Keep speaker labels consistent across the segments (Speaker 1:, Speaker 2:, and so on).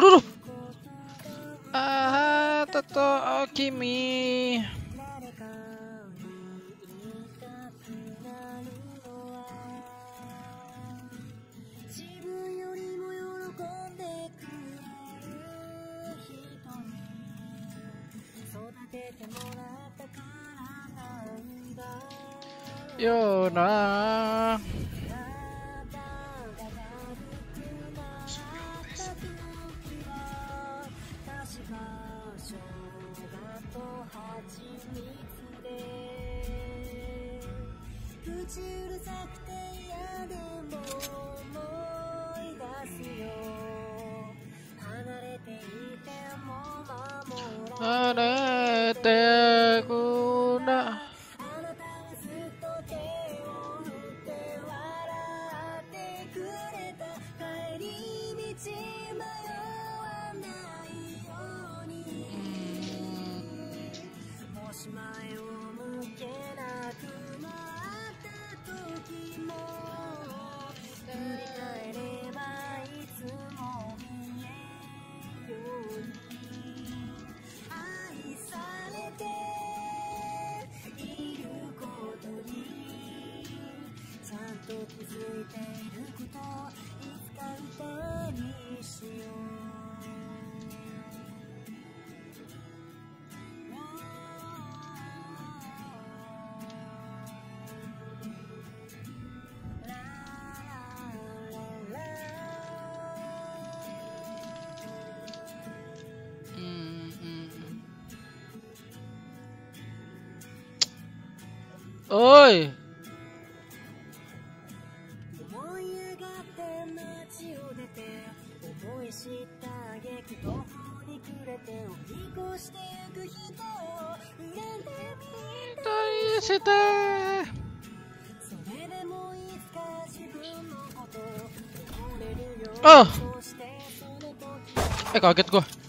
Speaker 1: Aduh, aduh. Ah, Toto okimi Yo, nah.
Speaker 2: おい。
Speaker 1: 大して
Speaker 2: あ。っえか開けて
Speaker 1: こい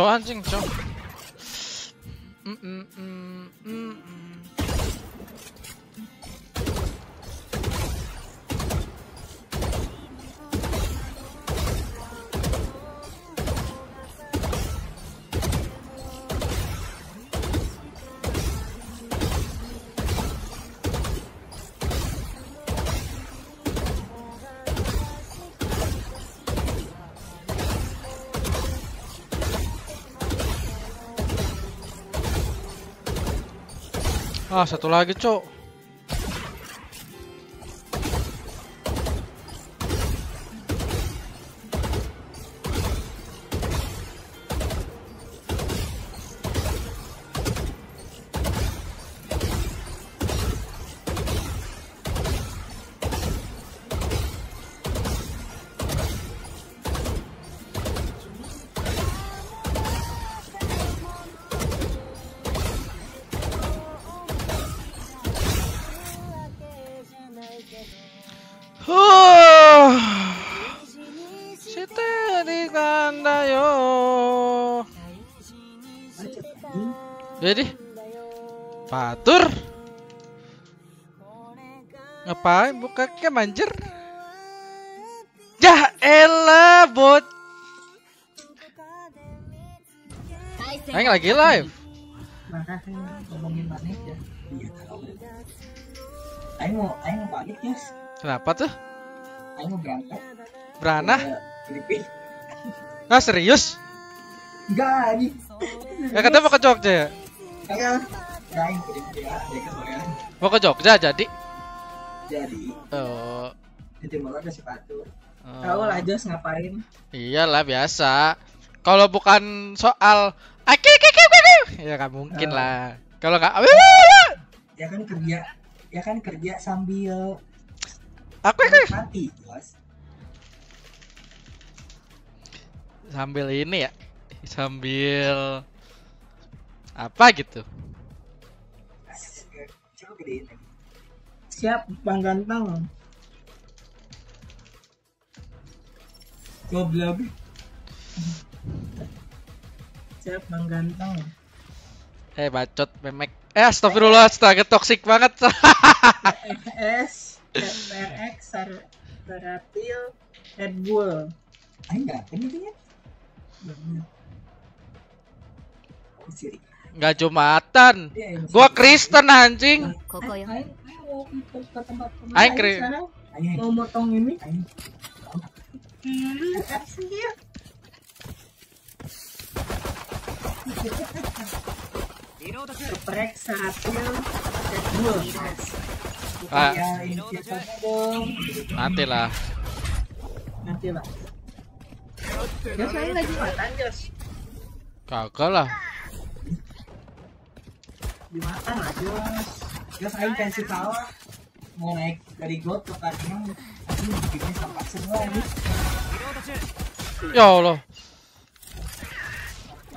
Speaker 1: 더 한증 좀. Ah, satu lagi, Cok. Fatur. Ngapain buka cam anjir? Ya elah bot. Aing lagi live.
Speaker 3: makasih ngomongin ya iya Aing mau Aing mau balik
Speaker 1: Kenapa tuh?
Speaker 3: Aing mau berangkat
Speaker 1: Berana?
Speaker 3: ke Filipina
Speaker 1: Ah serius?
Speaker 3: enggak ini
Speaker 1: Ya katanya mau ke Jogja ya?
Speaker 3: Enggak,
Speaker 1: Mau ke Jogja jadi?
Speaker 3: jadi
Speaker 1: Oh.
Speaker 3: di timur ada sepatu
Speaker 1: oh.
Speaker 3: tahu lah Jos ngapain
Speaker 1: Iyalah biasa. Kalau bukan soal aki aki aki aki, ya kan mungkin
Speaker 3: Ah.
Speaker 1: lah. Kalau nggak
Speaker 3: ya kan kerja ya kan kerja sambil
Speaker 1: aku aki
Speaker 3: mati Jos
Speaker 1: sambil ini ya, sambil apa gitu.
Speaker 3: Coba gedein lagi siap bang ganteng. Goblok siap bang ganteng.
Speaker 1: Eh bacot memek. Eh astagfirullah, astaga toksik banget.
Speaker 3: S RX Sar- Saratil Red Bull. Ayo nggak ini dia Siri
Speaker 1: Nggak Jumatan.
Speaker 3: Iya, iya,
Speaker 1: Gua iya. Kristen anjing.
Speaker 3: Aing Kristen. Mau motong ini. Keprek satu dan dua.
Speaker 1: Ah. Nanti lah.
Speaker 3: Nanti lah. Jos, saya nggak jumatan, Jos.
Speaker 1: Kagak lah
Speaker 3: jumatan lah Jos Jos aing pensi tahu mau naik dari got ke Padang tapi bikinnya sampah semua ini.
Speaker 1: Ya Allah.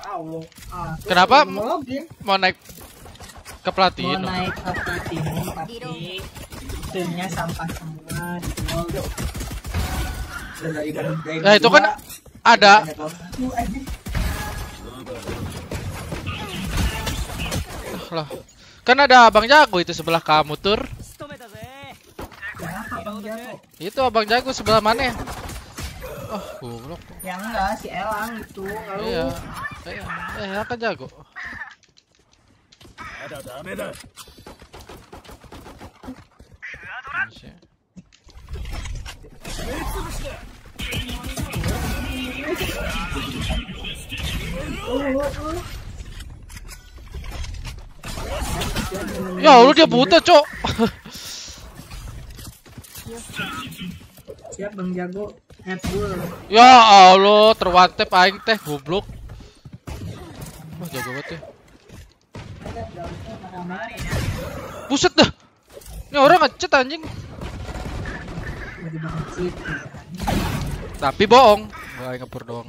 Speaker 3: Allah. Ah,
Speaker 1: Kenapa?
Speaker 3: mau login
Speaker 1: Mau naik ke
Speaker 3: mau
Speaker 1: Platino.
Speaker 3: naik ke Platinum tapi timnya sampah semua di
Speaker 1: Nah, itu kan ada loh. Kan ada Abang Jago itu sebelah kamu, Tur. Itu Abang Jago sebelah mana ya? Oh, goblok.
Speaker 3: Ya enggak, si Elang itu. Iya.
Speaker 1: iya. Eh, Elang kan jago. Ada. Oh, oh, oh. Ya lu dia buta, Cok.
Speaker 3: siap Bang Jago.
Speaker 1: Ya Allah, terwantep aing teh goblok. Wah, jago banget ya. Buset dah. Ini orang ngecet anjing. Tapi bohong. Wah, ngepur doang.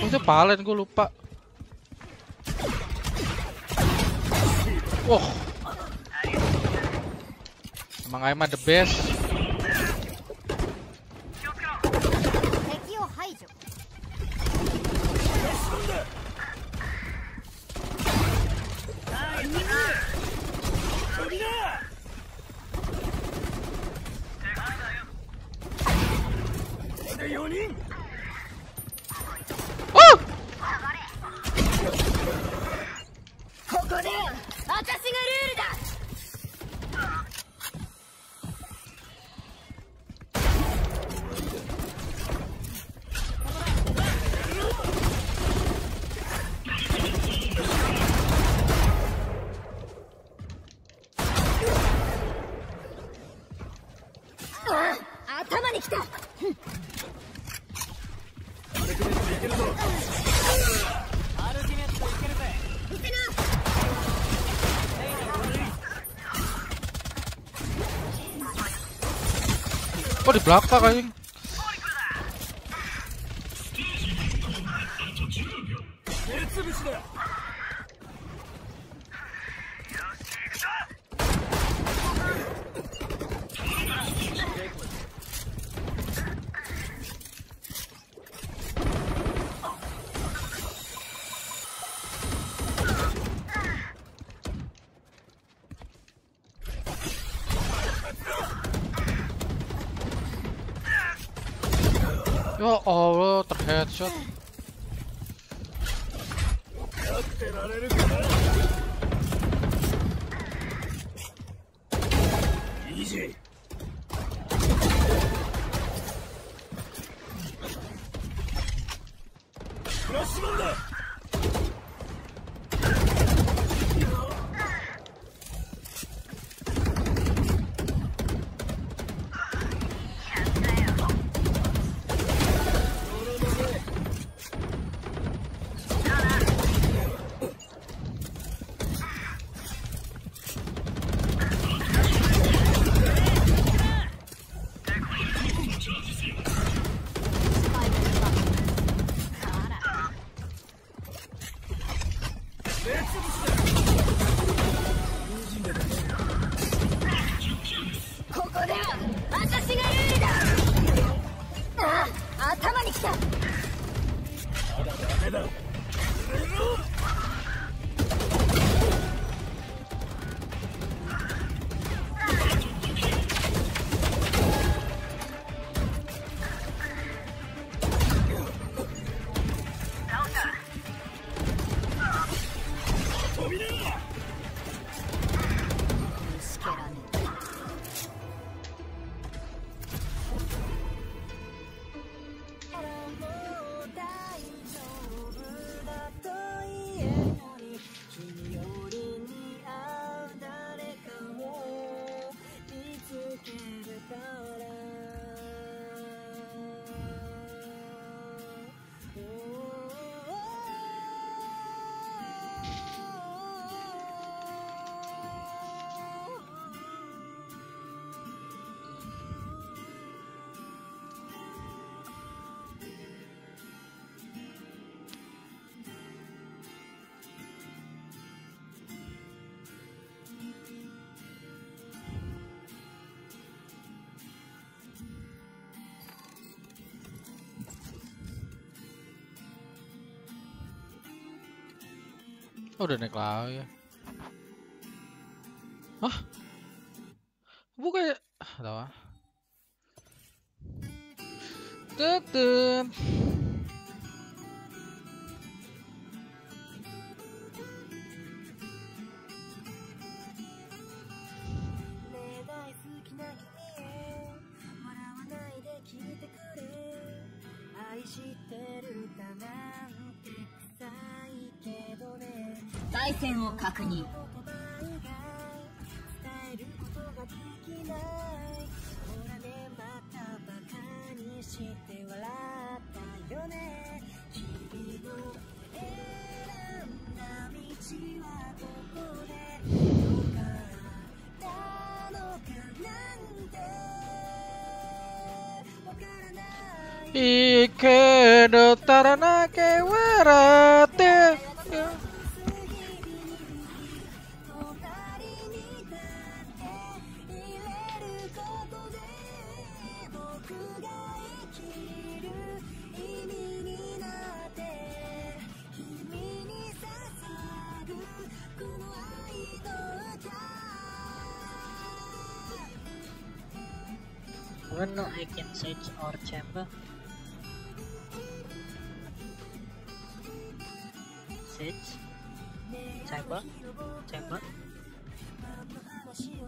Speaker 1: Oh, itu palen gue lupa. Wah. Emang Aima the best.
Speaker 2: 敵これ私がルールだ。
Speaker 4: Schlagbarer irgendwie? やあーったヘッドショットやってられるかな Oh, udah naik lagi. Hah? Ah, tahu
Speaker 2: ah. Tutut.「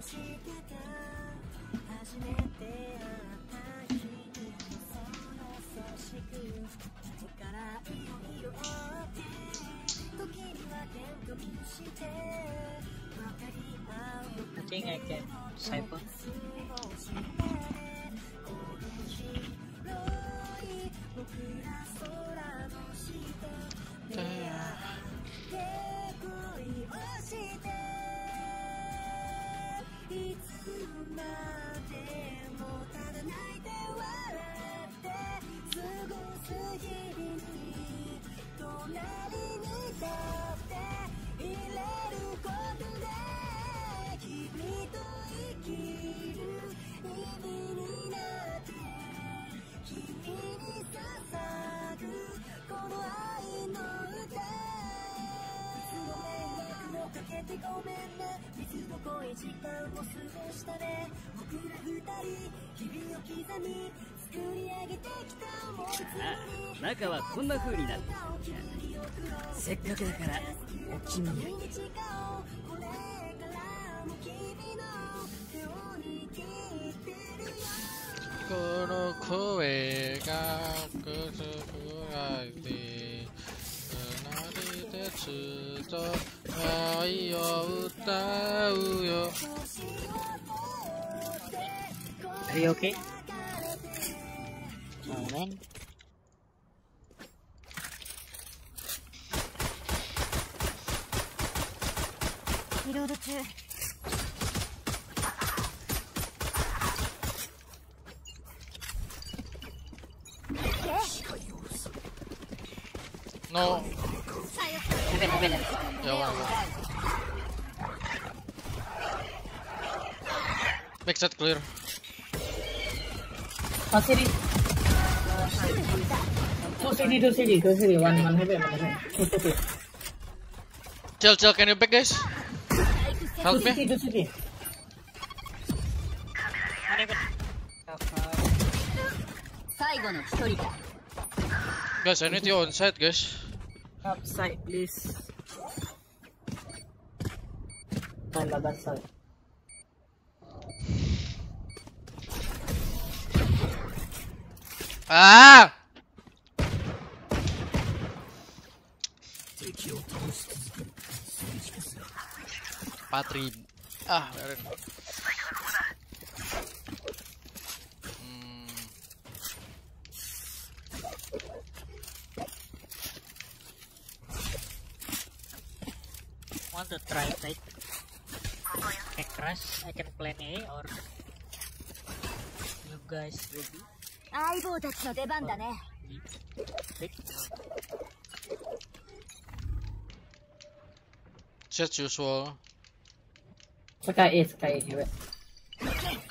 Speaker 2: I think I can cyber.
Speaker 4: てごめんね。水の濃い時間を過ごしたね。僕ら二人日々を刻み作り上げてきた思い
Speaker 5: あ中はこんな風になってる。せっかくだからお気に入り。
Speaker 4: 毎日顔これからも君の手を握ってるよ
Speaker 1: この声がくすぐらいでつと愛を歌うよ
Speaker 2: Are you okay?
Speaker 6: Amen. Reload 中。
Speaker 1: No. Ya, Make ven. Clear.
Speaker 7: One city. Two city, two city, two city. One, one heavy, one heavy. Two city.
Speaker 1: Chill, chill. Can you back, guys? Help
Speaker 7: two
Speaker 1: me. Guys, I need you on site, guys.
Speaker 2: Upside, please.
Speaker 7: Side.
Speaker 1: Ah! Patri. Ah.
Speaker 2: Want to try right? Can crash? I can plan A or you guys ready?
Speaker 6: 相棒たちの出番だね
Speaker 2: Pick.
Speaker 1: Set usual.
Speaker 7: Sky A, Sky A, heaven.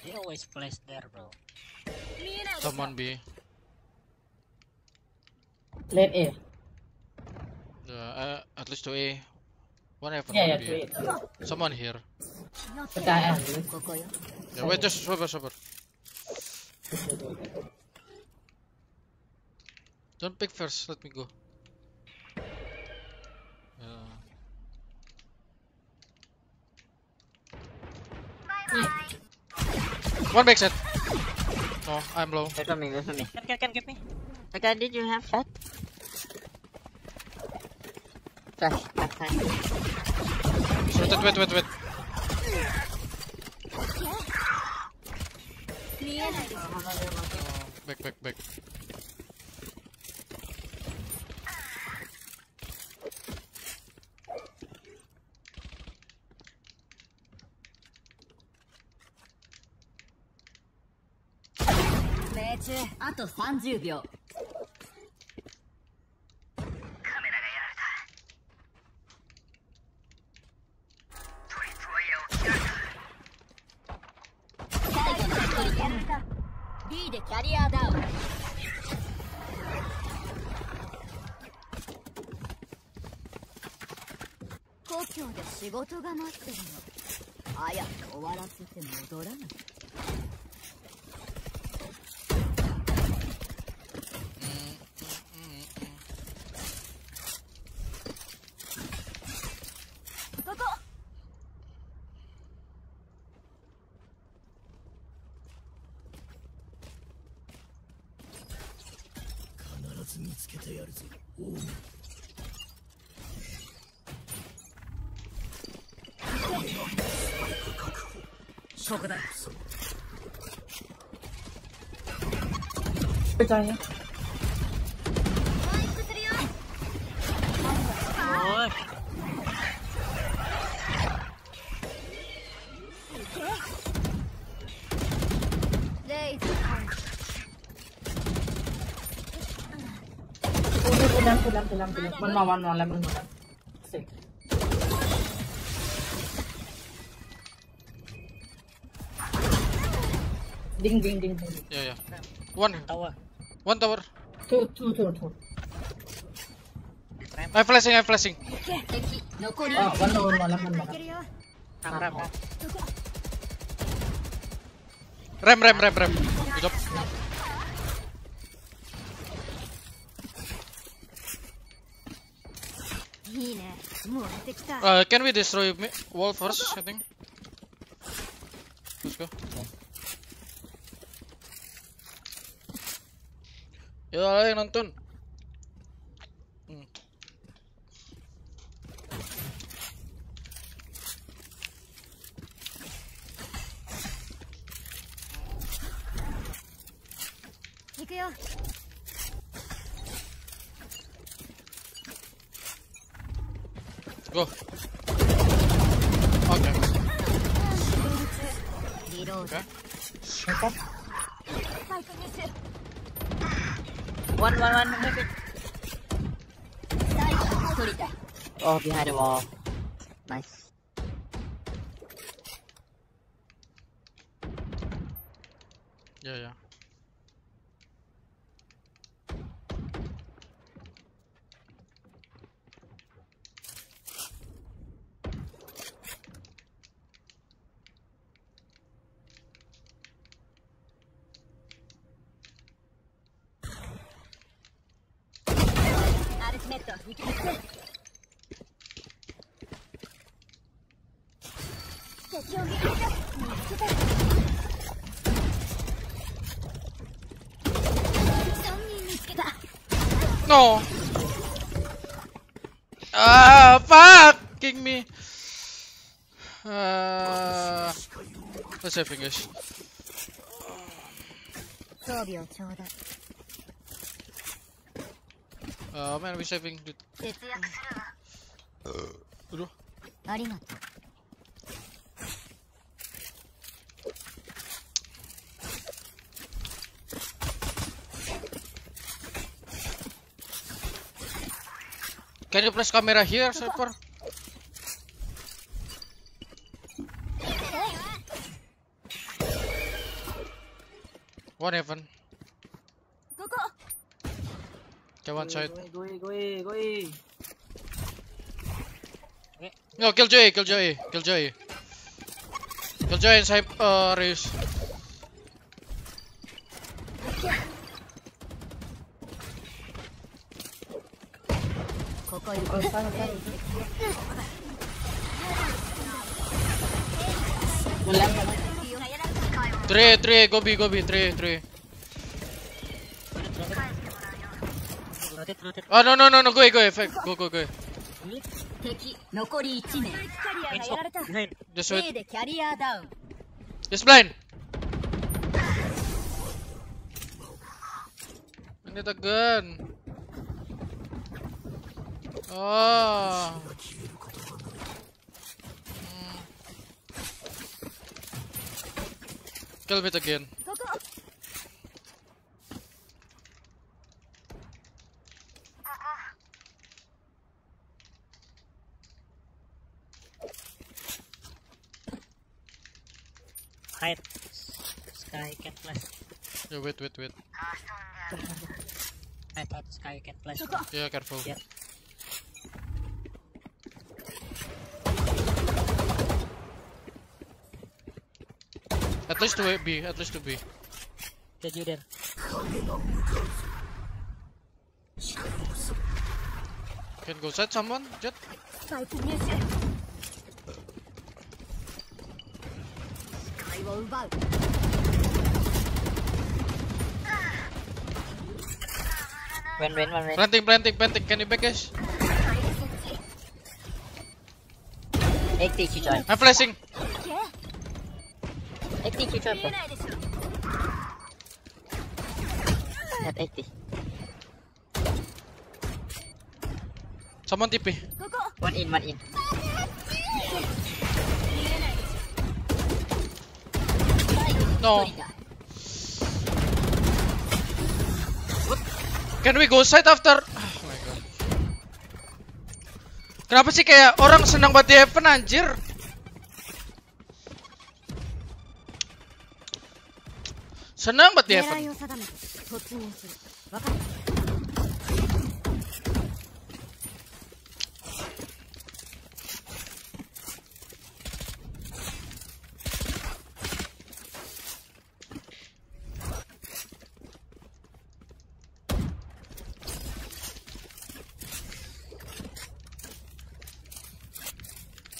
Speaker 2: They always place there, bro.
Speaker 1: Someone B.
Speaker 7: Lane A.
Speaker 1: Yeah, uh, at least to A. One heaven.
Speaker 7: Yeah, yeah, three.
Speaker 1: Someone here. Yeah, wait, just sober, sober. Don't pick first, let me go. What One it? set. No, I'm low.
Speaker 2: They're coming, they're coming. Can, can, can, get me. Okay, did you have that?
Speaker 6: Back, back,
Speaker 1: back. Wait, wait, wait, wait. Back, back, back.
Speaker 8: Let's あと30秒。仕事が待ってるの早く終わらせて戻らない。
Speaker 7: Percaya.
Speaker 8: 回復するよ
Speaker 6: Ôi,
Speaker 8: レイズ
Speaker 7: Udah, pulang, pulang, pulang, pulang. One more, one more, lemon more. Six. Ding ding ding
Speaker 1: ya ya. One.
Speaker 6: Tower.
Speaker 1: One tower.
Speaker 7: Two two two two.
Speaker 1: I flashing, I flashing. Rem, rem, rem, rem. Good job. Uh, can we destroy wall first? I think.
Speaker 8: Yo dale,
Speaker 6: Antón. Behind the wall.
Speaker 1: specific ish. Uh, I'm gonna saving
Speaker 8: mm.
Speaker 1: Can you press camera here, super? What happened?
Speaker 8: Go go.
Speaker 1: Go one side.
Speaker 6: Go A, go go
Speaker 1: No, Killjoy, kill Joey, kill Joey. Killjoy inside uh, Reus.
Speaker 7: Go, go, go, go, go.
Speaker 1: 3, 3, go B, go B,
Speaker 6: 3, 3.
Speaker 1: Oh, no, no, no, no, go, go, go, go, go. Just wait. Just blind. I need a gun. Oh. Kill it again.
Speaker 9: Hide. Skye can flash.
Speaker 1: Yeah, wait, wait, wait.
Speaker 9: Hide, hide. Skye can flash.
Speaker 1: Yeah, careful.
Speaker 9: Yeah.
Speaker 1: At least to B, at least to B.
Speaker 9: Get you there?
Speaker 1: Can go set someone,
Speaker 6: Jett?
Speaker 9: When, when, when, when.
Speaker 1: Planting, planting, planting. Can you back, guys?
Speaker 9: 80 to join.
Speaker 1: I'm flashing.
Speaker 9: 80 cuy
Speaker 6: 見
Speaker 9: bro.
Speaker 6: えないでしょ
Speaker 9: Not 80.
Speaker 1: Someone TP.
Speaker 6: ここ
Speaker 9: One in, one in.
Speaker 1: No.
Speaker 6: 一人だ
Speaker 1: Can we go side after? Oh my god. Kenapa sih kayak orang senang banget di Heaven anjir? Senang banget
Speaker 6: ya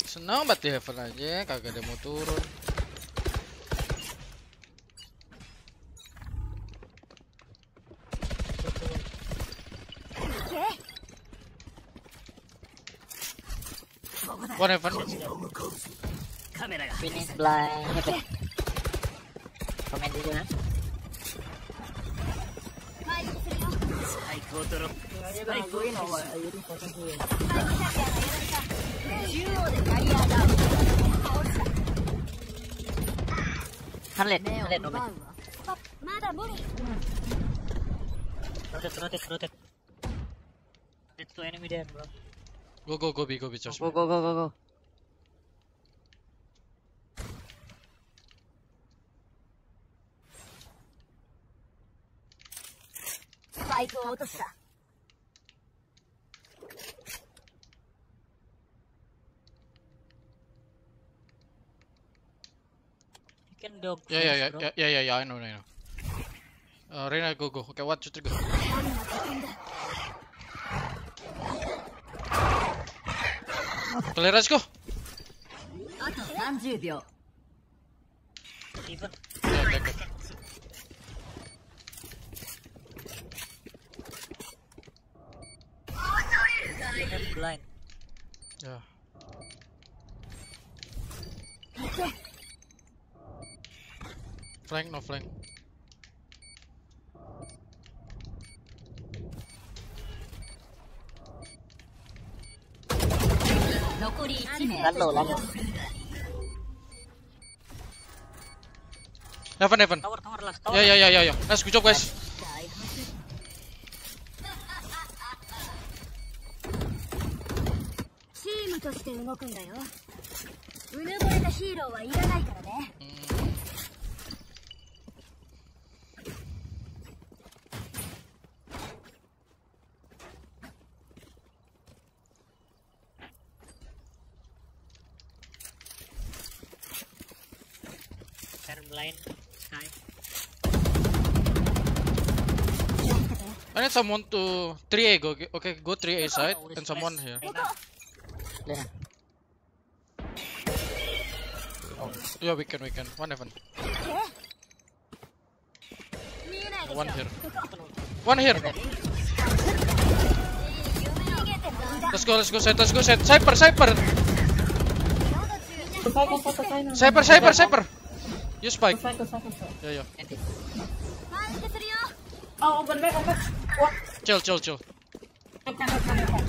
Speaker 1: Senang banget ya Evan aja kagak ada mau turun.
Speaker 5: What happened?
Speaker 9: Finish blind.
Speaker 6: Apa? Komen ya.
Speaker 9: Rotate, rotate, rotate. It's to enemy there, bro.
Speaker 1: Go go go B go B Josh.
Speaker 9: Go, go, go, go, go.
Speaker 6: スパイクを落とした。
Speaker 9: You can dog.
Speaker 1: Yeah yeah yeah
Speaker 9: bro.
Speaker 1: yeah yeah yeah, yeah I know I know. Uh, Reina go go. Okay, one two three go. Okay, let's go.
Speaker 9: Blind.
Speaker 1: Flank, no flank.
Speaker 6: 残り1名。
Speaker 9: Lalo, lalo.
Speaker 1: Heaven, heaven.
Speaker 9: Tower, tower, last tower.
Speaker 1: Yeah, yeah, yeah, yeah, yeah. Nice, good job, guys. have someone to 3A eh, go. Okay, go 3A eh, side and someone here.
Speaker 9: Yeah.
Speaker 1: Oh, yeah, we can, we can. One heaven. One here. One here. Let's go, let's go set, let's go set, Cyper, Cyper. Cyper, Cyper, Cyper. You spike. Yeah, yeah.
Speaker 7: Oh, open back, open back. What?
Speaker 1: Chill, chill, chill.
Speaker 7: Back, back, back, back, back.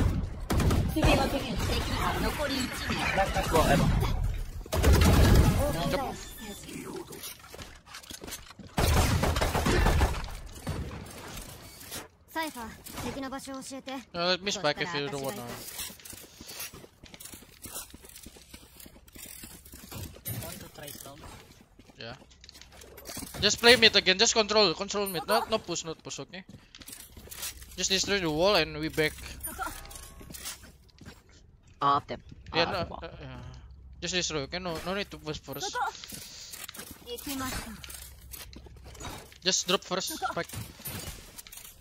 Speaker 7: TV, no TV.
Speaker 6: 残り1名
Speaker 10: Back, back, go, Evo.
Speaker 1: Yup.
Speaker 6: サイファー敵の場所を教えて
Speaker 1: Uh, let me spike if you don't wanna.
Speaker 11: Want to try slow?
Speaker 1: Yeah. Just play mid again. Just control, control mid. Not, no push, not push. Okay. Just destroy the wall and we back.
Speaker 11: All of them. All yeah, no,
Speaker 1: uh, yeah. Just destroy, okay? No, no need to push first. Just drop first, Back.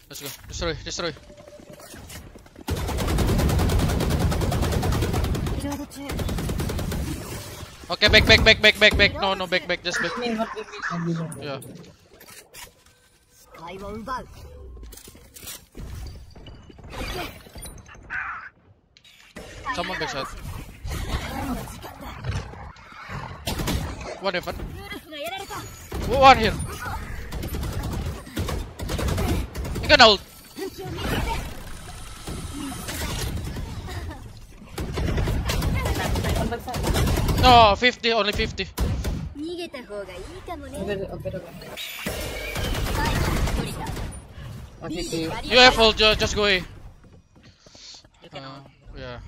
Speaker 1: Let's go. Destroy, destroy. Okay, back, back, back, back, back, back. No, no, back, back, just back. Yeah. Someone
Speaker 6: big shot. One hit.
Speaker 1: One hit. You can ult. No, 50, only 50.
Speaker 7: Okay,
Speaker 1: you have ult, just go away
Speaker 11: can
Speaker 1: uh, Yeah.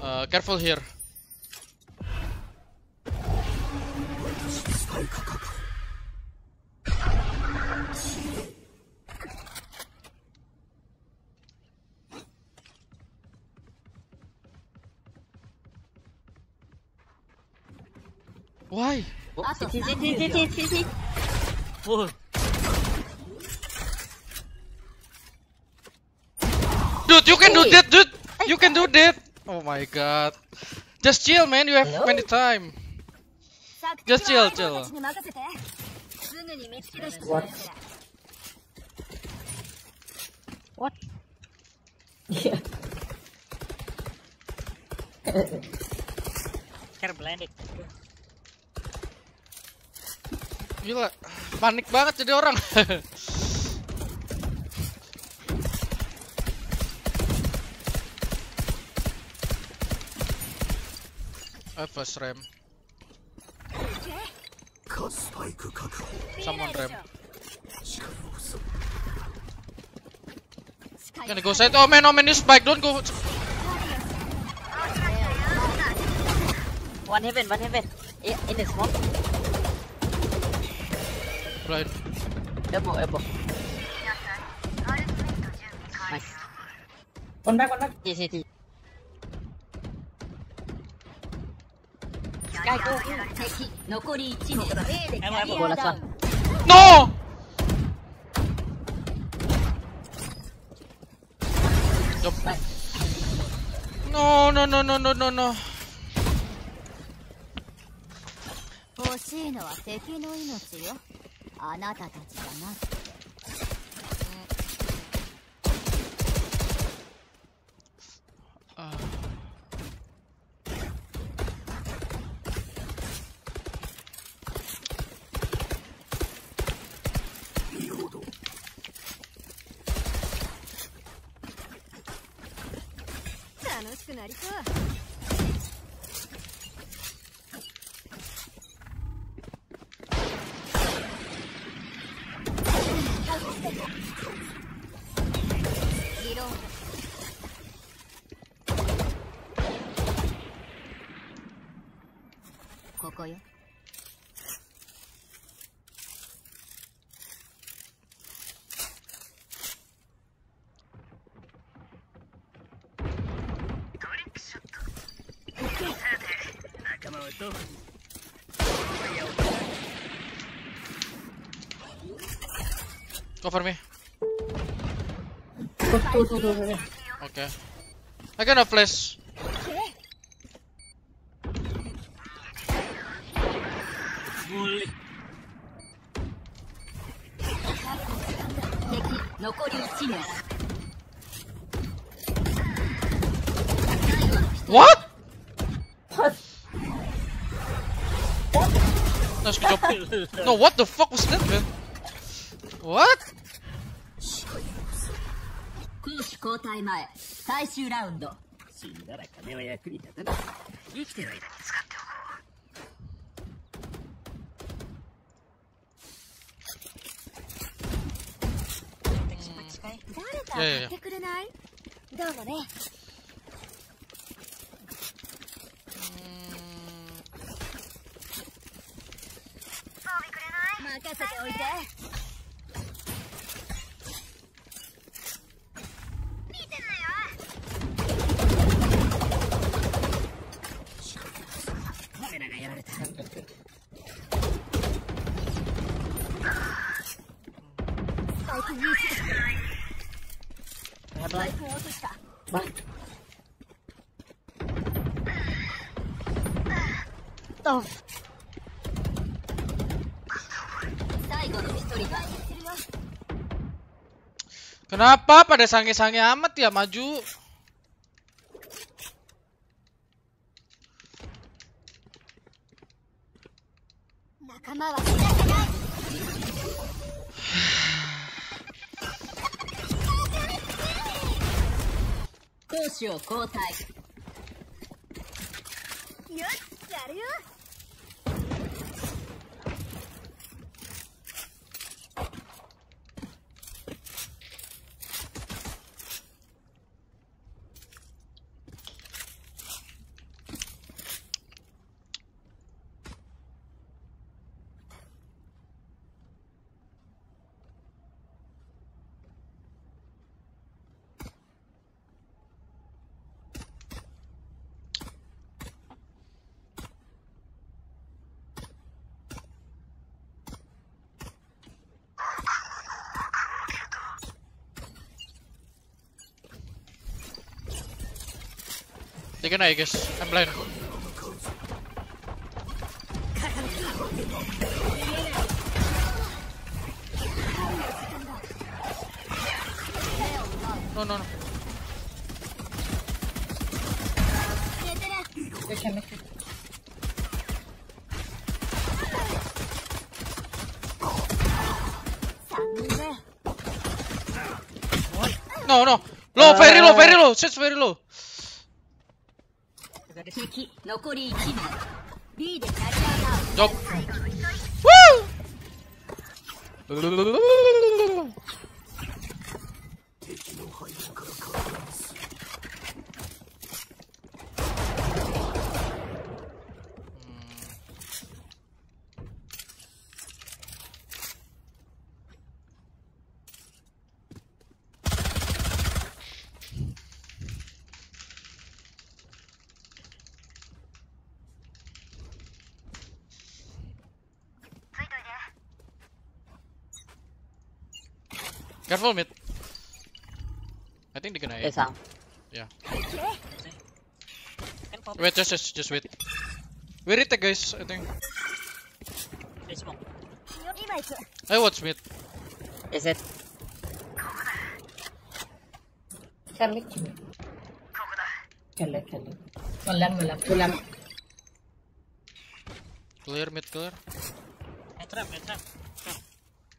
Speaker 1: Uh, careful here. Why?
Speaker 11: What?
Speaker 1: Dude, you can do that, dude. You can do that. Oh my god. Just chill, man. You have plenty many
Speaker 6: time.
Speaker 1: Just chill, chill.
Speaker 6: What?
Speaker 11: What?
Speaker 7: Yeah.
Speaker 11: blend it.
Speaker 1: Gila, panik banget jadi orang. I first ram. Someone ram.
Speaker 6: 視界
Speaker 1: Can I go side? Oh man, oh man, you spike. Don't go.
Speaker 11: One heaven, one heaven. I- In the smoke.
Speaker 1: Blind.
Speaker 11: Elbow, elbow. Nice.
Speaker 7: One back, one back.
Speaker 11: City, city. Sky, go, go.
Speaker 6: 敵残り1名 A でキャリア.ン
Speaker 1: No! No, no, no, no, no, no, no.
Speaker 6: 欲しいのは敵の命よあなたたちだな
Speaker 1: Ah.
Speaker 6: 「tuh
Speaker 1: Cover me. Okay. I got a flash. No, what the fuck was that, man? What?
Speaker 6: 攻守交代前最終ラウンド
Speaker 5: 死んだら金は役に立たない生きてる間に使って
Speaker 6: 誰か
Speaker 1: いやいやいや
Speaker 6: 買ってくれないどうもね
Speaker 1: Kenapa pada sange-sange amat ya maju? can I guess. I'm blind. No, no, no.
Speaker 7: they can make it.
Speaker 1: No, no. Low, uh, very low, very low. Shit's very low.
Speaker 6: 残り1名。B で立ち上がる
Speaker 1: よっ。Careful mid. I think they're gonna hit.
Speaker 7: Yeah.
Speaker 1: Wait, just, just, just wait. We retake guys, I think. Hey, watch mid.
Speaker 7: Is it? Can we? Can we? Can we? Mulan, mulan.
Speaker 1: Clear mid, clear.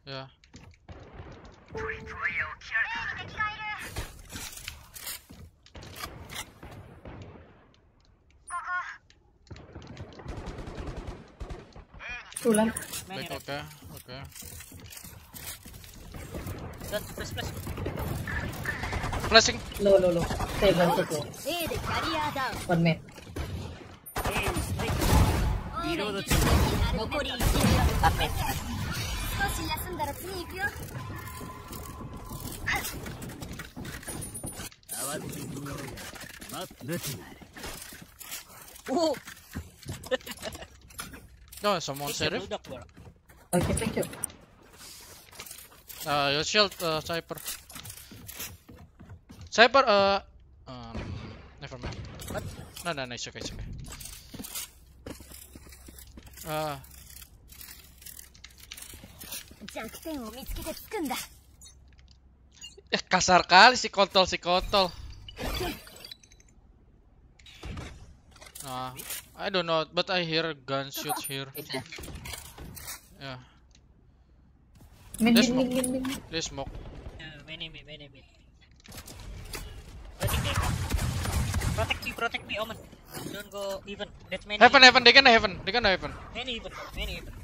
Speaker 1: Yeah.
Speaker 7: Tulen.
Speaker 1: Back, oke, okay,
Speaker 5: oke. Okay. Flash, flash.
Speaker 1: Flashing.
Speaker 7: Low, low, low. Table to go. One man. Up man.
Speaker 5: る
Speaker 1: No, someone sheriff.
Speaker 5: budak bola
Speaker 7: Okay, thank you.
Speaker 1: Uh, your shield, uh, Cypher. Cypher, uh, um, never mind. What? No, no, no, it's okay, it's okay. Uh,
Speaker 6: 弱点を見つけてつくんだ
Speaker 1: ya Kasar kali si kontol si kontol. I don't know, but I hear gunshot here.
Speaker 11: It's a
Speaker 1: Yeah,
Speaker 12: Min,
Speaker 1: There's
Speaker 12: min, min, min, min.
Speaker 1: they smoke.
Speaker 11: many me, many me. Protect me. Protect me, protect me, Omen. Don't go even. That's many.
Speaker 1: Heaven, heaven, they can heaven, they can heaven.
Speaker 11: Many even, many even.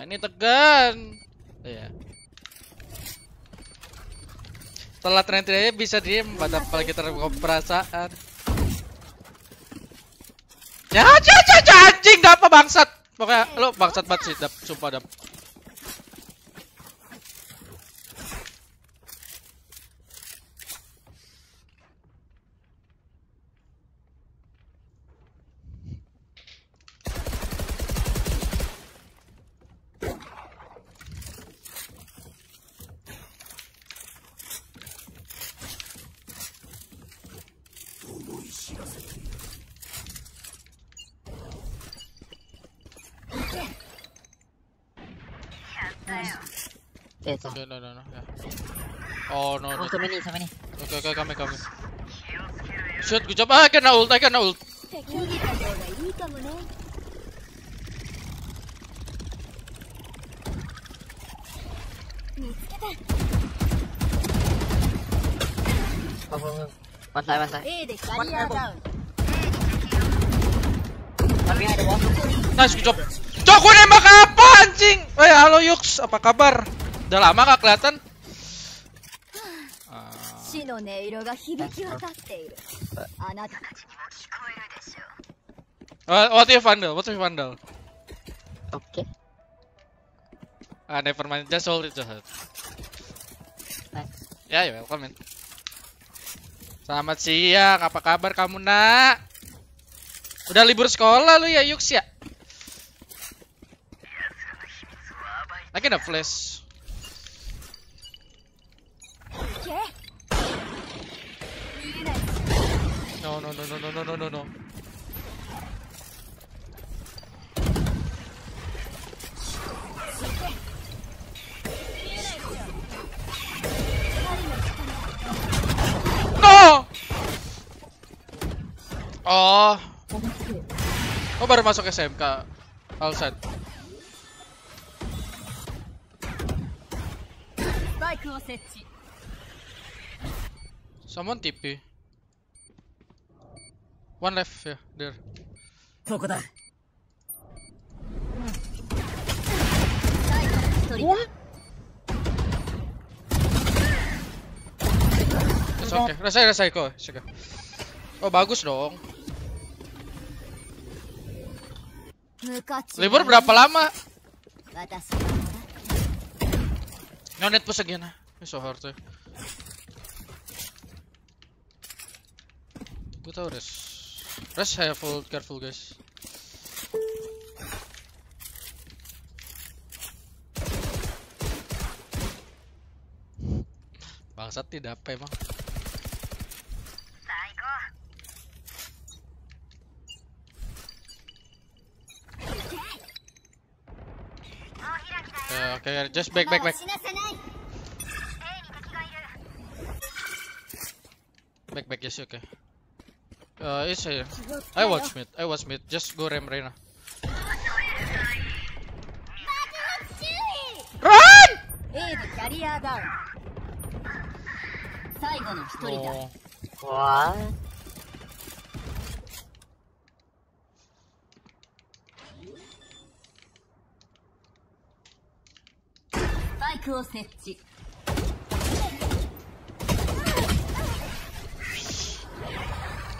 Speaker 1: Ah, ini tegan. Iya. Setelah tren aja bisa diem pada terbuka perasaan. Ya, aja, aja, anjing, dap bangsat. Pokoknya lo bangsat banget sih, dap, sumpah dap. no. Oh,
Speaker 11: sama ini, sama ini.
Speaker 1: Oke, oke, kami, kami. Shoot, good job. Ah, kena ult, ah, kena ult. Nice, good job. Cok, gue nembak apa anjing? Eh, halo Yux, apa kabar? Udah lama gak kelihatan. Ah,
Speaker 8: 死の音色が響き渡っているあなたたちにも聞こえるでしょう
Speaker 1: Uh, what if Vandal? What if Vandal?
Speaker 11: Okay.
Speaker 1: Ah, never mind. Just hold it, just hold it.
Speaker 11: Nice.
Speaker 1: Ya, ya, welcome man. Selamat siang, apa kabar kamu nak? Udah libur sekolah lu ya, Yux ya? Lagi ada flash. No, no, no, no, no, no, no, no, no. Oh. Oh baru masuk SMK.
Speaker 8: All set.
Speaker 1: Someone TP. One left, yeah, there.
Speaker 5: ここだ
Speaker 8: 最後の一人だ
Speaker 1: It's okay. Rasay, rasay ko. Sige. Oh, bagus dong.
Speaker 8: 無価値
Speaker 1: Libur berapa lama?
Speaker 8: 私は
Speaker 1: No net po sa gina. It's so hard eh. Gue tau res. Rush saya full, careful guys. Bangsat tidak apa emang. Eh, okay, just back, back, back. Back, back, yes, okay. Uh, it's here. I watch mid. I watch mid. Just go ram Reyna. Run! Oh.
Speaker 11: What?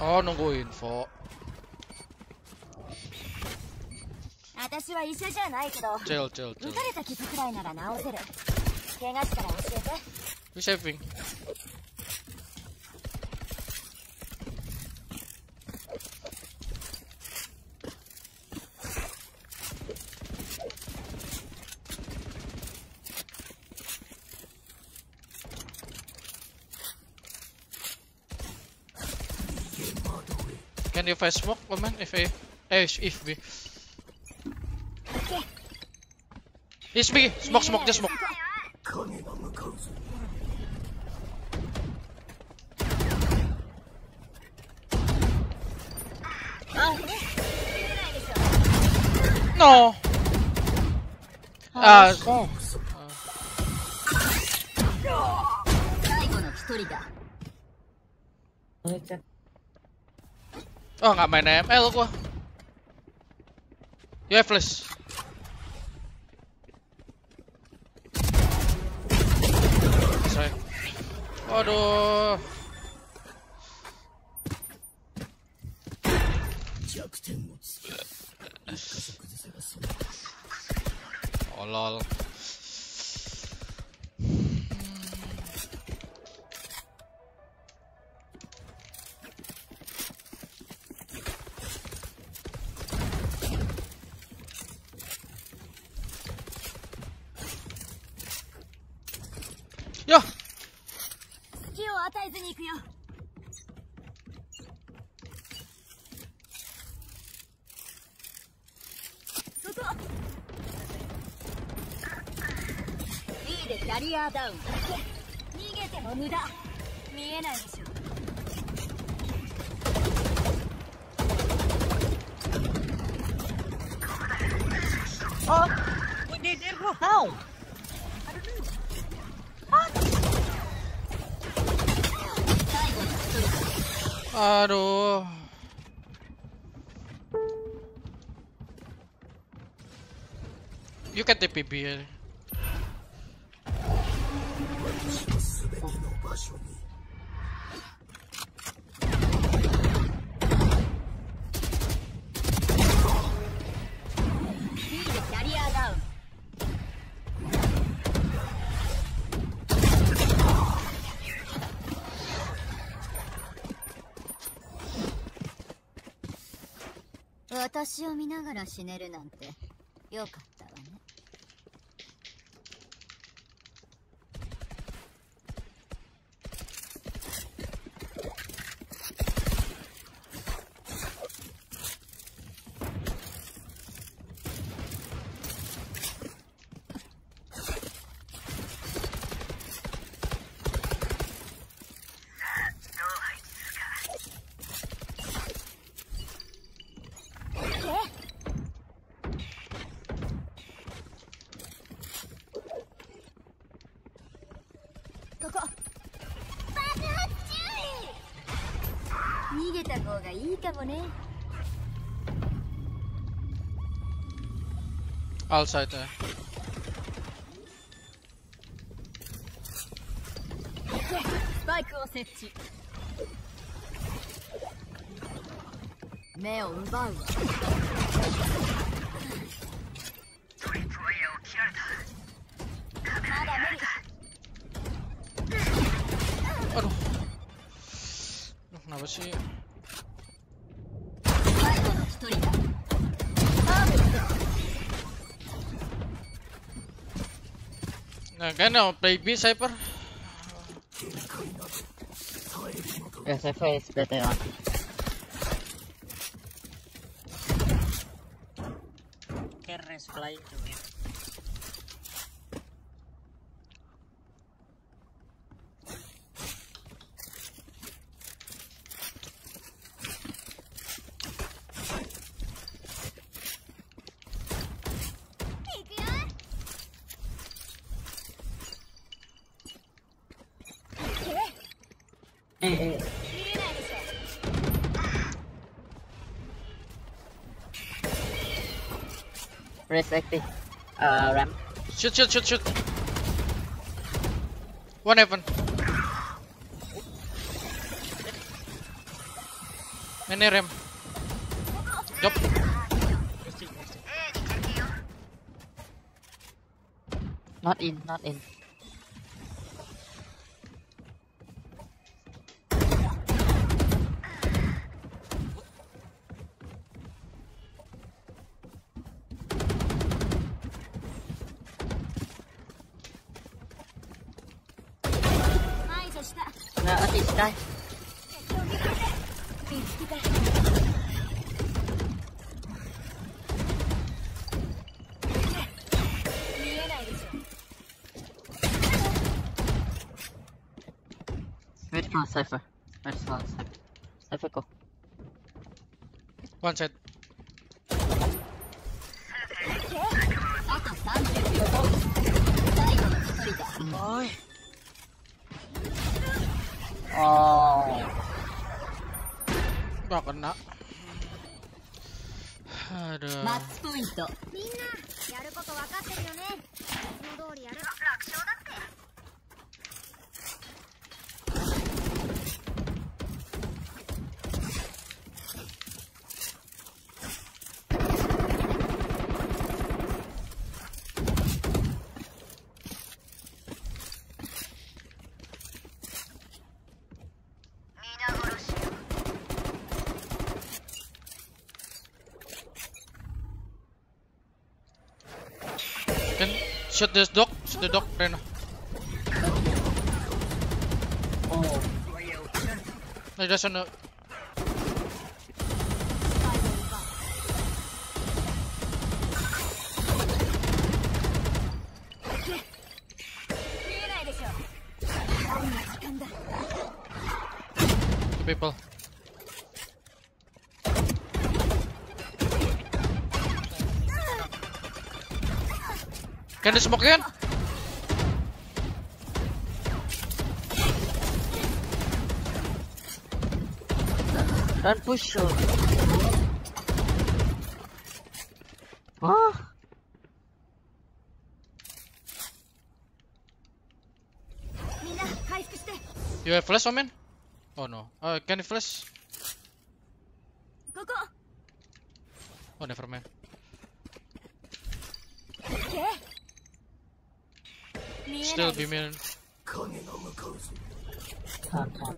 Speaker 8: Ahnung, wohin いいなら
Speaker 1: if I smoke woman, if I... If, if B. It's Smoke, smoke, just smoke. Ah,
Speaker 6: ah, ah. No!
Speaker 8: Ah, uh,
Speaker 1: oh nggak main ML gua. Have flash. Sorry. Waduh. Oh lol.
Speaker 6: アダウン逃げても無駄見えないでしょ
Speaker 8: Ôi, đi, đi, không
Speaker 6: 最後の一人だ
Speaker 1: aduh. You can TPB
Speaker 6: が死ねるなんて。よかっがいいかもね
Speaker 1: All side ya.
Speaker 6: スパイクを設置目を奪うわ
Speaker 1: Kan no, play B Cypher.
Speaker 11: Yeah, Cypher is better. Active. Uh, ramp.
Speaker 1: Shoot, shoot, shoot, shoot. One heaven. Many ram. Yup.
Speaker 11: Not in, not in. Cypher. Where's Cypher? Cypher go.
Speaker 1: One. Shoot this doc. Shoot the doc. Reno.
Speaker 3: Oh.
Speaker 1: No, he. Jangan di smoke kan?
Speaker 11: Dan push
Speaker 8: Wah. Oh.
Speaker 1: You have flash, Omen? Oh no. Uh, can you flash? Oh, never mind. Still
Speaker 8: いで
Speaker 1: be
Speaker 8: しょ
Speaker 1: mean.
Speaker 3: time, time.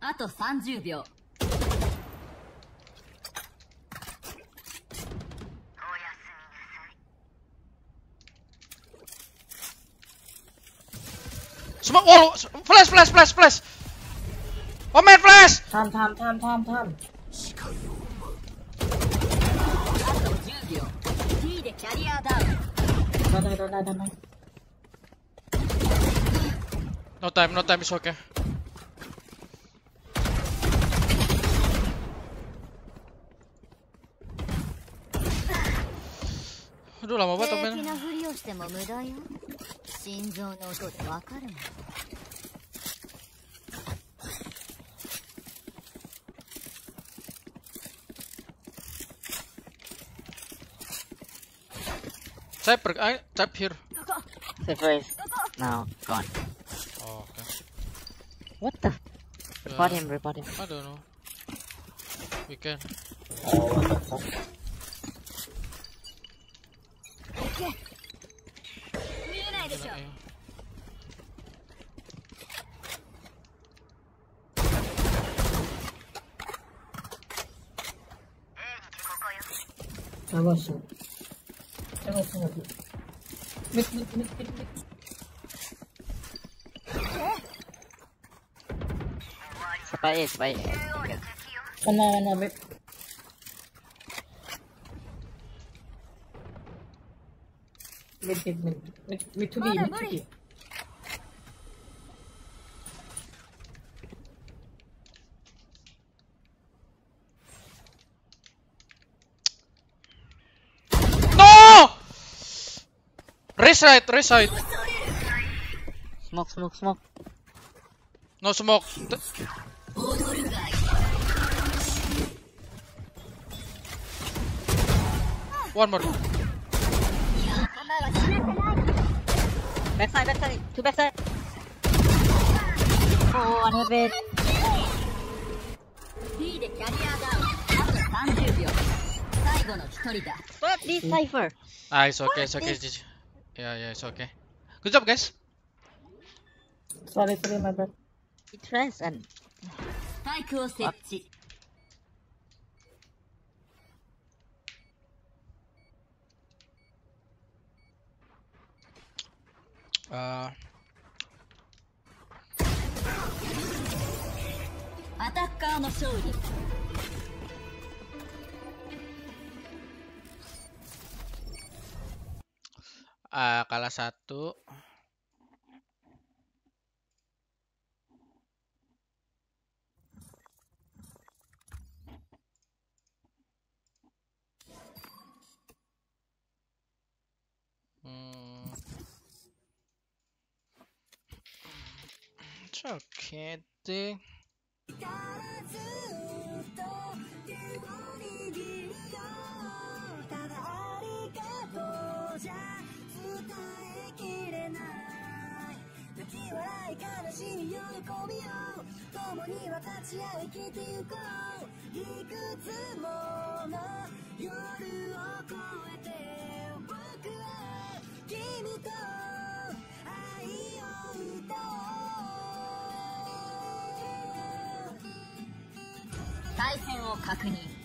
Speaker 8: あと30秒
Speaker 6: おやすみなさい
Speaker 1: Smoke! Oh! s- Flash, flash, flash, flash! Omen, flash!
Speaker 3: Time, time, time, time, time.
Speaker 8: あと10秒 T でキャリアダウン
Speaker 3: Don't die, don't die, don't die.
Speaker 1: No time, no time, it's okay. Aduh lama banget main. Cyber, I, type here.
Speaker 11: Cypher now gone. What the? Report
Speaker 1: Uh,
Speaker 11: him, report him.
Speaker 1: I don't know. We can.
Speaker 3: Oh, Baik, baik. mana
Speaker 1: mana map mid Reside, reside.
Speaker 11: Smoke, smoke, smoke.
Speaker 1: No smoke. One more.
Speaker 11: Backside, backside, two backside. Oh, one hit it. this Cypher?
Speaker 1: Ah, it's okay, it's okay, it's, yeah, yeah, it's okay. Good job, guys.
Speaker 3: Sorry, sorry, my bad.
Speaker 11: It runs and.
Speaker 8: スパイクを設置
Speaker 1: Uh,
Speaker 8: アタッカーの勝利
Speaker 1: ah, kalah satu.
Speaker 13: ゃあ、けて。笑い悲しみ喜びを共に分かち合い生きてゆこう。いくつもの夜を越えて僕は君と
Speaker 2: 対戦を確認。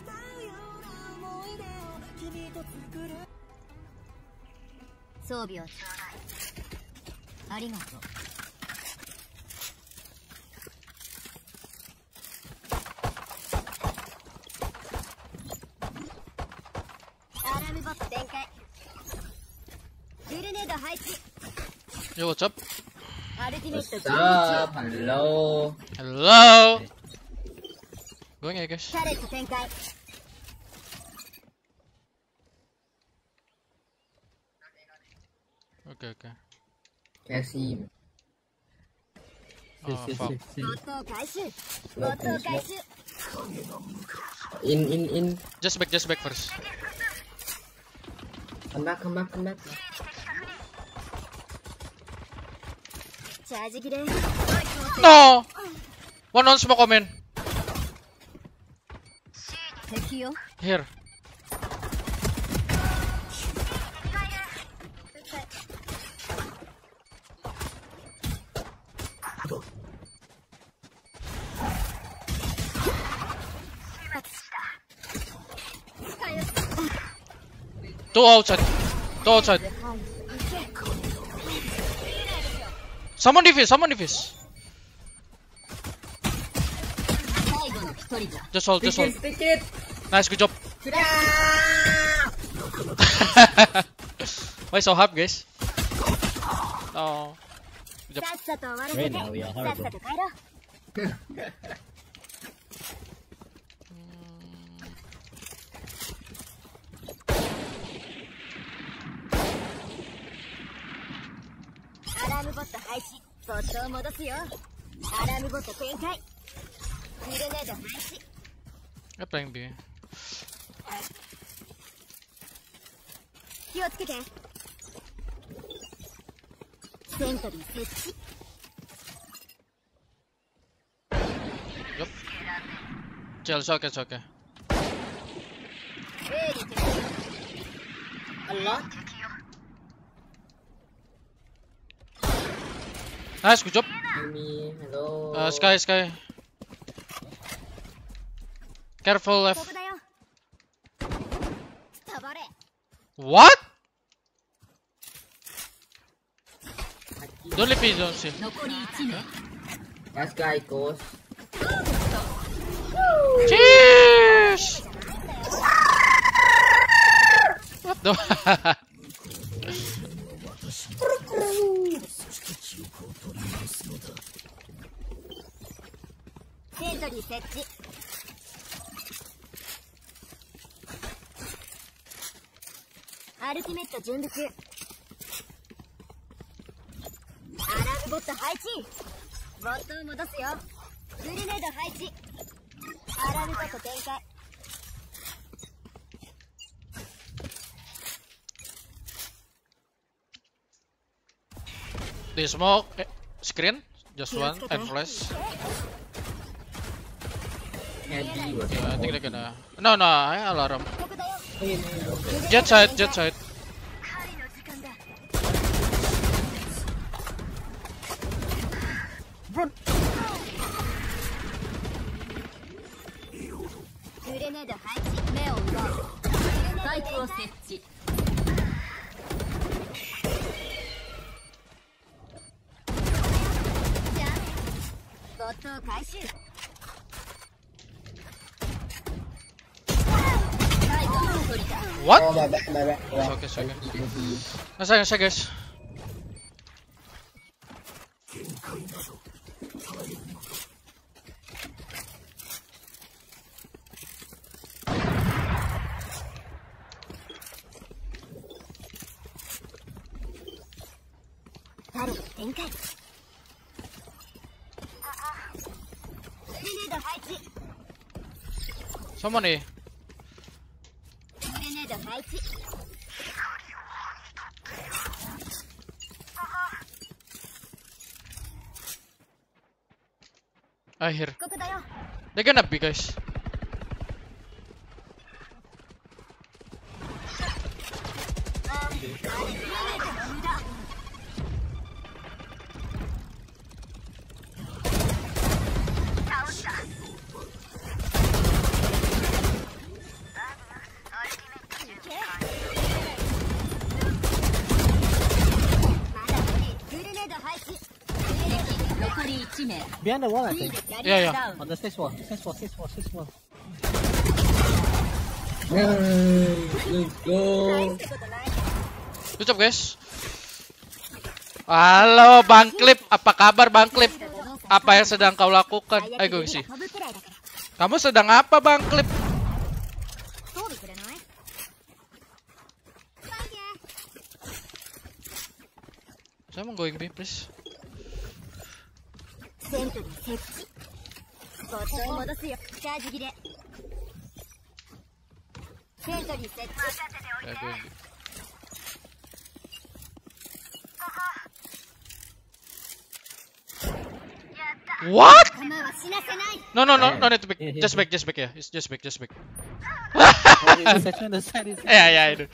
Speaker 13: しま
Speaker 1: う
Speaker 13: ような思い出を君と作る
Speaker 8: 装備をちょうだいありがとうアラームボット展開グルネード配置
Speaker 1: Yo, what's up?
Speaker 8: アルティメット
Speaker 14: What's
Speaker 8: 準
Speaker 14: up? Hello.
Speaker 1: Hello! Going ya guys. Okay, okay.
Speaker 8: Can ah,
Speaker 14: In, in, in.
Speaker 1: Just back, just back first.
Speaker 14: Come back, come back, come back.
Speaker 1: No! One on smoke, comment.
Speaker 8: Could heal.
Speaker 1: Here. Two outside. Two outside. Someone defuse, someone defuse. Just hold, just hold. Nice, good job. Why so hard, guys? Oh,
Speaker 8: Good job.
Speaker 6: Right now we are horrible.
Speaker 1: I'm playing B.
Speaker 6: 気をつけてセントリー設置
Speaker 1: Yup. Chill, it's okay, it's okay.
Speaker 6: 鋭利敵
Speaker 12: Allah.
Speaker 1: Nice, good job.
Speaker 12: Yumi, hello.
Speaker 1: Uh, Sky, Sky. Careful
Speaker 6: こ
Speaker 1: left. What? Don't leave me, don't see.
Speaker 12: Last guy goes.
Speaker 1: Cheers! what the?
Speaker 6: アルティメット準備アト配置。ボットを戻ネード配置。アラブボット展開。で、スモーク、
Speaker 8: スク
Speaker 3: リ
Speaker 1: ー
Speaker 3: ン、
Speaker 1: ジャスワン、エ
Speaker 6: フレス。Jet side, jet side. second. No second, second.
Speaker 1: Someone I. They're gonna be guys.
Speaker 11: Behind the wall, I think.
Speaker 1: Yeah, yeah.
Speaker 11: On the stairs wall. Stairs wall, stairs wall, stairs wall.
Speaker 12: Let's go.
Speaker 1: Good job, guys. Halo Bang Klip, apa kabar Bang Klip? Apa yang sedang kau lakukan?
Speaker 6: Eh,
Speaker 1: Ayo gue
Speaker 6: sih.
Speaker 1: Kamu sedang apa Bang
Speaker 6: Klip?
Speaker 1: Saya mau going B please.
Speaker 6: ごっと戻すよ。チャージ切れセントリー設置
Speaker 1: 任
Speaker 6: せておいてここ
Speaker 1: No, no, no, no need to
Speaker 11: pick.
Speaker 1: Just pick, just pick, yeah. Just yeah, yeah,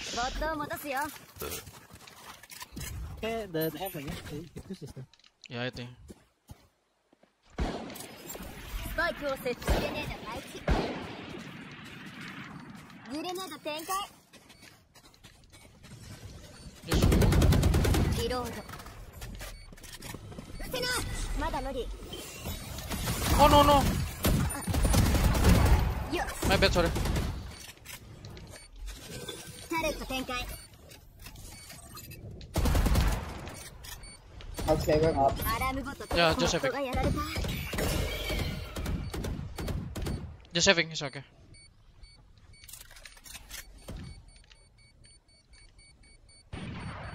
Speaker 11: Yeah,
Speaker 8: バイクを設置
Speaker 6: グレネード配置グレネード展開
Speaker 1: リ,
Speaker 6: リロード伏せなまだ無理
Speaker 1: おのおの
Speaker 6: よ
Speaker 1: っマイペットあれ
Speaker 6: タレット展開アラームボット、
Speaker 1: yeah, epic.
Speaker 6: がやられた
Speaker 1: Just saving, it's okay.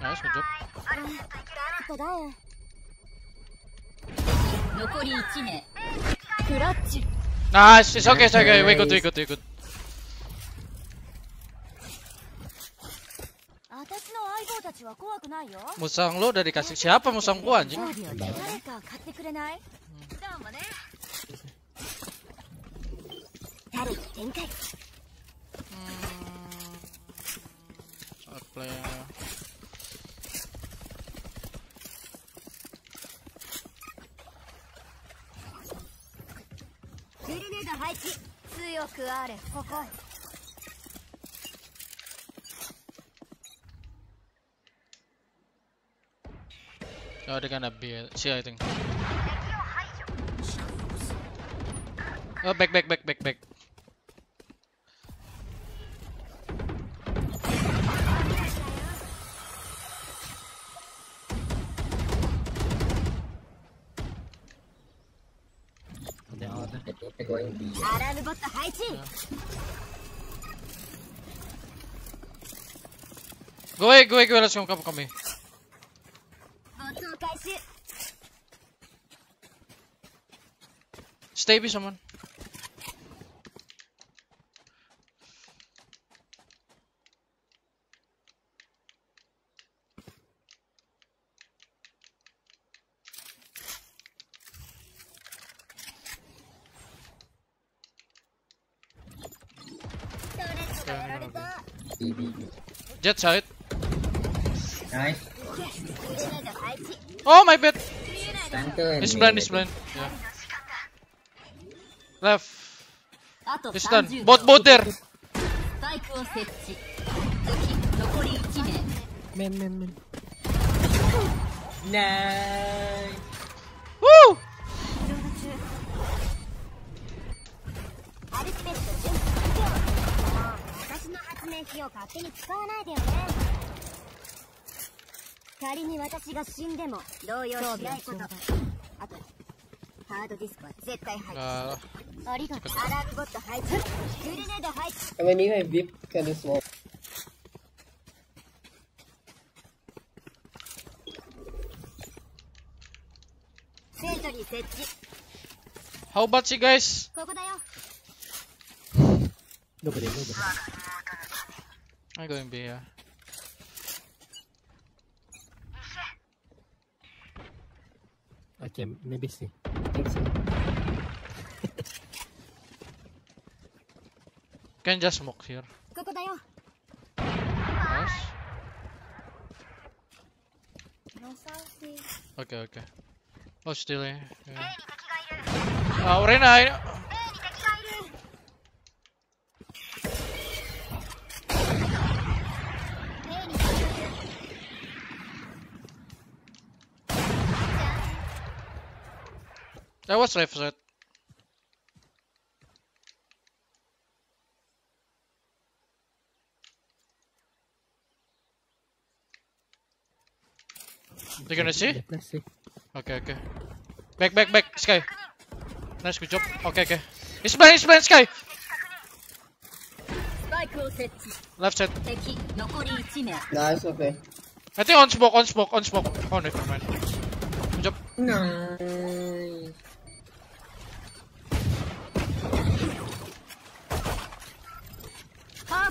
Speaker 1: Nice, good job.
Speaker 6: 誰かだよ
Speaker 8: 残り1名クラッチ
Speaker 1: Nice, it's okay, it's okay. We good, we good, we good.
Speaker 6: 当たっ 私の相棒たちは怖くないよ
Speaker 1: Musang lu udah dikasih siapa musang gua anjing?
Speaker 6: 花火を誰か買ってくれないどうもね 誰の展開うん player 強くあれここ
Speaker 1: へあれがなビア、シ
Speaker 15: アイテ
Speaker 3: ィング。
Speaker 6: あ、バックバック
Speaker 1: バックバックバック。来气。
Speaker 6: Gue, gue, gue langsung kamu kami.
Speaker 1: Stay
Speaker 3: bisa man.
Speaker 1: Jett side.
Speaker 3: Nice.
Speaker 1: Oh my bad! He's blind, he's blind. Yeah. Left. He's done. Both, both there.
Speaker 15: men. man, man.
Speaker 3: Nice.
Speaker 6: の発明機を勝手に使わないでよね仮に私が死んでも動揺しないことあとハードディスクは絶対入って
Speaker 1: Ah,
Speaker 6: ありがとうアラームボット配置グレネード配置
Speaker 14: Kami ni may VIP ka na smoke.
Speaker 1: how about you guys?
Speaker 6: ここだよ
Speaker 15: Nobody, nobody.
Speaker 1: I'm going B, yeah.
Speaker 15: Okay, maybe C.
Speaker 14: Think C.
Speaker 1: Can just smoke here. Nice. Okay, okay. Oh, still here. Yeah. Oh, Reyna, I... I was the episode. They're gonna see?
Speaker 15: Let's see.
Speaker 1: Okay, okay. Back, back, back, Skye. Nice, good job. Okay, okay.
Speaker 6: It's behind, it's behind, Skye!
Speaker 1: Left side.
Speaker 14: Nice, okay.
Speaker 1: I think on smoke, on smoke, on smoke. Oh, no, never mind. Good job.
Speaker 14: Nice.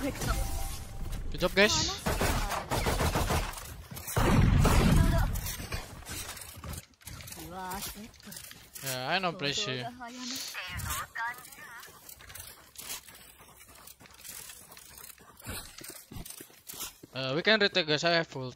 Speaker 1: Good job, guys. Yeah, I know pressure. Uh, we can retake, guys. I have full.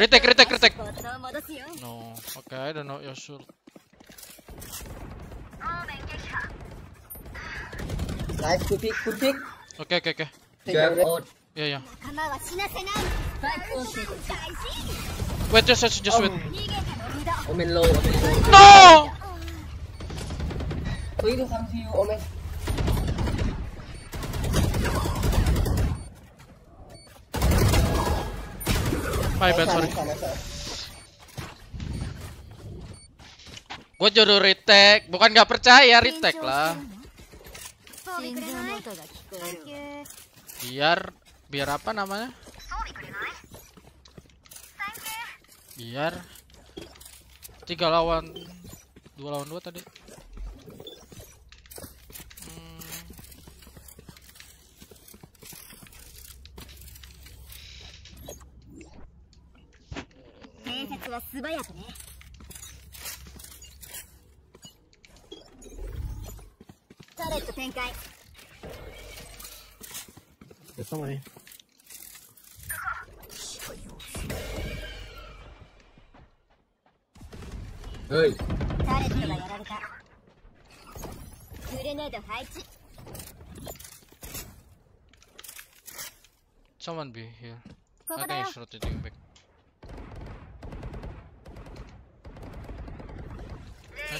Speaker 1: Retake, retake, retake. No. Okay, I don't know your shield.
Speaker 14: Nice, good pick, good pick.
Speaker 1: Okay, okay, okay.
Speaker 3: Get.
Speaker 1: Yeah, yeah. Wait, just, just, just wait.
Speaker 6: Oh.
Speaker 14: Omen low, Omen low.
Speaker 1: No!
Speaker 14: Wait, I'm to you, Omen.
Speaker 1: My bad, sorry. Gue jodoh retake, bukan gak percaya retake lah. Biar, biar apa namanya? Biar tiga lawan dua lawan dua tadi.
Speaker 6: 面接は素早くねタレット展開
Speaker 14: Hey,
Speaker 6: タレットがやられたグレネード配置
Speaker 1: someone be here.
Speaker 6: ここ
Speaker 1: I
Speaker 6: だ
Speaker 1: think
Speaker 6: よ
Speaker 1: he's rotating back.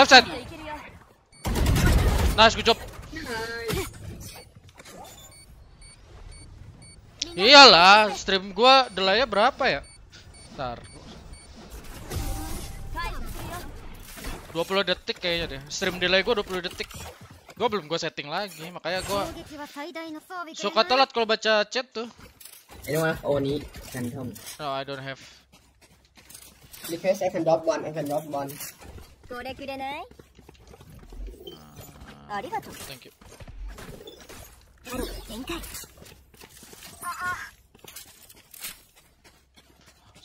Speaker 1: Left side. Nice, good job. Iyalah, stream gua delay berapa ya? Ntar. 20 detik kayaknya deh. Stream delay gua 20 detik. Gua belum gua setting lagi, makanya gua suka telat kalau baca chat tuh.
Speaker 14: ini mah, have Oni Phantom.
Speaker 1: No, I don't have.
Speaker 14: Because I can drop one, I can drop one.
Speaker 6: これくれないありがとう
Speaker 1: Thank you.
Speaker 6: タレット展開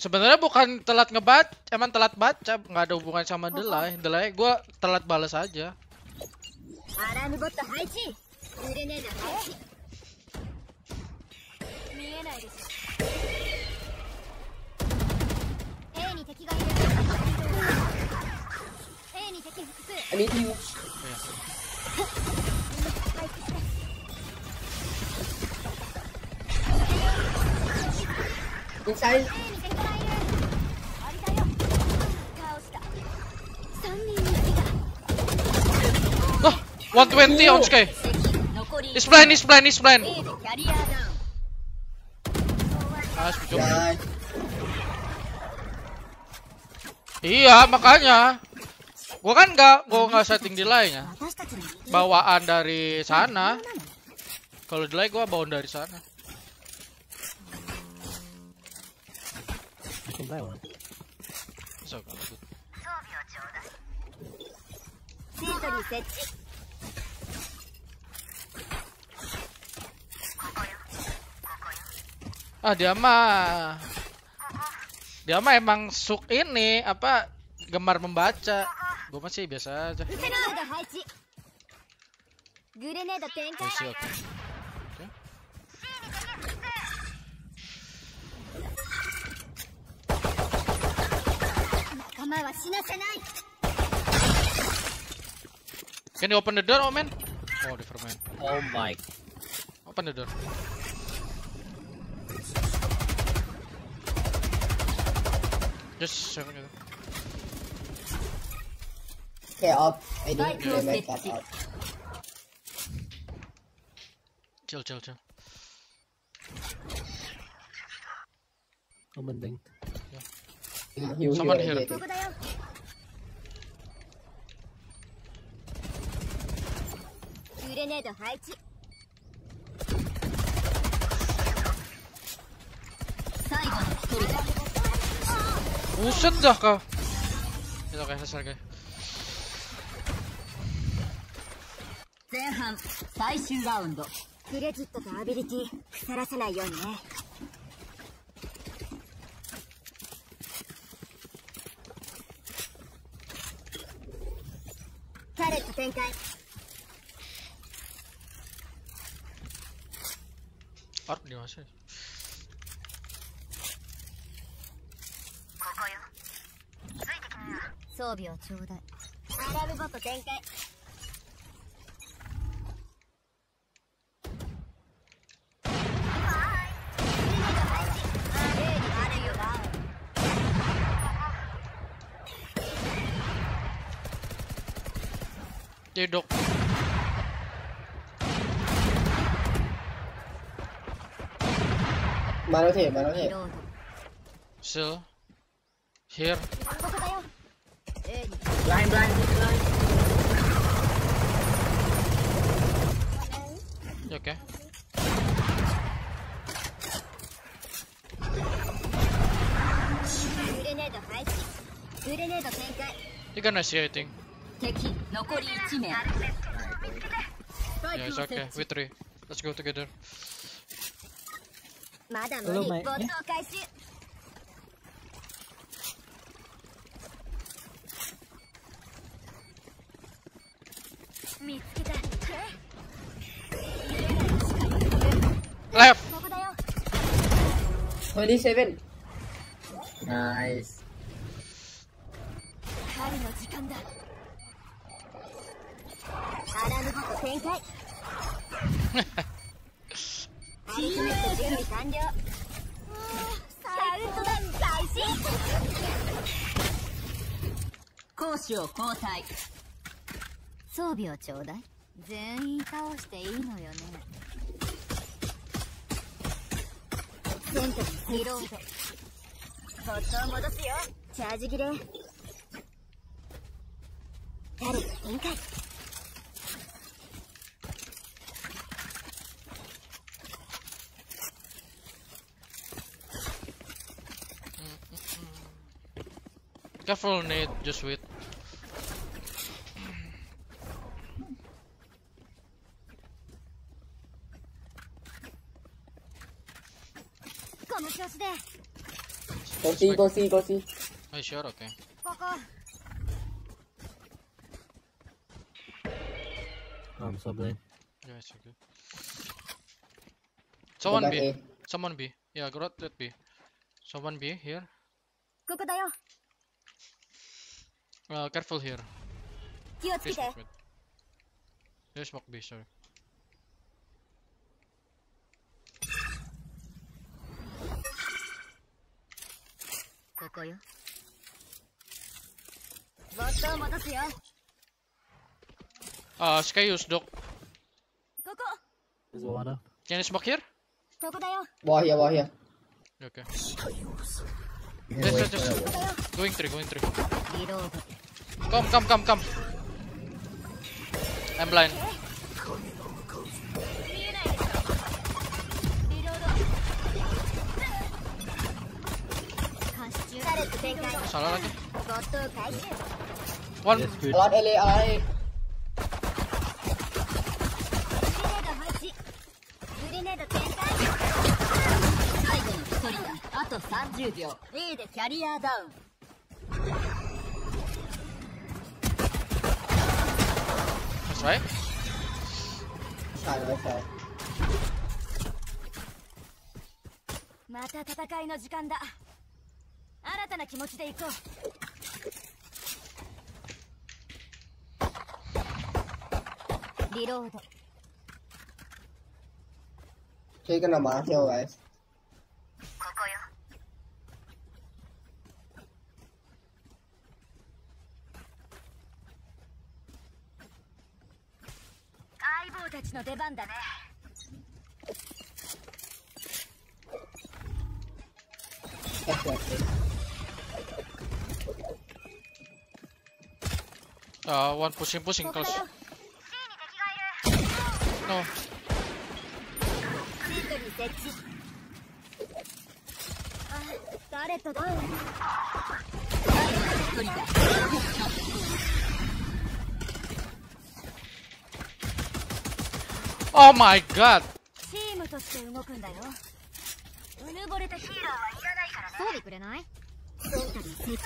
Speaker 1: Sebenarnya bukan telat ngebaca, emang telat baca, nggak ada hubungan sama delay. Delay gua telat balas aja.
Speaker 14: I need you. Inside.
Speaker 1: Oh, 120 on Sky. He's blind, he's blind, he's blind. Iya, makanya. Gua kan nggak, gua nggak setting
Speaker 6: delay nya.
Speaker 1: Bawaan dari sana. Kalau delay gua bawaan dari sana.
Speaker 6: Gitu.
Speaker 1: Ah dia mah dia mah emang suk ini apa gemar membaca gue masih biasa aja
Speaker 6: oh, siap.
Speaker 1: Can you open the door, oh man? Oh, Deferman.
Speaker 11: Oh my.
Speaker 1: Open the door. Just seven.
Speaker 14: Okay, off. I need to make that out.
Speaker 1: Chill, chill, chill.
Speaker 14: Heal,
Speaker 1: Someone
Speaker 14: heal,
Speaker 1: here.
Speaker 6: ここだよグレネード配置最後の一人だ
Speaker 1: Buset dah kau. Itu kayak selesai kayak.
Speaker 6: 前半最終ラウンド。クレジットとアビリティ腐らせないようにね。タレット展開。
Speaker 1: Arp di mana sih?
Speaker 6: 装備をちょうだい。アラブボット展開
Speaker 14: Dude, no. Mano
Speaker 6: hit, mano hit.
Speaker 1: Still. Here.
Speaker 14: Blind, blind, blind.
Speaker 1: Okay. You're gonna see, anything.
Speaker 6: 敵残り1名スパイ
Speaker 1: yeah
Speaker 6: ク
Speaker 1: it's
Speaker 6: を
Speaker 1: okay
Speaker 6: 設
Speaker 1: we
Speaker 6: 置
Speaker 1: three let's go together
Speaker 6: まだ無理
Speaker 12: Hello, mate.
Speaker 6: ボットを開始見つけた
Speaker 1: left
Speaker 6: ここだよ
Speaker 14: 27 nice
Speaker 6: 狩りの時間だ 展開アルティメット準備完了カウントダウン開始攻守を交代装備をちょうだい全員倒してい。いのよねセントリロードボットを戻すよチャージ切れ誰か展開
Speaker 1: careful Nate just wait
Speaker 6: この調子で
Speaker 14: go see go see go see
Speaker 1: are you sure okay
Speaker 6: ここ
Speaker 12: I'm so blind.
Speaker 1: yeah it's okay
Speaker 14: Go
Speaker 1: someone
Speaker 14: back
Speaker 1: B
Speaker 14: A
Speaker 1: someone B yeah go that B someone B here
Speaker 6: ここだよ
Speaker 1: Uh, careful here.
Speaker 6: They
Speaker 1: smoke smoke B, sorry. Uh, Sky use dog. Can you smoke here?
Speaker 14: Wah here, wah.
Speaker 1: Okay. Let's. Going three, going three. come come come come I'm blind
Speaker 6: 見えないでしょリロード監視中タレット展開
Speaker 1: salah lagi
Speaker 6: ボットを回収
Speaker 1: one
Speaker 12: Yes, good.
Speaker 14: alat LA alat
Speaker 6: グレネード配置グレネード展開最後の一人だあと30秒 A でキャリアダウン
Speaker 1: right?
Speaker 14: Side, right side.
Speaker 6: また戦いの時間だ。新たな気持ちで行こう。リロード。Taking a mile, guys. の出番だねああ、
Speaker 1: ワ
Speaker 6: ン
Speaker 1: プ
Speaker 6: シン、プシン、ク。ー。誰とどう？
Speaker 1: Oh my god.
Speaker 6: チームとして動くんだよ。うぬぼれたヒーローはいらないからな。装備くれない？センターに設置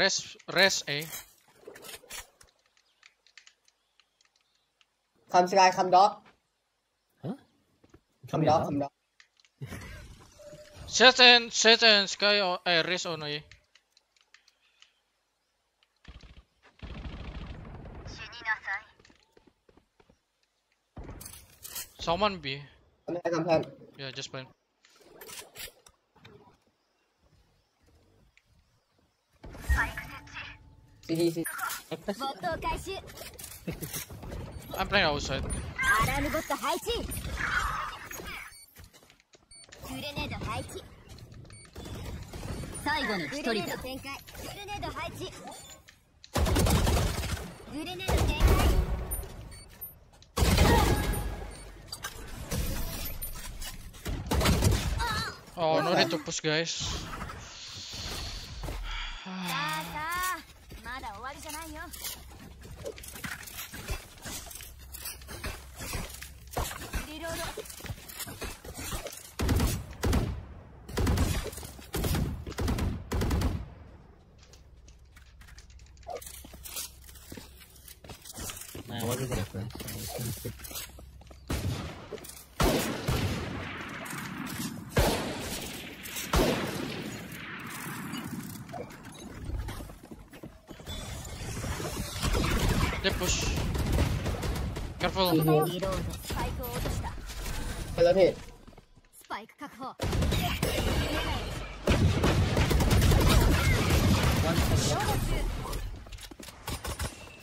Speaker 1: Rest, rest ấy.
Speaker 14: Không Sky, không đó.
Speaker 11: Hả?
Speaker 14: Không đó, không đó.
Speaker 1: Set and, set and Sky or uh, rest on ấy. Someone
Speaker 14: be. I'm, I'm,
Speaker 1: Yeah, just
Speaker 14: playing.
Speaker 6: ボットを回収
Speaker 1: I'm playing outside.
Speaker 6: アラームボット配置。グレネード配置。
Speaker 8: 最後の
Speaker 6: グ
Speaker 8: 一人だ。
Speaker 6: レネード展開。グレネード配置。グレネード展開。
Speaker 1: Oh, no need to push, guys.
Speaker 11: Nah, what is friend?
Speaker 1: They push. Careful.
Speaker 14: Hello, hit.
Speaker 6: スパイク確保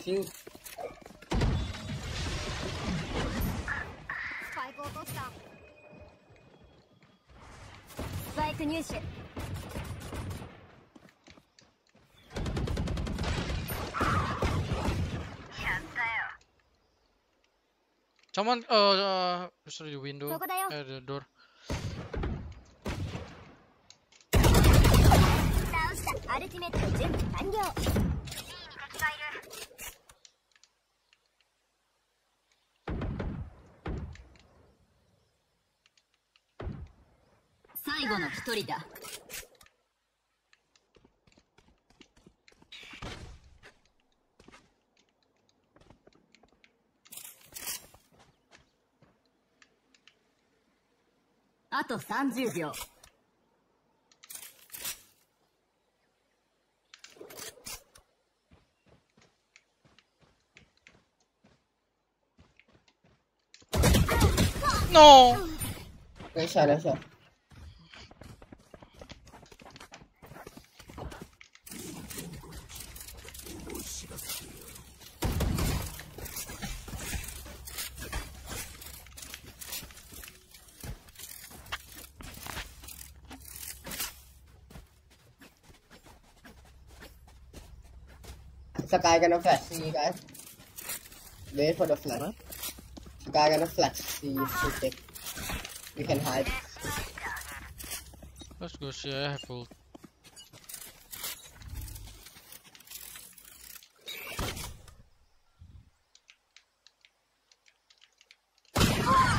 Speaker 14: Shoot.
Speaker 6: スパイクを落としたスパイク入手
Speaker 1: Someone, uh, uh,
Speaker 6: push through。ー、ト。
Speaker 8: 最後の一人だ。30秒。
Speaker 1: よ
Speaker 14: しょよいし guy gonna flex see you guys. Wait for the flex. What? The guy gonna flex see you shooting. You can hide.
Speaker 1: Let's go see I have full.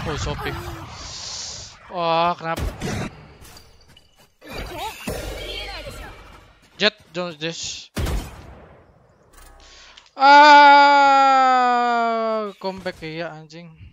Speaker 1: Oh,
Speaker 6: sopi. Oh, ah, kenapa?
Speaker 1: Jett, don't this. Ah, comeback ya anjing.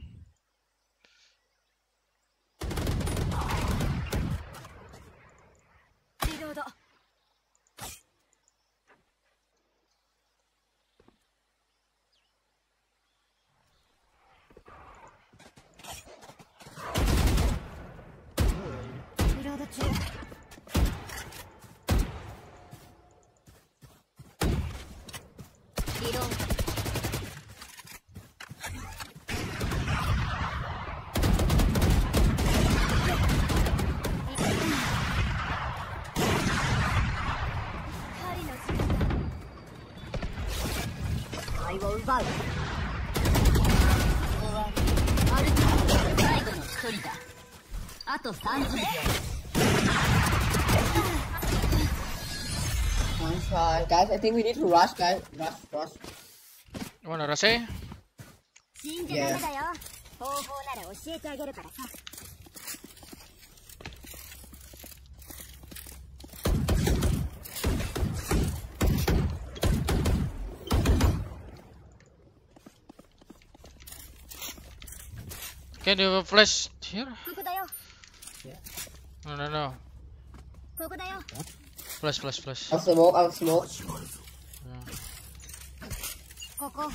Speaker 14: I think we need to rush, guys. Rush, rush.
Speaker 1: You wanna rush, eh?
Speaker 6: Yeah.
Speaker 1: Can you flash here?
Speaker 6: Yeah.
Speaker 1: No, no, no.
Speaker 6: What?
Speaker 1: Flash, flash, flash.
Speaker 14: I'll smoke, I'll smoke.
Speaker 6: ここ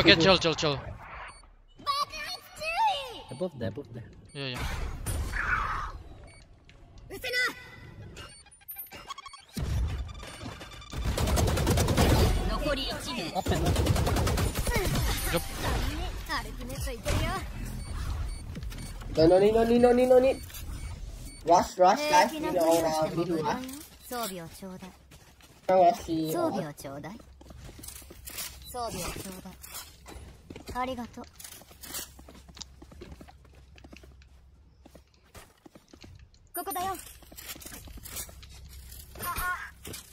Speaker 1: Okay, okay, chill, chill, chill.
Speaker 6: 爆発注
Speaker 5: Above there, above there.
Speaker 1: Yeah, yeah.
Speaker 6: 意うせな残り1名
Speaker 5: Up and up.
Speaker 6: アルティメットいけるよ
Speaker 14: No, no need, no need, no need, no need. Rush, rush, guys.
Speaker 6: 平
Speaker 14: We
Speaker 6: 気な
Speaker 14: all
Speaker 6: ふりは
Speaker 14: around.
Speaker 6: して
Speaker 14: We
Speaker 6: も
Speaker 14: do
Speaker 6: 無駄よ
Speaker 14: rush.
Speaker 6: 装備をちょうだい
Speaker 14: Now rush the.
Speaker 6: 装
Speaker 14: uh,
Speaker 6: 備をちょうだい装備をちょうだい ありがとう。ここだよ。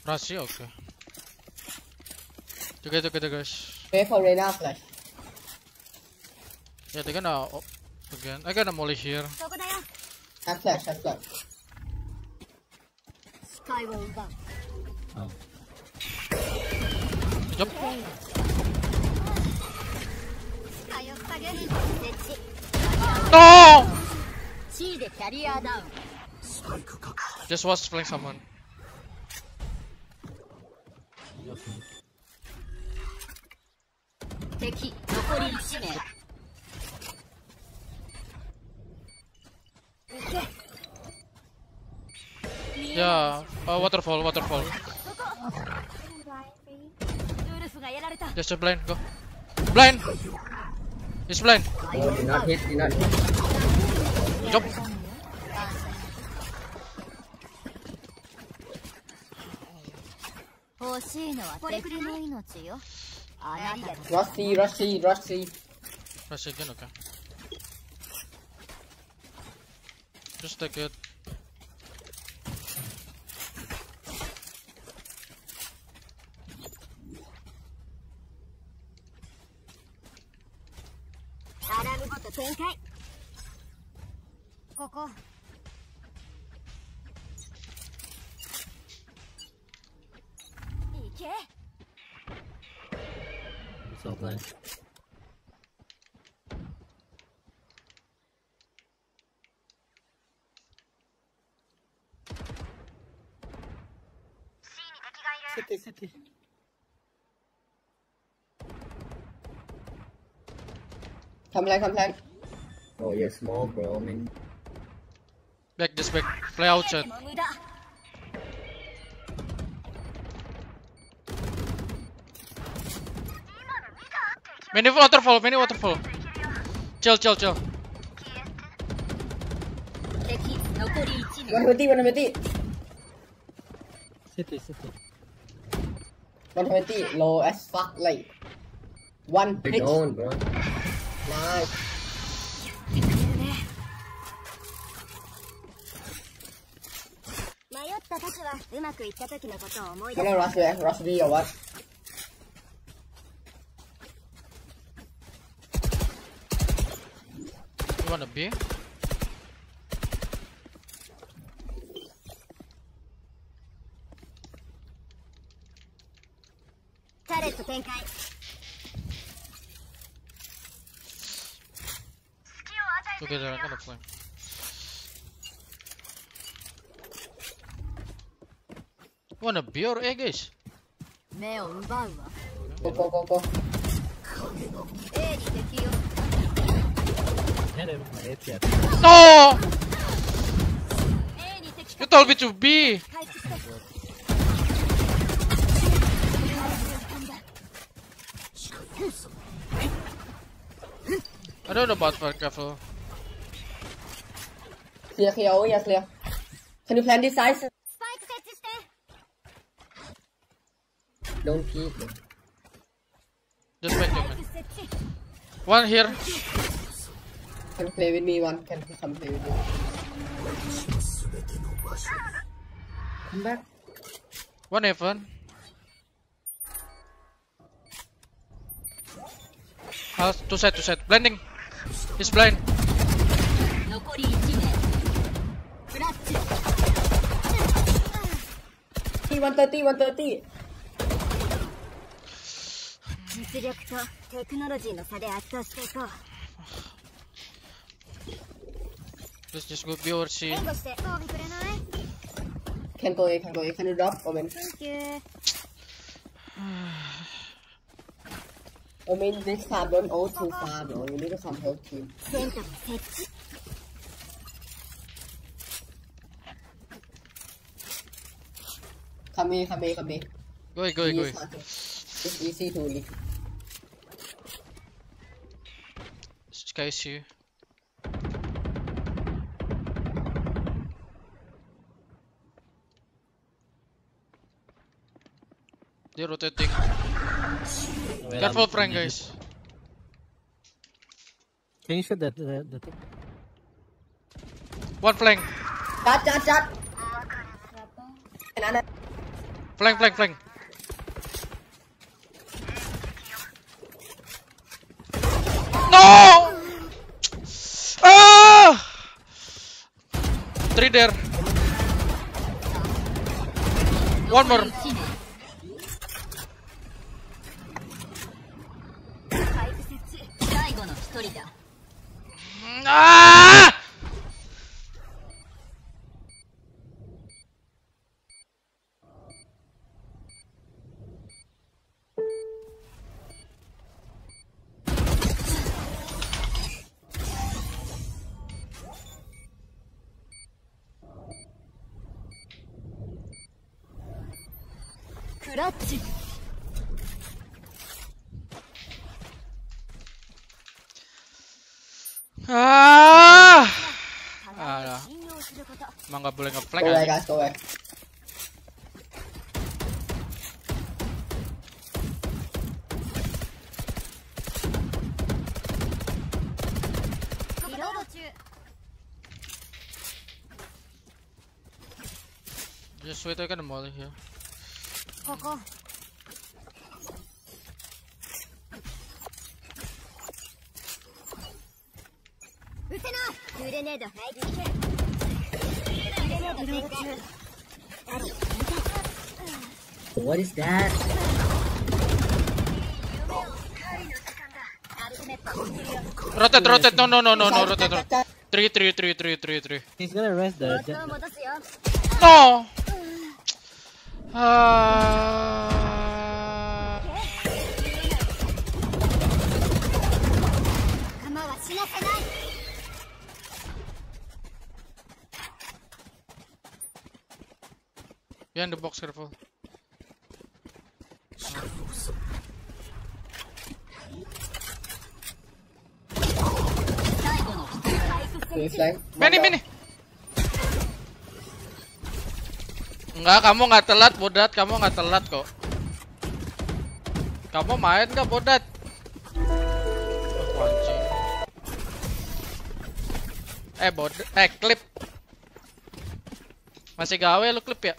Speaker 1: Rush hier, okay. Du gehst, du
Speaker 14: gehst, du gehst. Wer
Speaker 1: von Rena vielleicht? Ja, du kannst auch. Again, I got a molly here.
Speaker 14: I flash, I flash.
Speaker 6: Sky will back. Oh. Yep. Okay.
Speaker 1: No! Just watch, playing someone. Yeah, uh, waterfall, waterfall. Just a blind, go. Blind! He's blind.
Speaker 14: Oh, did not hit, did not hit. Jump. Rusty, Rusty, Rusty.
Speaker 1: Rusty again, okay. Just take it.
Speaker 6: ラームボット展開ここ行け
Speaker 5: So blind. City, city.
Speaker 14: Come plan, come plan. Oh, yeah, small, bro. I mean.
Speaker 1: Back this back. Play
Speaker 6: out, outside.
Speaker 1: Many waterfall, many waterfall. Chill, chill, chill.
Speaker 14: One mati, one mati.
Speaker 5: City, city.
Speaker 14: One mati, low as fuck, like. One. They don't,
Speaker 3: bro.
Speaker 14: Nice.
Speaker 6: った時はうまくいった時のことを思い出
Speaker 14: す Hello Rusty, Rusty or what?
Speaker 1: You
Speaker 6: want a beer? Turret 展開
Speaker 1: 受けじゃないかな、これ。
Speaker 6: yapıyor Egeş? Ne olur valla.
Speaker 14: Go go go go.
Speaker 1: No! You told me to be! I don't know about that, careful.
Speaker 14: Clear clear, oh yeah, clear. Can you plan this
Speaker 6: size?
Speaker 14: Don't peek.
Speaker 1: Just
Speaker 6: wait a.
Speaker 1: One here.
Speaker 14: Can play with me, one can come play with me. Come back.
Speaker 1: One heaven. Uh, ah, two set, two set. Blending. He's blind.
Speaker 8: He
Speaker 14: 130, 130.
Speaker 6: 実力とテクノロジーの差で圧倒していこう
Speaker 1: Let's just go B or C.
Speaker 14: Can go A, can go A. Can you drop? Omen.
Speaker 6: Thank you
Speaker 14: Omen, this farm don't go too far, bro. You need to come help team.
Speaker 6: セントリー設置
Speaker 14: Come A, come A, come A.
Speaker 1: Go go go.
Speaker 14: It's easy to leave.
Speaker 1: Sky is you. They're rotating. Careful, Frank, guys.
Speaker 11: Can you shoot that the, the thing?
Speaker 1: One flank.
Speaker 14: Shot, shot, shot. Another.
Speaker 1: Flank, flank, flank. No! Three there. One more.
Speaker 8: パイプ設置最後の一人だ
Speaker 1: Ah! nggak boleh
Speaker 6: ngeflag
Speaker 1: rotate, rotate. No, no, no, no, no, rotate, rotate. Three, three, three, three, three, three.
Speaker 11: He's gonna rest
Speaker 1: that. Ah.
Speaker 6: No. Uh...
Speaker 1: Yeah, the box, careful. Mini mini. Enggak, kamu nggak telat, bodat. Kamu nggak telat kok. Kamu main nggak bodat? Oh, eh bod, eh klip. Masih gawe lu klip ya?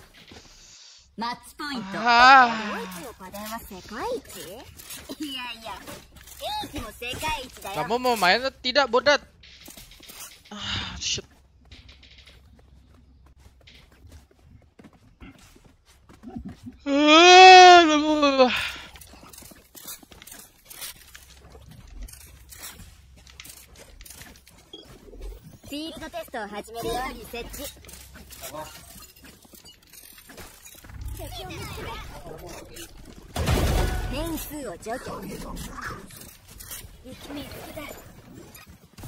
Speaker 1: Ah. Kamu mau main tidak bodat? Ah, shit. Ah,
Speaker 6: Field test を始めるように設置。変数を除去。
Speaker 5: 一
Speaker 6: 命くだ
Speaker 15: さ。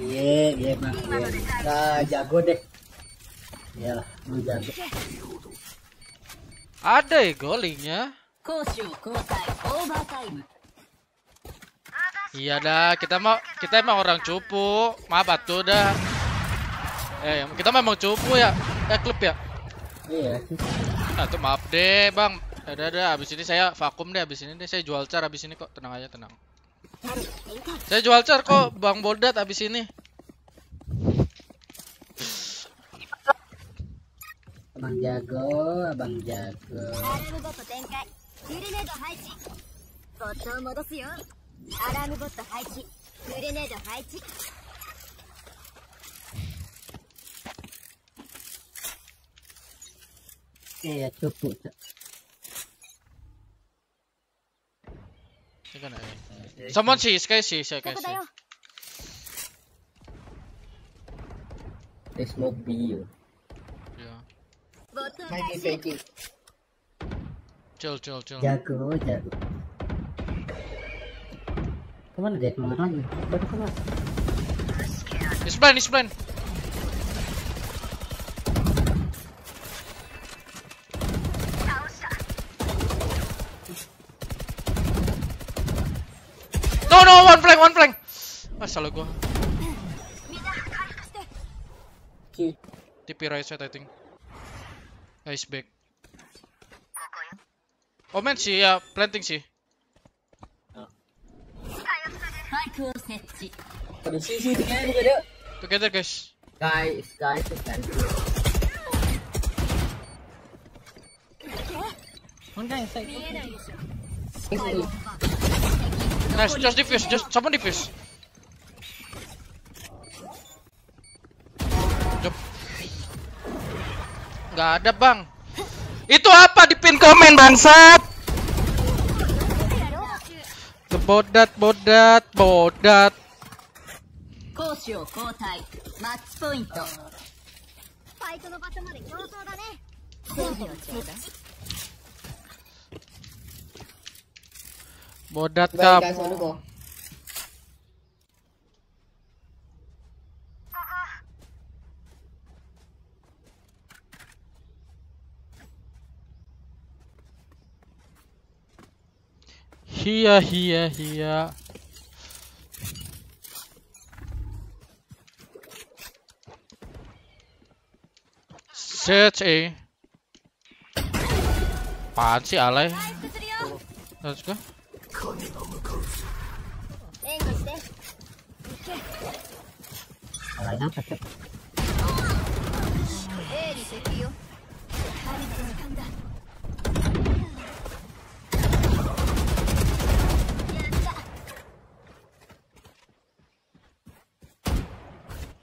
Speaker 15: Iya, iya jago deh. Iyalah, jago.
Speaker 1: Ada ya golingnya. Iya dah, kita mau kita emang orang cupu. Maaf tuh dah. Eh, kita memang cupu ya. Eh, klub ya.
Speaker 15: Iya.
Speaker 1: Nah, tuh maaf deh, Bang. Ada ada abis ini saya vakum deh abis ini deh saya jual car abis ini kok tenang aja tenang. Saya jual car kok Bang Bodat abis ini.
Speaker 15: bang Jago, Abang Jago.
Speaker 6: Oke,
Speaker 15: ya, cukup.
Speaker 1: Second A. Someone
Speaker 6: see,
Speaker 1: skye
Speaker 6: see, skye see.
Speaker 15: They smoke B.
Speaker 6: Yeah.
Speaker 14: Might be faking.
Speaker 1: Chill, chill, chill.
Speaker 15: Jago, jago. Come on, get me. you. Come on.
Speaker 1: He's blind, he's blind. oh one flank one flank. Masya Allah gua. TP right side I think. Guys back. Oh man sih ya planting sih together guys.
Speaker 15: Guys guys One guy inside.
Speaker 1: Nice, just defuse, just someone defuse. Jump. Gak ada bang. Itu apa di pin komen bangsat? Bodat, bodat, bodat.
Speaker 8: 攻守
Speaker 1: Bodat
Speaker 14: kap.
Speaker 1: Hia hia hia. Search eh. Pan si alay?
Speaker 6: Let's go. 復するよ
Speaker 1: Let's go.
Speaker 6: 援護して
Speaker 15: Orangnya apa cok?
Speaker 6: A に敵よやった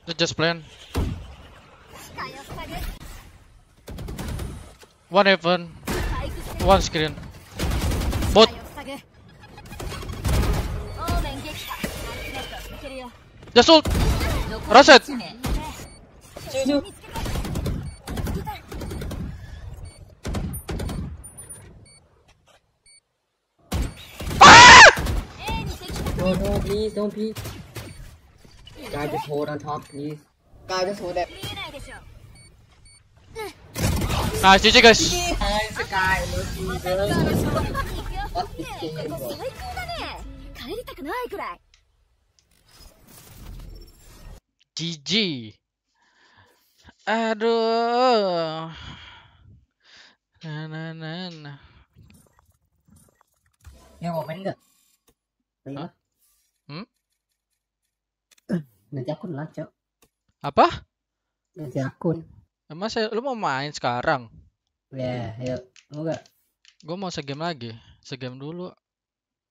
Speaker 1: Let's just plan.
Speaker 6: 視界を塞ぐ
Speaker 1: One heaven,
Speaker 6: 回復して
Speaker 1: one screen.
Speaker 6: 야쏘 라샷
Speaker 15: No, no, please, don't please. Guy, just hold on top, please.
Speaker 14: Guy, just hold
Speaker 6: it.
Speaker 1: Nice, GG guys.
Speaker 6: Nice, guy, look, you girl. Fuck this game, bro. 帰りたくないくらい。
Speaker 1: GG. Aduh. Na na na na.
Speaker 15: Ya mau main nggak?
Speaker 1: Hah? Hmm?
Speaker 15: Nanti akun lah, cok.
Speaker 1: Apa?
Speaker 15: Nanti akun.
Speaker 1: Emang saya, lu mau main sekarang?
Speaker 15: Ya, ayo. Mau nggak?
Speaker 1: Gue mau segame lagi. Segame dulu.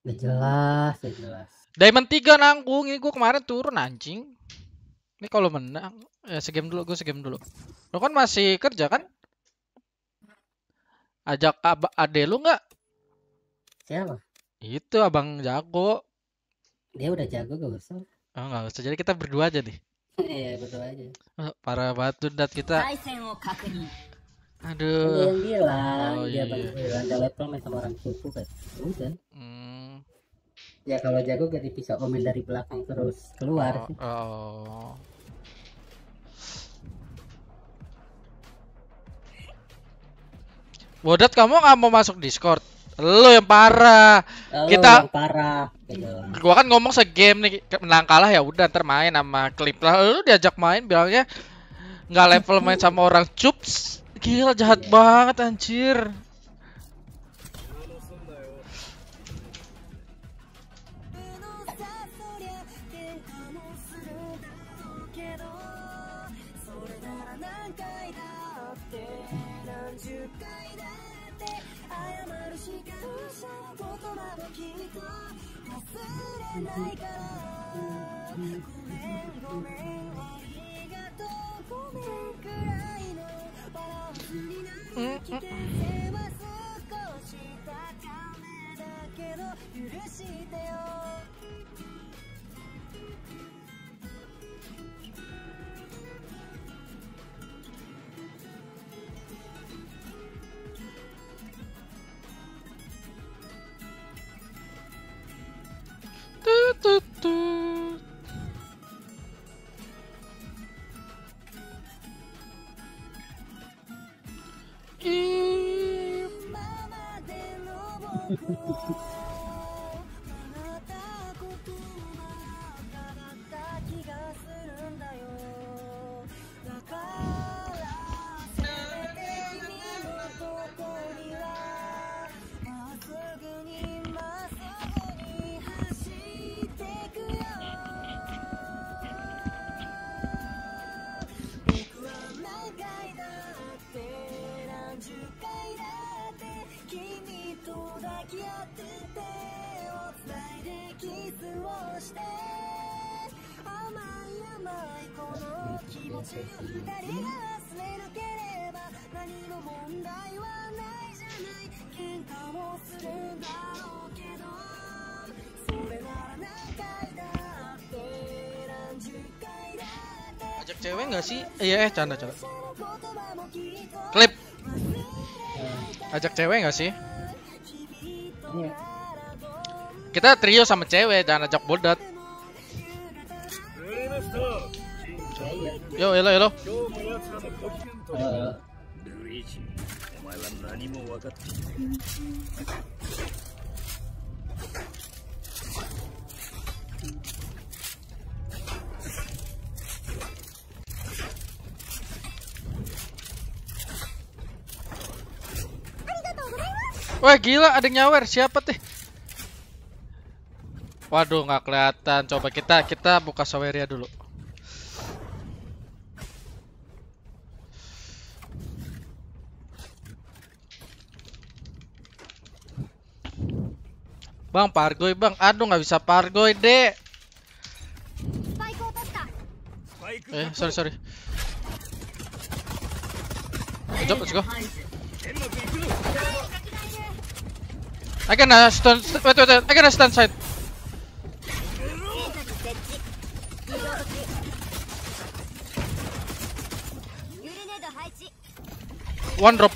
Speaker 15: Udah jelas, udah jelas.
Speaker 1: Diamond 3 nanggung. Ini gue kemarin turun anjing. Ini kalau menang, ya segame dulu, gue segame dulu. Lo kan masih kerja kan? Ajak ab ade lu nggak?
Speaker 15: Siapa?
Speaker 1: Itu abang jago.
Speaker 15: Dia udah jago gak usah.
Speaker 1: Oh nggak usah, jadi kita berdua aja nih.
Speaker 15: Iya berdua aja.
Speaker 1: Oh, Para batu dat kita.
Speaker 15: Aduh. Dia yang bilang,
Speaker 1: oh,
Speaker 15: dia
Speaker 1: iya.
Speaker 15: bilang, level sama orang kuku kan. Udah.
Speaker 1: Hmm.
Speaker 15: Ya kalau jago gak bisa omen dari belakang terus keluar.
Speaker 2: Oh, oh. Bodat kamu nggak mau masuk Discord? Lo yang parah.
Speaker 15: Kalau
Speaker 2: Kita-
Speaker 15: yang parah. Gitu.
Speaker 2: Gua kan ngomong segame nih menang kalah ya udah ntar main sama klip lah. Lu diajak main bilangnya nggak level main sama orang cups. Gila jahat
Speaker 15: Iya.
Speaker 2: banget anjir. Tut, ajak cewek nggak sih? Iya eh canda canda. Klip. Ajak cewek nggak sih?
Speaker 15: Iya.
Speaker 2: Kita trio sama cewek, jangan ajak bodat. Yo,
Speaker 5: elo, elo.
Speaker 2: Wah gila ada nyawer siapa teh Waduh, nggak kelihatan. Coba kita kita buka Saweria dulu. Bang, pargoi bang. Aduh, nggak bisa
Speaker 1: Pargoi deh. Eh,
Speaker 2: eh, sorry, sorry. Jump, let's go. I can uh, stun. Wait, wait, wait. I can uh, side. One drop.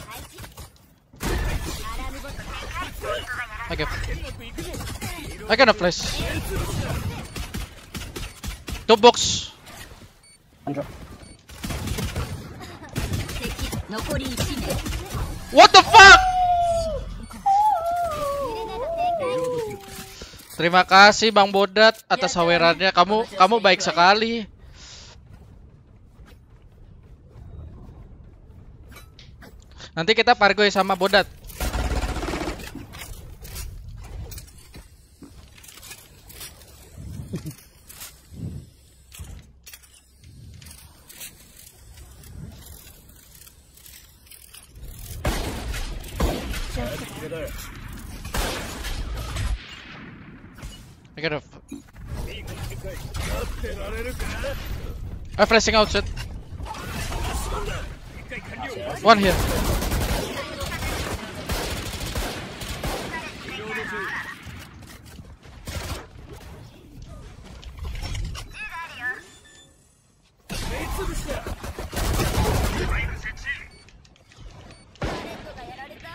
Speaker 2: I can. I can flash. Two box. What the fuck? Terima kasih Bang Bodat atas hawerannya. Kamu kamu baik sekali. Nanti kita pargoy sama Bodat. I. I'm flashing out, shit. One here.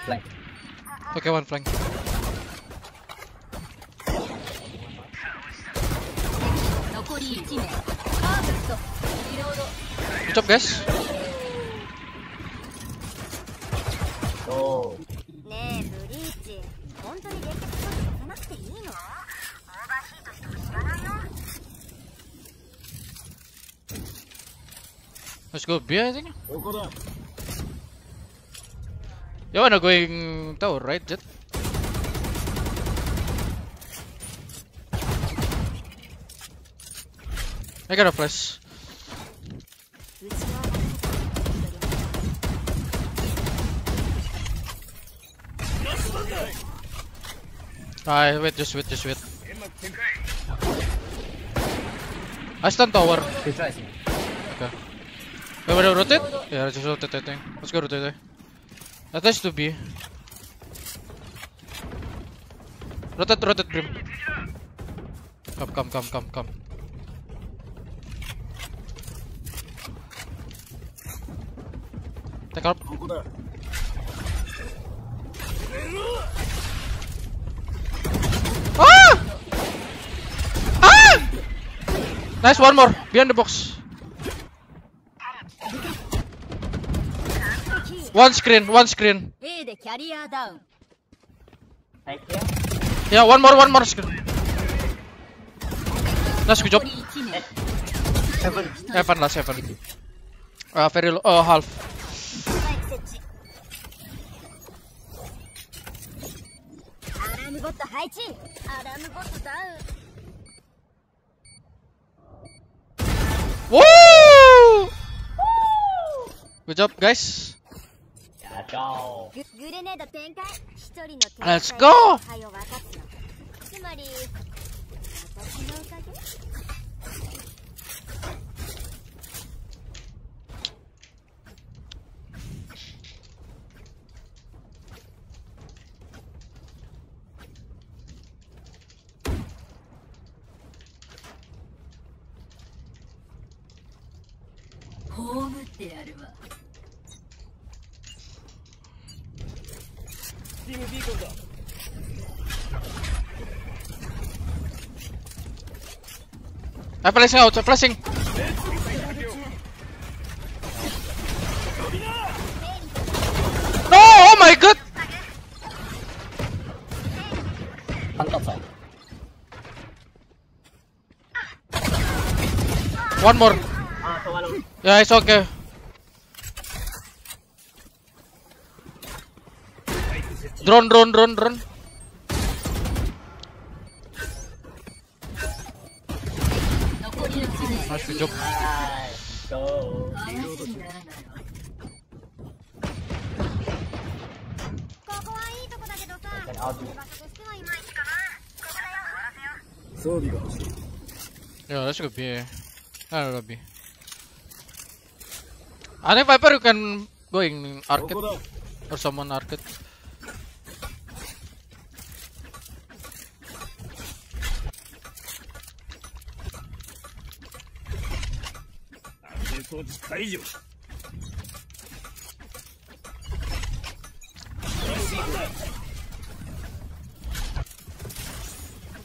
Speaker 2: Flank. Okay, one flank.
Speaker 1: Good job, guys. Let's go B I think.
Speaker 5: Yeah
Speaker 1: we're not going tower right Jett I got a flash Ah, wait, just wait, just wait. I stun tower. Okay. Wait, wait, rotate? Yeah, just rotate, I think. Let's go rotate. Attach to B. Rotate, rotate, Brim. Come, come, come, come, come. Take up. Ah! Ah! Nice, one more. Behind the box. One screen, one screen. Yeah, one more, one more screen. Nice, good job.
Speaker 11: Seven,
Speaker 1: seven lah seven. Uh, very low, uh, half.
Speaker 6: ボット配置アラームボットダウン
Speaker 1: Woo! Good job, guys. Let's go! I'm flashing out, I'm flashing. No, oh my god! One more.
Speaker 11: Ah.
Speaker 1: Yeah, it's okay. Drone, drone, drone, drone.
Speaker 11: should go
Speaker 1: B. I don't B. Viper you can go in Arcade or someone Arcade.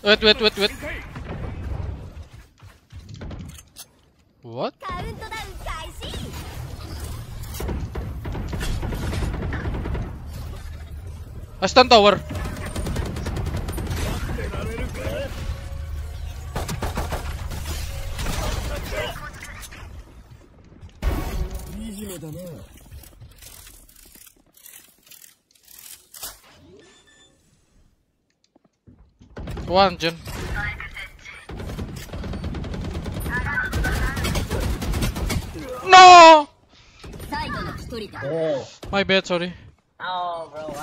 Speaker 1: Wait, wait, wait, wait. What? A stun tower. One, Jin. My bad, sorry.
Speaker 11: Oh, bro.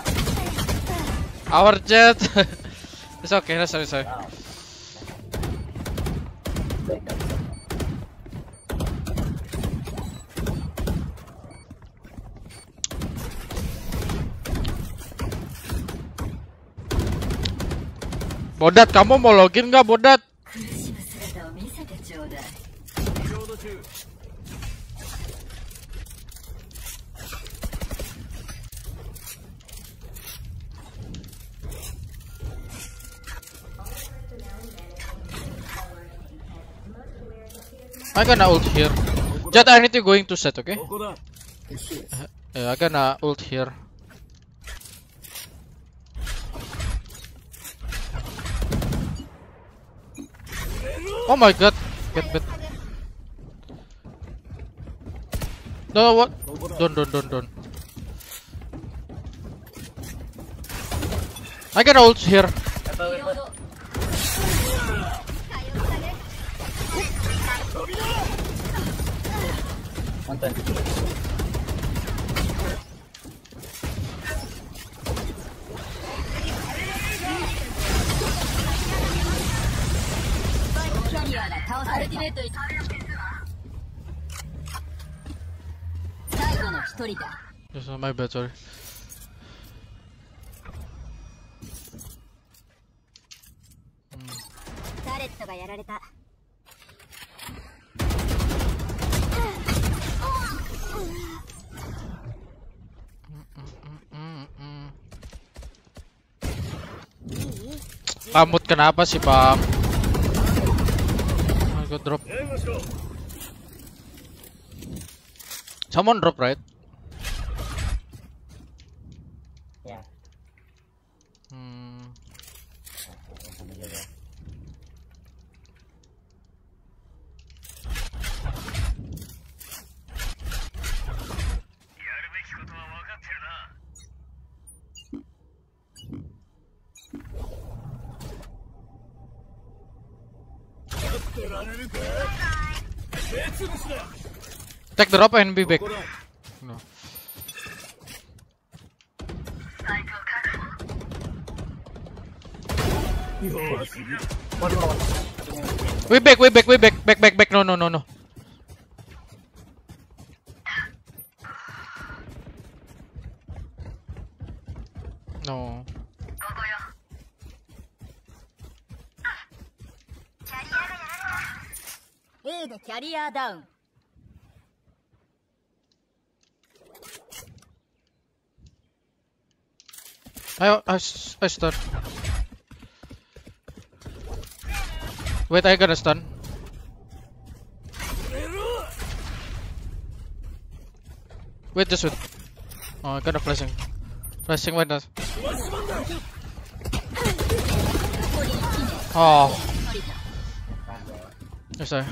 Speaker 1: Our jet. it's okay. No, sorry, sorry. Bodat, kamu mau login nggak, Bodat? I'm gonna ult here. Jett, I need to going to set, okay?
Speaker 5: Uh,
Speaker 1: yeah, I'm gonna ult here. Oh my god, get bit. No, what? Don't, don't, don't, don't. I got ult here.
Speaker 11: 反
Speaker 1: 対に最後の一人だ。
Speaker 6: タレットがやられた。
Speaker 1: Kamot kenapa sih, Bang? Oh, drop. Someone drop, right? Take the drop and be back. No. We back, we back, we back, back, back, back. No, no, no, no. No.
Speaker 6: ーでキャリアダウン
Speaker 1: I, I, I stun. Wait, I gotta stun. Wait, just wait. Oh, I gotta flashing. Flashing, why not? Oh. Yes, sir.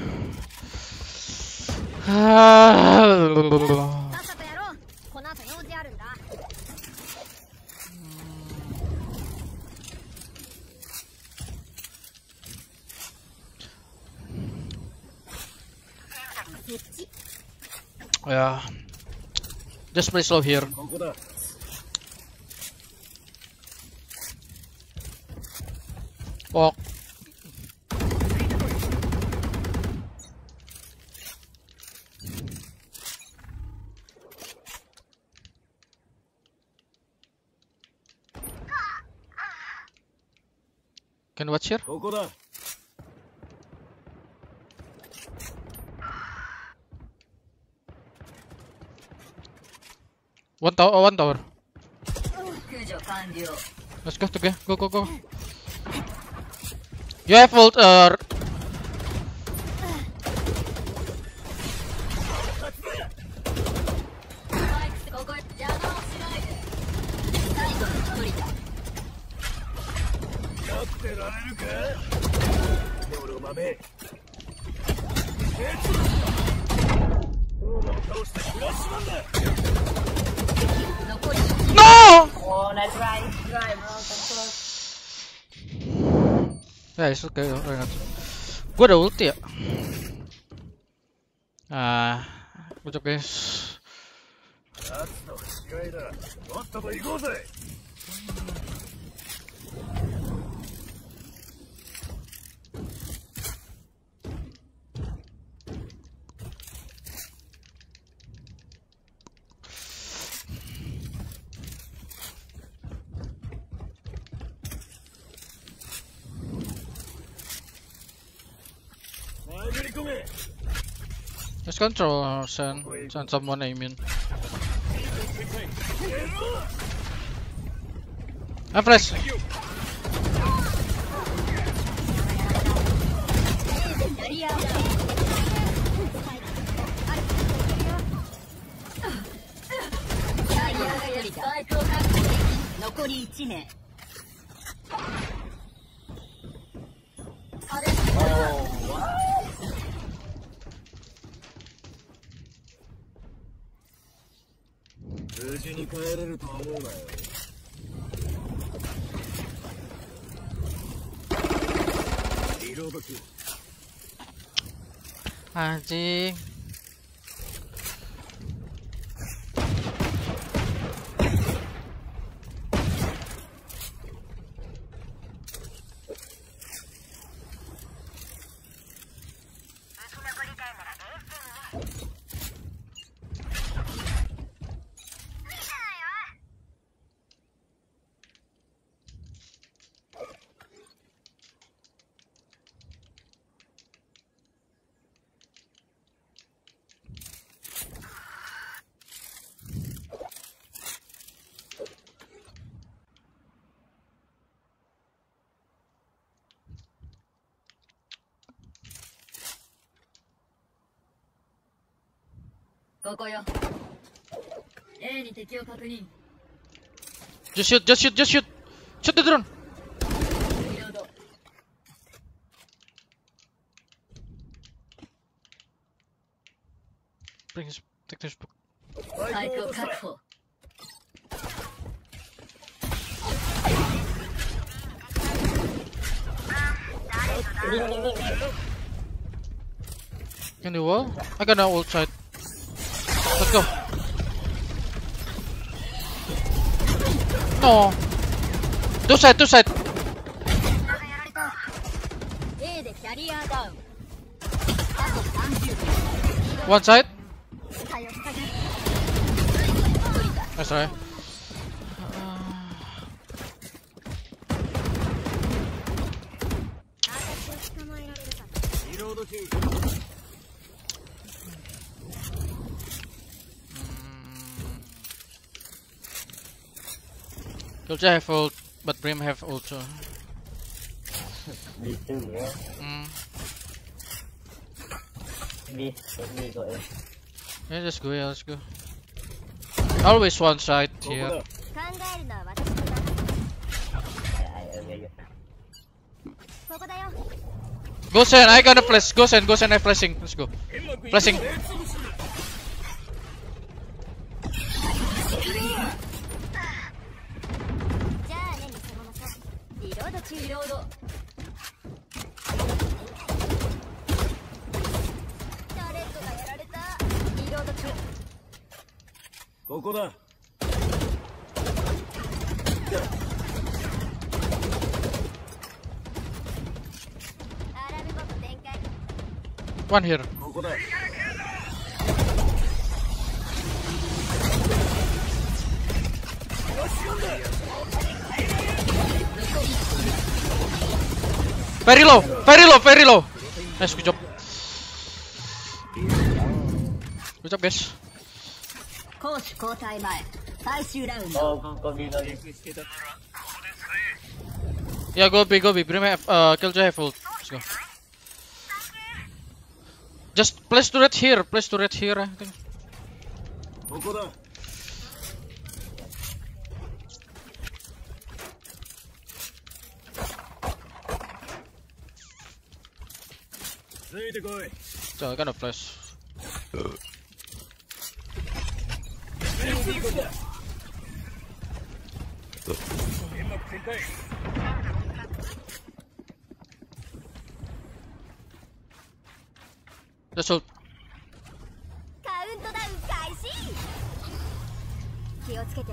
Speaker 1: Yeah. Just play slow here. Walk. Can watch here? One tower, oh, one tower. Let's go, okay. Ya. Go, go, go. You have ult, uh, Itu kayak orang Gue ada ulti ya. Ah, ucap guys. control Sen. send someone I mean. I'm
Speaker 5: fresh. Spike 帰れると思うなよリロード.
Speaker 8: ここよ A に敵を確認
Speaker 1: Just shoot, just shoot, just shoot. Shoot the drone.
Speaker 8: リロード
Speaker 1: Bring his, take this book.
Speaker 8: スパイクを確保
Speaker 1: Can do wall? I got an ult side. Let's go. No. Two side, two side. One side.
Speaker 5: I'm oh, sorry.
Speaker 1: Dolce have ult, but Brim have also.
Speaker 11: Me too, yeah.
Speaker 1: Mm.
Speaker 11: Me, let me go in.
Speaker 1: Yeah, let's go, yeah, let's go. Always one side
Speaker 5: go,
Speaker 1: here. Go. Send, I got a flash. Go send, go send, I flashing. Let's go. Flashing.
Speaker 6: リロード中
Speaker 8: リロード
Speaker 6: 誰かがやられた
Speaker 8: リロード中
Speaker 5: ここだ
Speaker 6: アラームボット展開
Speaker 1: One here.
Speaker 5: ここだ
Speaker 1: Very low, very low, very low. Nice, good job. Good job, guys. Yeah, go B, go B. Brim have, uh, Killjoy have ult. Let's go. Just place to red here, place to red here, I think.
Speaker 5: ついてこい。
Speaker 1: じゃあ、ガナ
Speaker 5: フラッシ
Speaker 1: ュ。よしょ
Speaker 6: カウントダウン開始。気をつけて。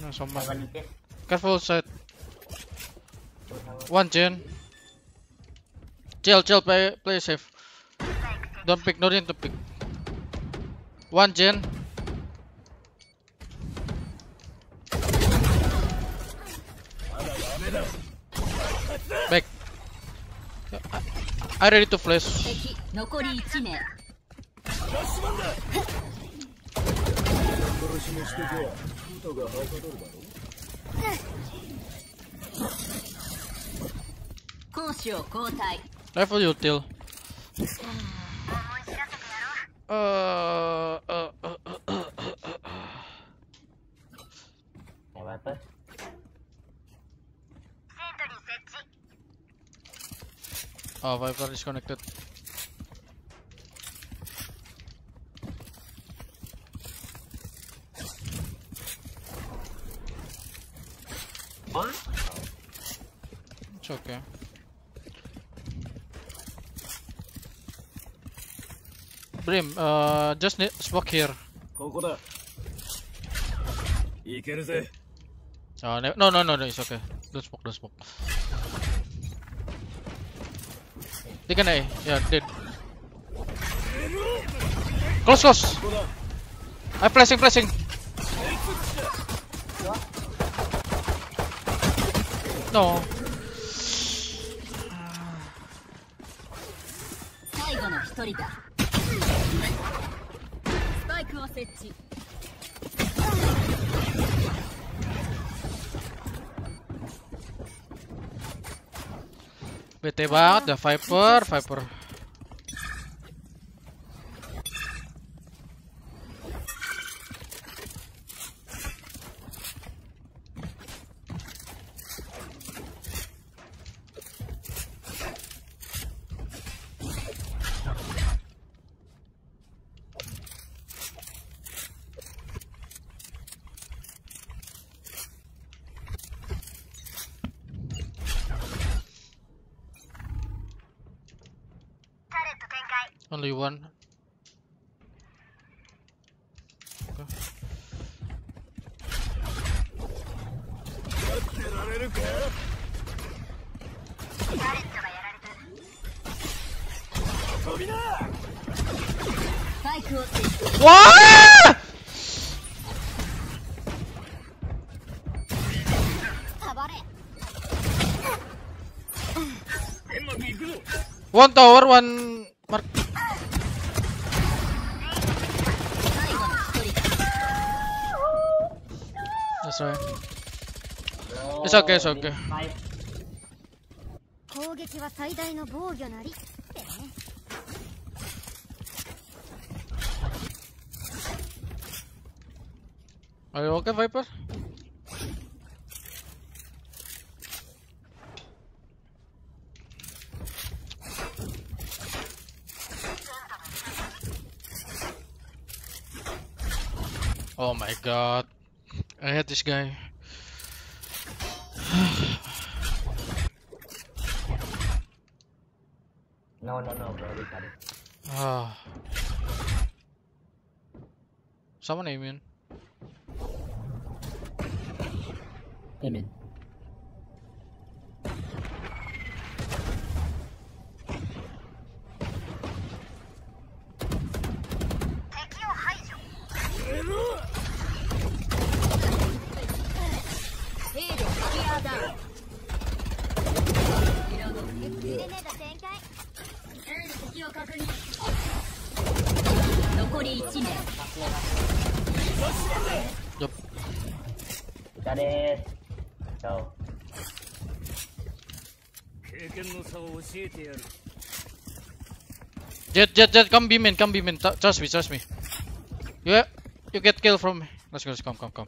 Speaker 1: No.
Speaker 11: One hit.
Speaker 1: Careful side. One gen. Chill, chill, play, play safe. Don't pick, no need to pick. One gen. Back. I, I ready to flash.
Speaker 5: ろしめしてけことがはかどるだろ
Speaker 8: 講師を交代
Speaker 1: ライフル言ってよあ
Speaker 11: ああああああ、
Speaker 1: oh, Viper is connected. It's okay. Brim, uh, just need smoke here. Oh, no, no, no, no, it's okay. Don't smoke, don't smoke. They can A. Yeah, dead. Close, close! I'm flashing, flashing! No.
Speaker 8: 最後の一人だスパイクを設置
Speaker 1: Bete banget dah Viper, Viper.
Speaker 8: you want. What?
Speaker 1: One tower, one sorry. It's okay, it's okay. Are you okay, Viper? Oh my god. I had this guy.
Speaker 11: No, no, no, bro. We got it.
Speaker 1: Ah. Someone aim in.
Speaker 11: Amen.
Speaker 8: A で ャリアーダウン A で敵を確認残り1名
Speaker 1: Yup.
Speaker 11: Got it. Go.
Speaker 5: 経験の差を教えてやる
Speaker 1: Jet, Jet, Jet, come beam in, come beam in. T- trust me, trust me. You, you get kill from me. Let's go, let's come, come, come.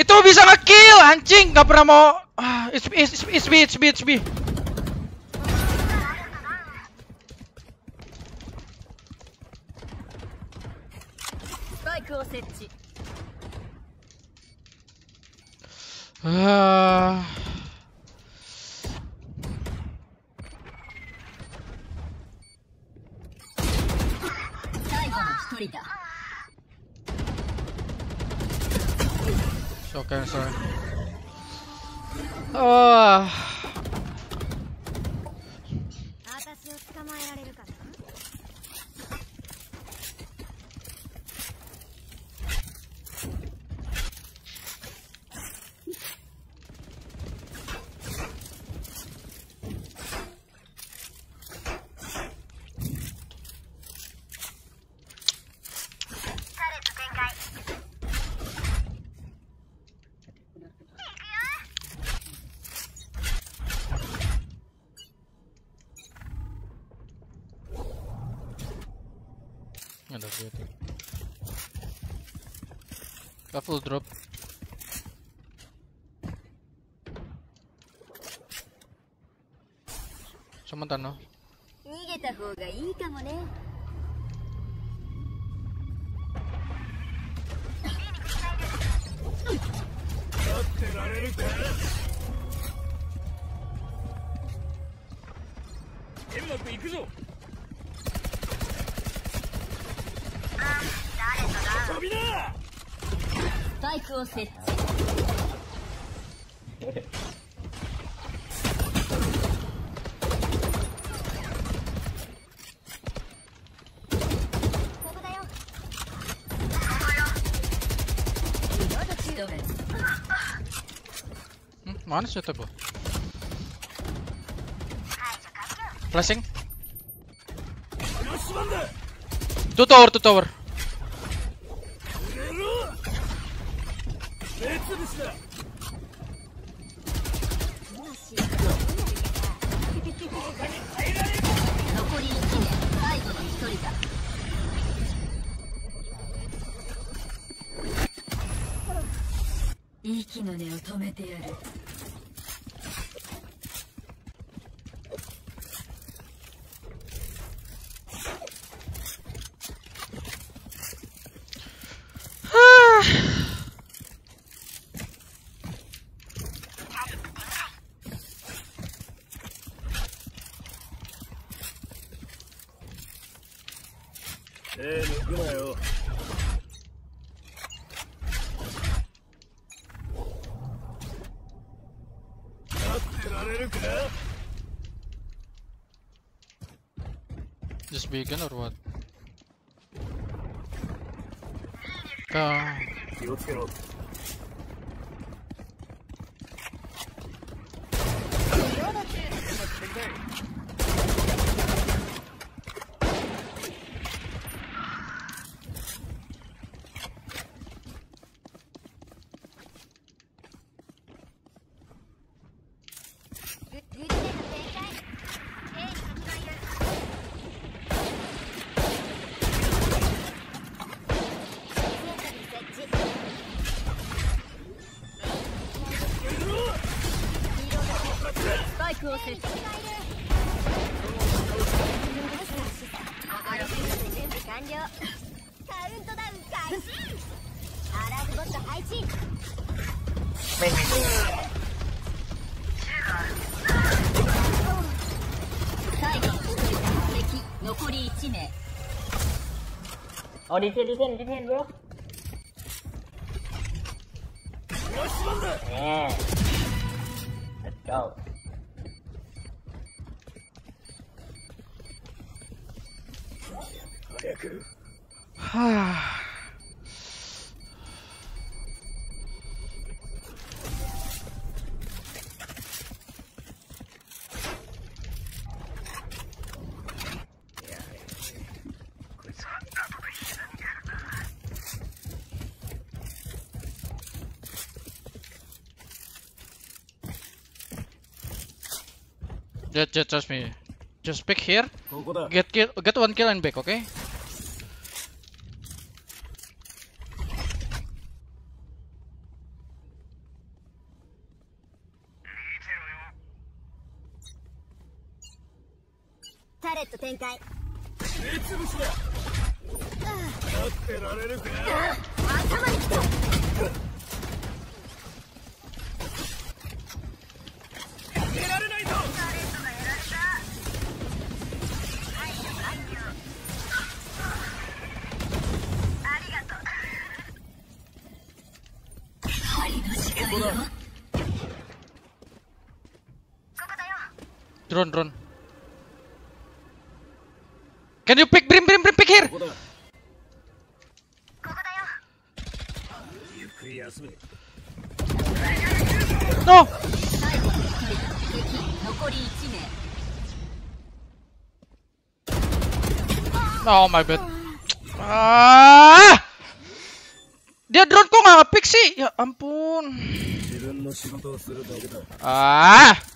Speaker 1: Itu bisa ngekill anjing, nggak pernah mau ah, it's, it's, it's, it's it's B, it's B. Ah.
Speaker 8: ah. ah.
Speaker 1: It's okay, sorry. Oh.
Speaker 6: contarnos. Mana sih gua? Flashing. Tower, tu tower. vegan or what?
Speaker 7: Đi chơi đi.
Speaker 6: Just, just, trust me. Just pick here. Get kill, get one kill and back, okay? Drone, drone.
Speaker 2: Can you pick Brim, Brim, Brim, pick here? No! Oh my bad. Ah! Dia drone kok nggak pick sih? Ya ampun. Ah!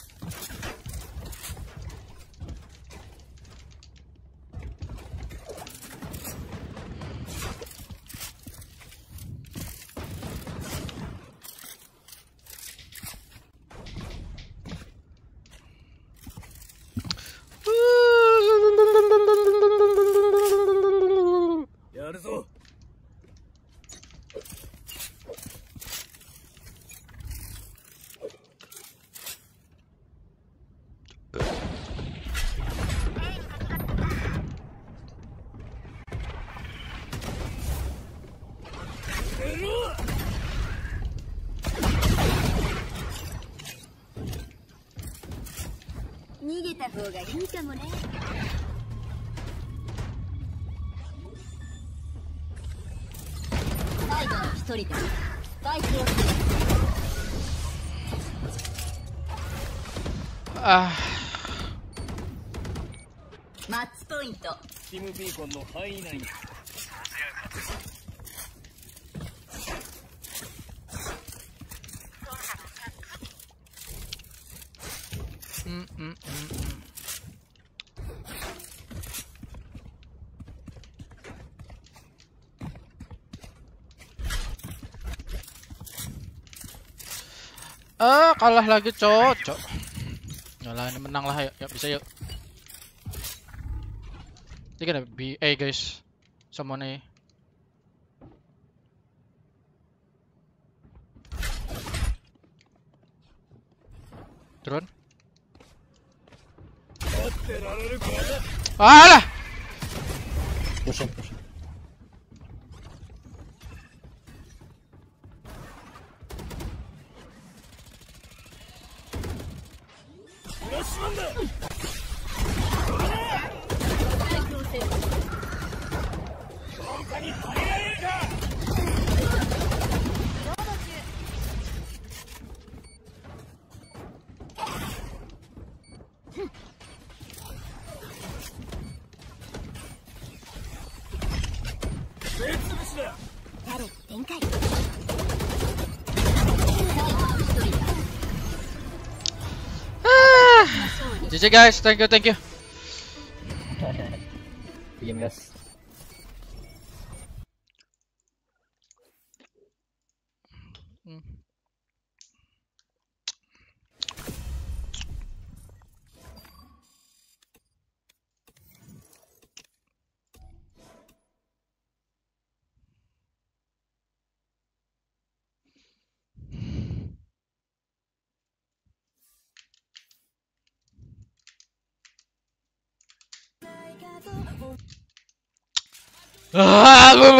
Speaker 5: ティム・ビーコンの範囲内に
Speaker 2: Mm, mm, mm, mm. Ah, kalah lagi, cocok. Yalah, ini menang lah, yuk, yuk bisa yuk. They're gonna be A guys. Someone A. Drone. Ah!
Speaker 16: Push him,
Speaker 2: push GG guys, thank you, thank you.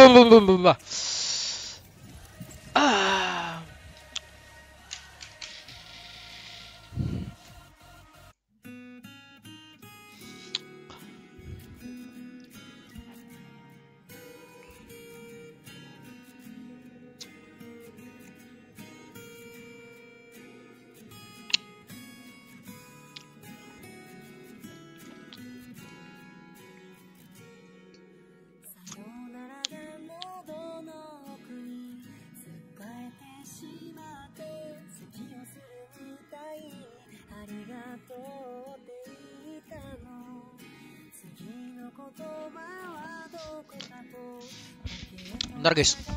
Speaker 2: blá, blá, blá, blá. tardes.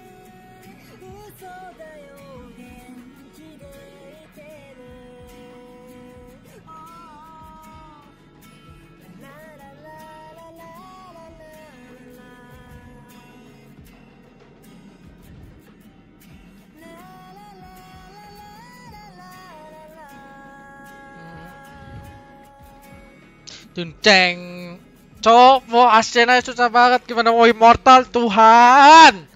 Speaker 2: 嘘だよ
Speaker 1: 元気でいてる、oh,
Speaker 2: cowok Cok, mau Asena susah banget. Gimana mau immortal? Tuhan.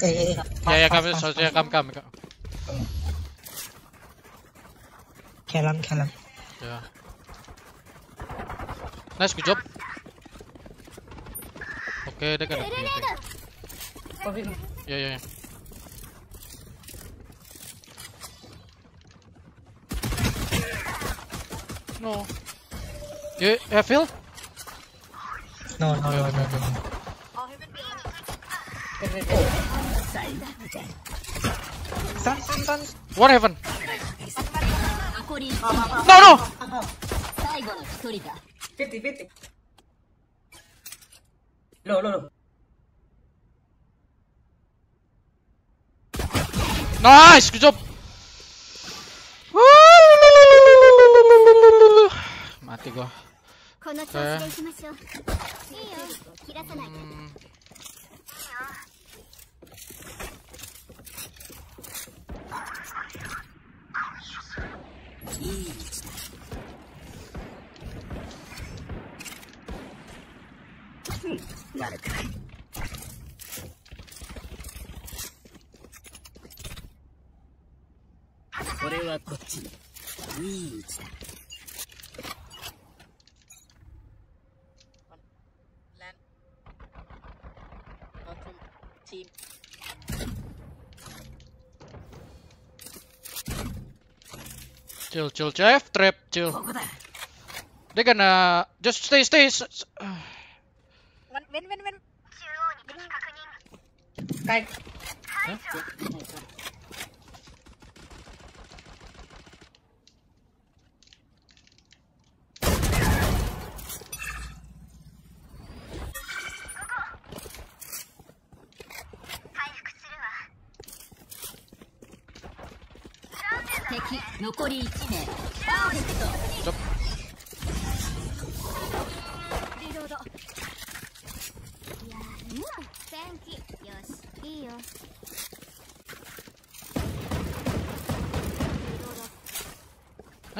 Speaker 2: Ya ya kami sosial ya, kam kam.
Speaker 17: Kelam kelam.
Speaker 2: Ya. Nice good job. Oke dekat. Ya, ya ya. No. Ya yeah, Phil?
Speaker 17: No no no ya, no. no, Tan, tan, tan.
Speaker 2: What happened? No, no!
Speaker 6: 最後の一人だ。
Speaker 17: 50, 50. No, no, no.
Speaker 2: Nice! Good job! Mati gua.
Speaker 6: Okay.
Speaker 2: Hmm. Chill, chill, Jeff. Trap, chill. They're gonna just stay, stay.
Speaker 5: Win, win, win,
Speaker 1: win.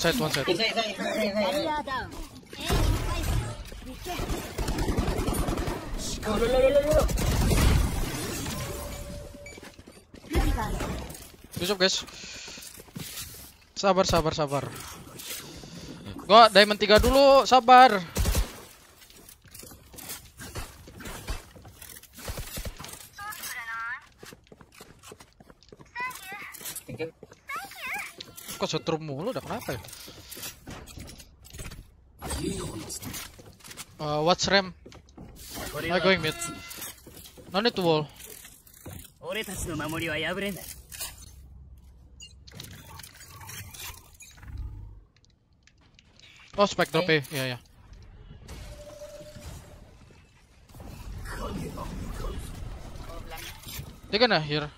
Speaker 3: One
Speaker 1: side, one side.
Speaker 3: Go, go,
Speaker 1: guys. Sabar, sabar, sabar. Gua diamond 3 dulu, sabar. kok setrum mulu udah kenapa ya? Uh, what's ram?
Speaker 5: I
Speaker 1: going mid. No need to wall. Oh, spike drop eh. Ya, ya. They're gonna hear.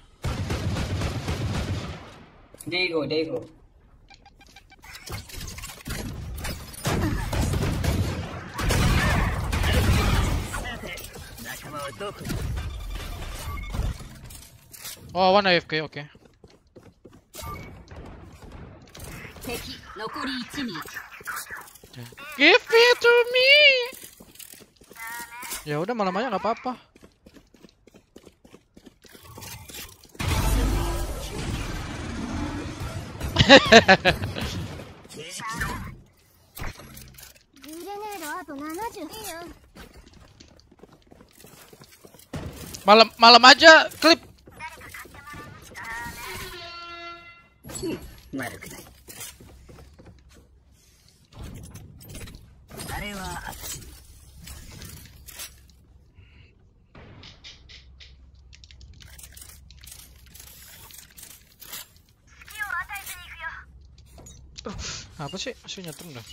Speaker 3: There you go, there go.
Speaker 1: Oh, one AFK, okay. Give it to me. Ya udah malam aja nggak apa-apa. malam malam aja klip
Speaker 5: 悪くないあれはあっち
Speaker 1: Apa sih? Masih nyetrum dah.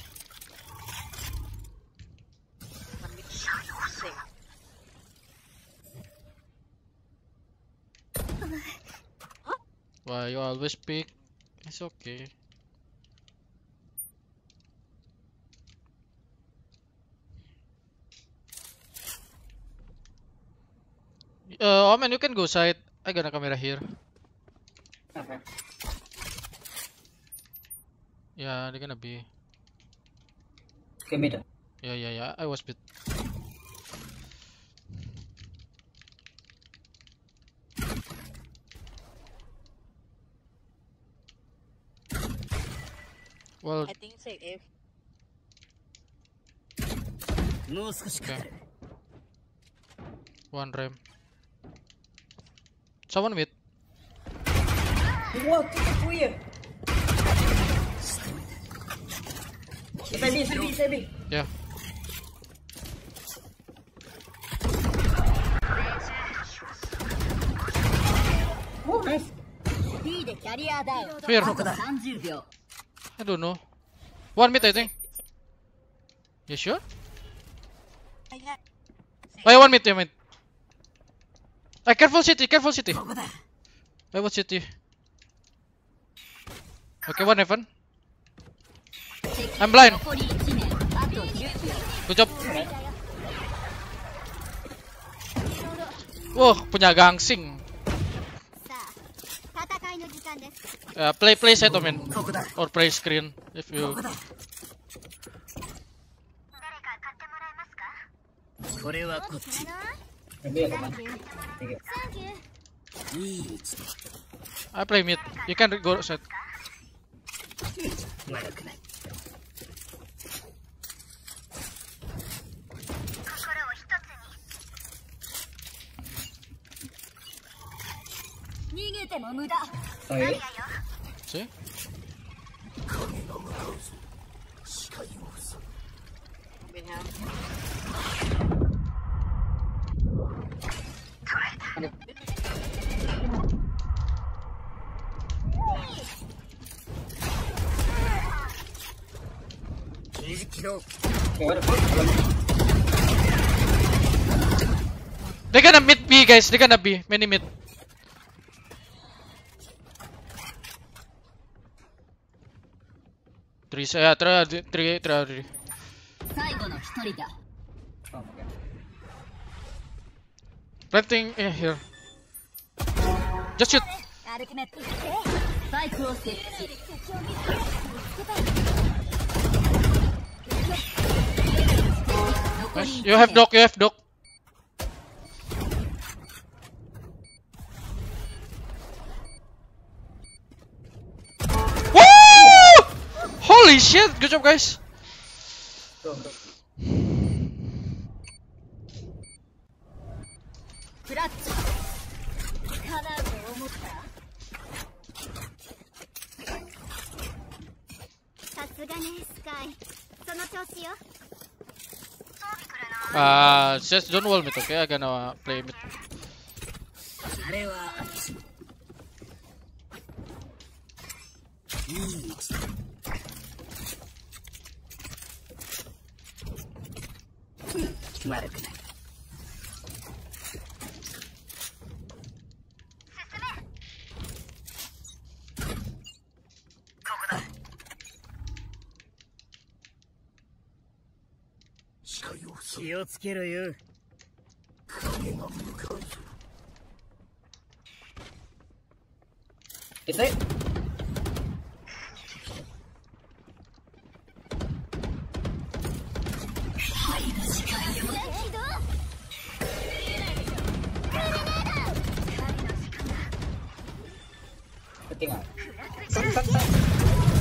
Speaker 1: Why you always pick? It's okay. Uh, Omen, you can go side. I got a camera here.
Speaker 3: Okay.
Speaker 1: Yeah, they're gonna be.
Speaker 3: Okay, middle.
Speaker 1: Yeah, yeah, yeah. I was bit. Well,
Speaker 14: I think say if
Speaker 5: もう少しかかる
Speaker 1: one ram. Someone mid.
Speaker 3: What? Itu ya? Saya B, saya B, saya B.
Speaker 1: Yeah.
Speaker 3: Oh, nice.
Speaker 8: B でキャリアダウン
Speaker 1: Fear.
Speaker 8: 30秒
Speaker 1: I don't know. One mid, I think. You sure? Oh, yeah, one mid, yeah, mid. Hey, careful city, careful city. Wait, what city? Okay, one heaven. I'm blind. Good job. Wah, punya gangsing. Uh, play play
Speaker 5: settlement
Speaker 1: or play screen if you.
Speaker 5: I play mid. You can go
Speaker 3: set. B, aku mati. Tiga.
Speaker 6: Thank you
Speaker 1: I play mid. You can go set.
Speaker 5: 悪くない
Speaker 6: 逃げても無駄
Speaker 11: Okay.
Speaker 1: See?
Speaker 11: Okay, what the fuck?
Speaker 1: They're gonna mid B, guys. They're gonna B. Many mid. Three, yeah, try, three, try, here. Just shoot. Nice. You have dog, you have dog. Holy shit! Good job, guys.
Speaker 11: Go.
Speaker 1: Uh, just don't wall me, okay? I'm gonna play mid.
Speaker 5: Mm. 悪くな気をつけろよ。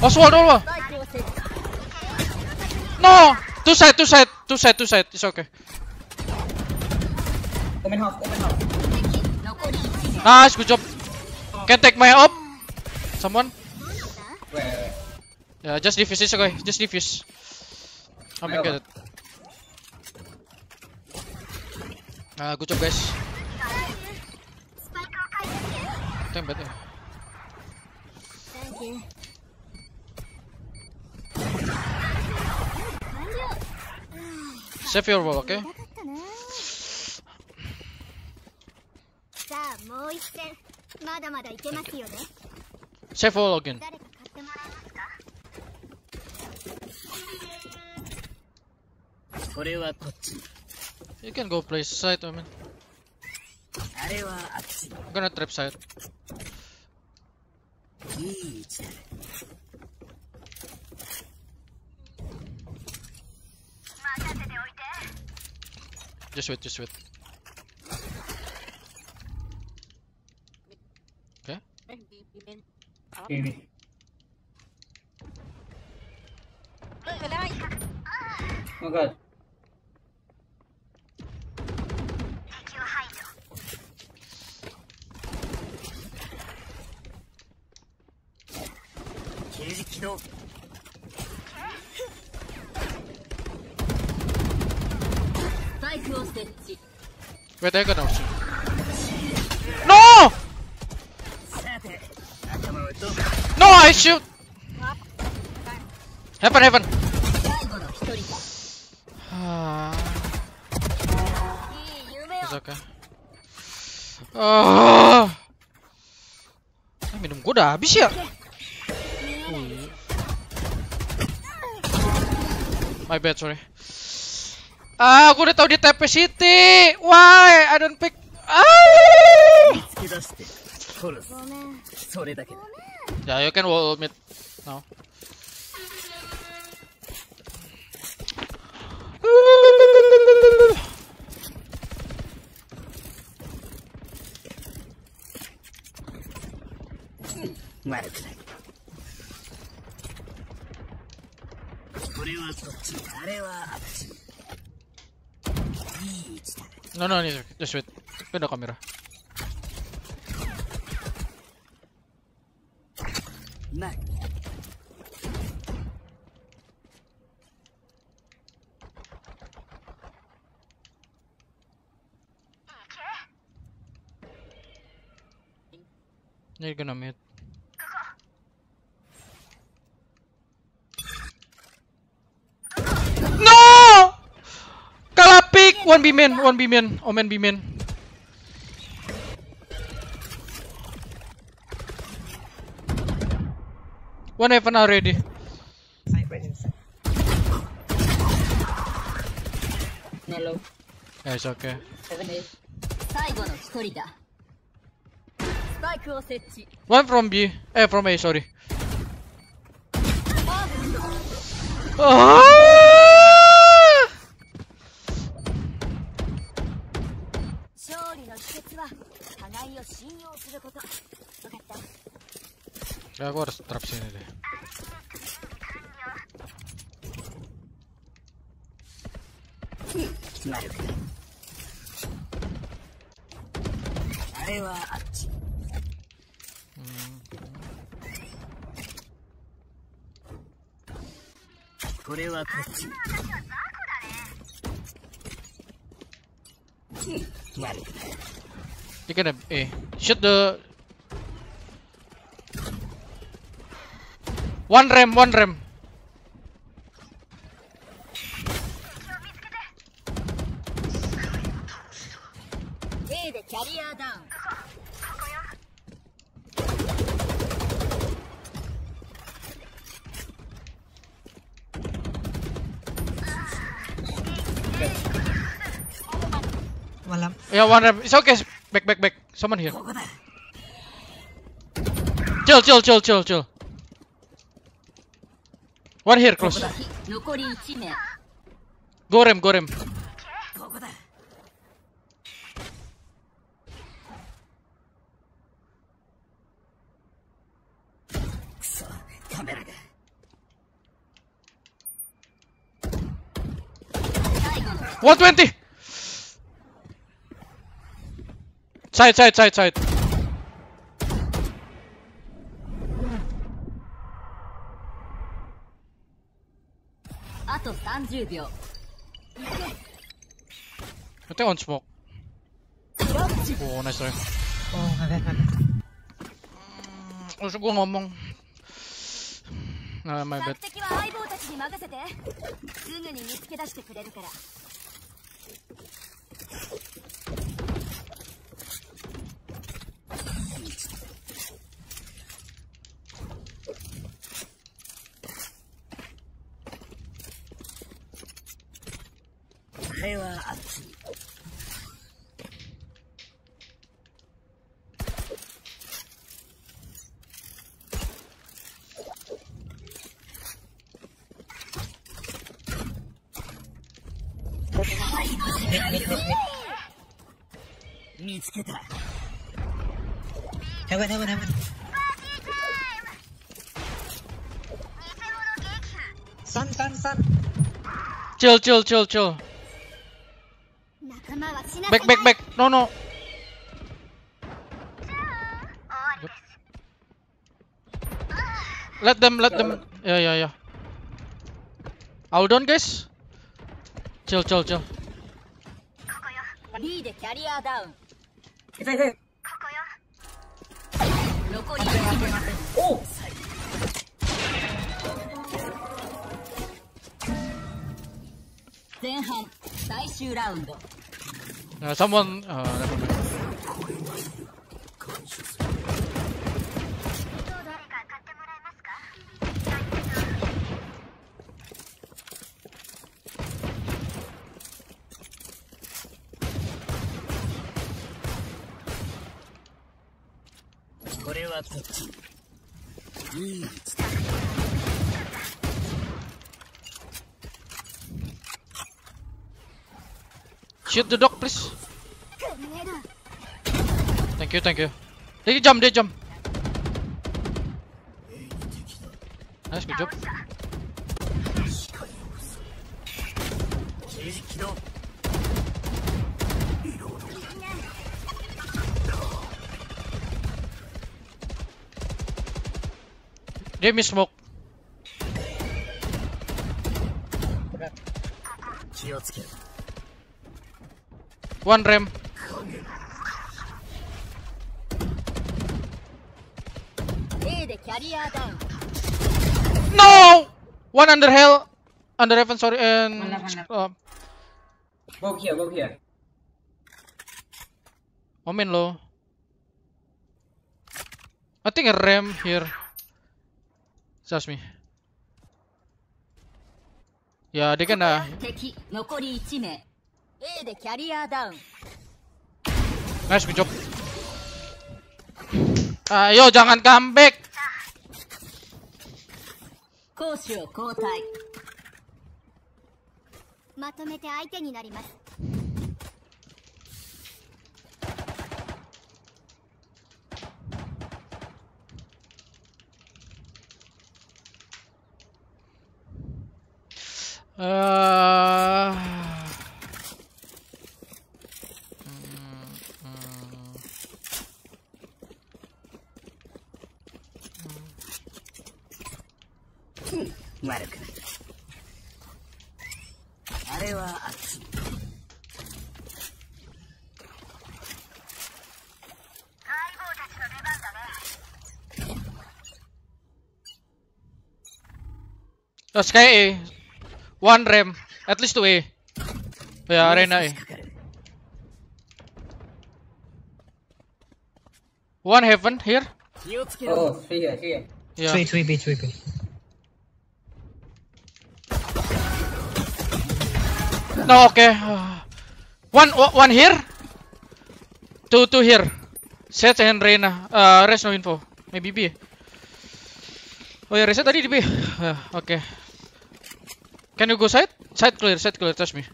Speaker 1: Oswald, Oswald! No! Two side, two side, two side, two side. It's okay.
Speaker 11: Omen half, omen half.
Speaker 1: Nice, good job. Can take my op. Someone? Yeah, just defuse. It's okay. Just defuse. I'm
Speaker 11: Ayaw
Speaker 1: get it. Ah, good job, guys. Time bad
Speaker 6: 세피어로
Speaker 5: 먹을게. 셰프 어긴.
Speaker 1: You can go play side, I mean. I'm gonna trap side. Just wait, just wait. Okay.
Speaker 11: Maybe. Oh god.
Speaker 1: Wait, they're gonna shoot. No! No, I shoot! Heaven, heaven! it's okay. Uh, minum gua habis ya? My bad, sorry. Ah, gua udah tahu di TP City. Why? I don't pick. Ah!
Speaker 5: 見つけ出して殺す
Speaker 6: ごめん
Speaker 5: それだけだ
Speaker 1: Yeah, you can wall mid now.
Speaker 5: 悪くないこれはこっちあれはあっちいい位置だ
Speaker 1: No, no, no, just wait. Wait the camera.
Speaker 5: な
Speaker 1: You're gonna mute. one B min, one B man, Omen oh B. One heaven already.
Speaker 12: Hello.
Speaker 1: Yeah, it's okay. One from B. Eh, from A, sorry.
Speaker 8: Oh! を信用すること。分かった
Speaker 5: ？Agora se trapsinele. Aí, これはこっち。なる。
Speaker 1: ほど。You're gonna eh shoot the one ram, one ram. Yeah, one rep. It's okay. Back, back, back. Someone here. Chill, chill, chill, chill, chill. One here, close. Go ram, go ram. One twenty.
Speaker 8: あと30秒
Speaker 1: I think on smoke. Oh, nice try.
Speaker 3: Oh, malam, malam.
Speaker 1: Gusto ko ngomong. Ah, my
Speaker 8: 索
Speaker 1: bad.
Speaker 3: Heaven, heaven, heaven. Sun, sun, sun.
Speaker 1: Chill, chill, chill, chill.
Speaker 8: 仲間は死な
Speaker 1: Back, back, back. No, no. Yup. Let them, let them. Yeah, yeah, yeah. Hold on, guys. Chill, chill, chill.
Speaker 8: B でキャリアダウン 前半最終ラウンド
Speaker 1: Uh, someone. Uh, never mind.「Shoot the dog, please. Thank you, thank you. They jump, they jump. Nice, good job. Give me smoke.
Speaker 5: Okay.
Speaker 1: One
Speaker 8: ram.
Speaker 1: No! One under hell. Under heaven, sorry, and...
Speaker 3: Mana,
Speaker 1: uh,
Speaker 3: go here, go here.
Speaker 1: Omen lo. I think a ram here. Just me.
Speaker 8: Ya, dia kan dah. A でキャリアダウン。
Speaker 1: ナイスグッジョブ ayo jangan comeback
Speaker 8: を交代。
Speaker 6: まとめて相手になります。
Speaker 5: う
Speaker 1: ん、மறக்குது A. One rem. At least two A. Kaya arena A. One heaven here.
Speaker 3: Oh, three here, three here.
Speaker 1: Yeah.
Speaker 11: Three, three B, three B.
Speaker 1: No, okay. One, one here. Two, two here. Set and Reyna. Uh, rest no info. Maybe B. Oh ya, reset tadi di B. Uh, okay. Can you go side? Side clear, side clear. Trust me.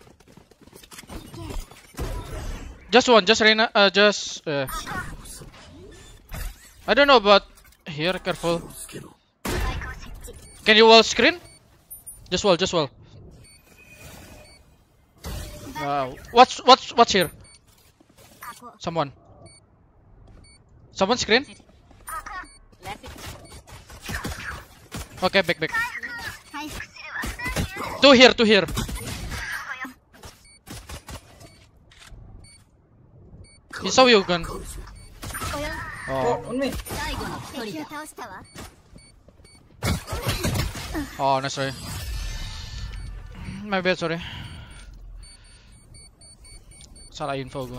Speaker 1: Just one, just Reyna. Uh, just. Uh, I don't know about here. Careful. Can you wall screen? Just wall, just wall. What's what's what's here? Someone. Someone screen. Okay, back back. Two here, two here. He saw you gun. Oh.
Speaker 3: Oh,
Speaker 1: no, sorry. My bad, sorry. Salah info gua.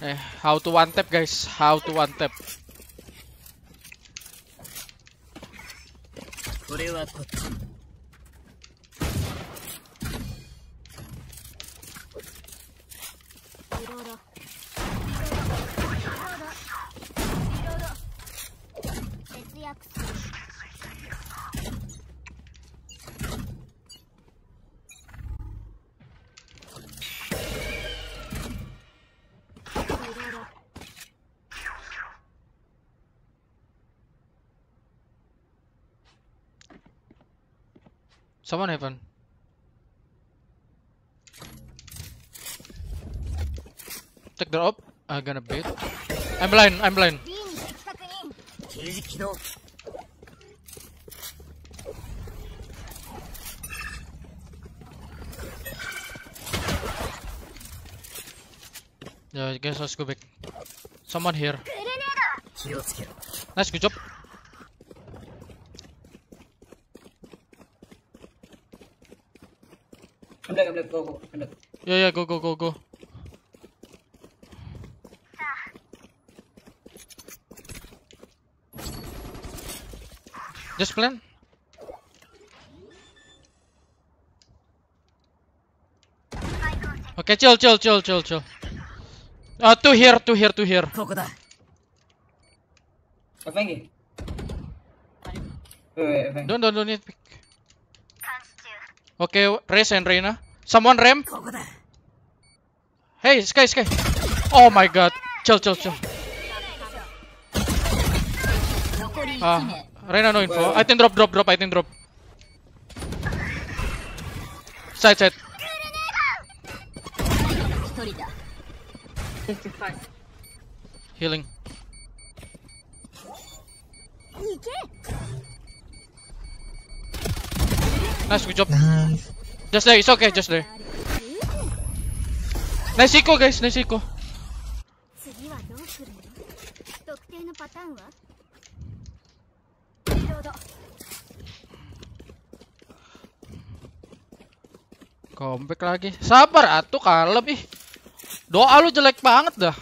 Speaker 1: Eh, how to one tap guys? How to one tap?
Speaker 5: こ
Speaker 1: Someone have. Take the up. I'm gonna beat. I'm blind. I'm blind. Yeah, I guess let's go back. Someone here. Nice, good job.
Speaker 3: Blab, go, go.
Speaker 1: Yeah, yeah, ya, go, go, go, go. Just plan. Okay, chill, chill, chill, chill, chill. Ah, Uh, to here, to here, to here.
Speaker 3: Fengi.
Speaker 1: Don't, don't, don't need pick. Okay, Race and Reina. Someone ram. Hey, Skye, Skye. Oh my god. Chill, chill, chill. Ah,
Speaker 8: uh,
Speaker 1: Reyna no info. I think drop, drop, drop. I think drop. Side, side. Healing. Nice, good job.
Speaker 3: Nice.
Speaker 1: Just there, it's okay, just there. Nice eco, guys, nice eco. Comeback lagi. Sabar atuh kalem ih. Doa lu jelek banget dah.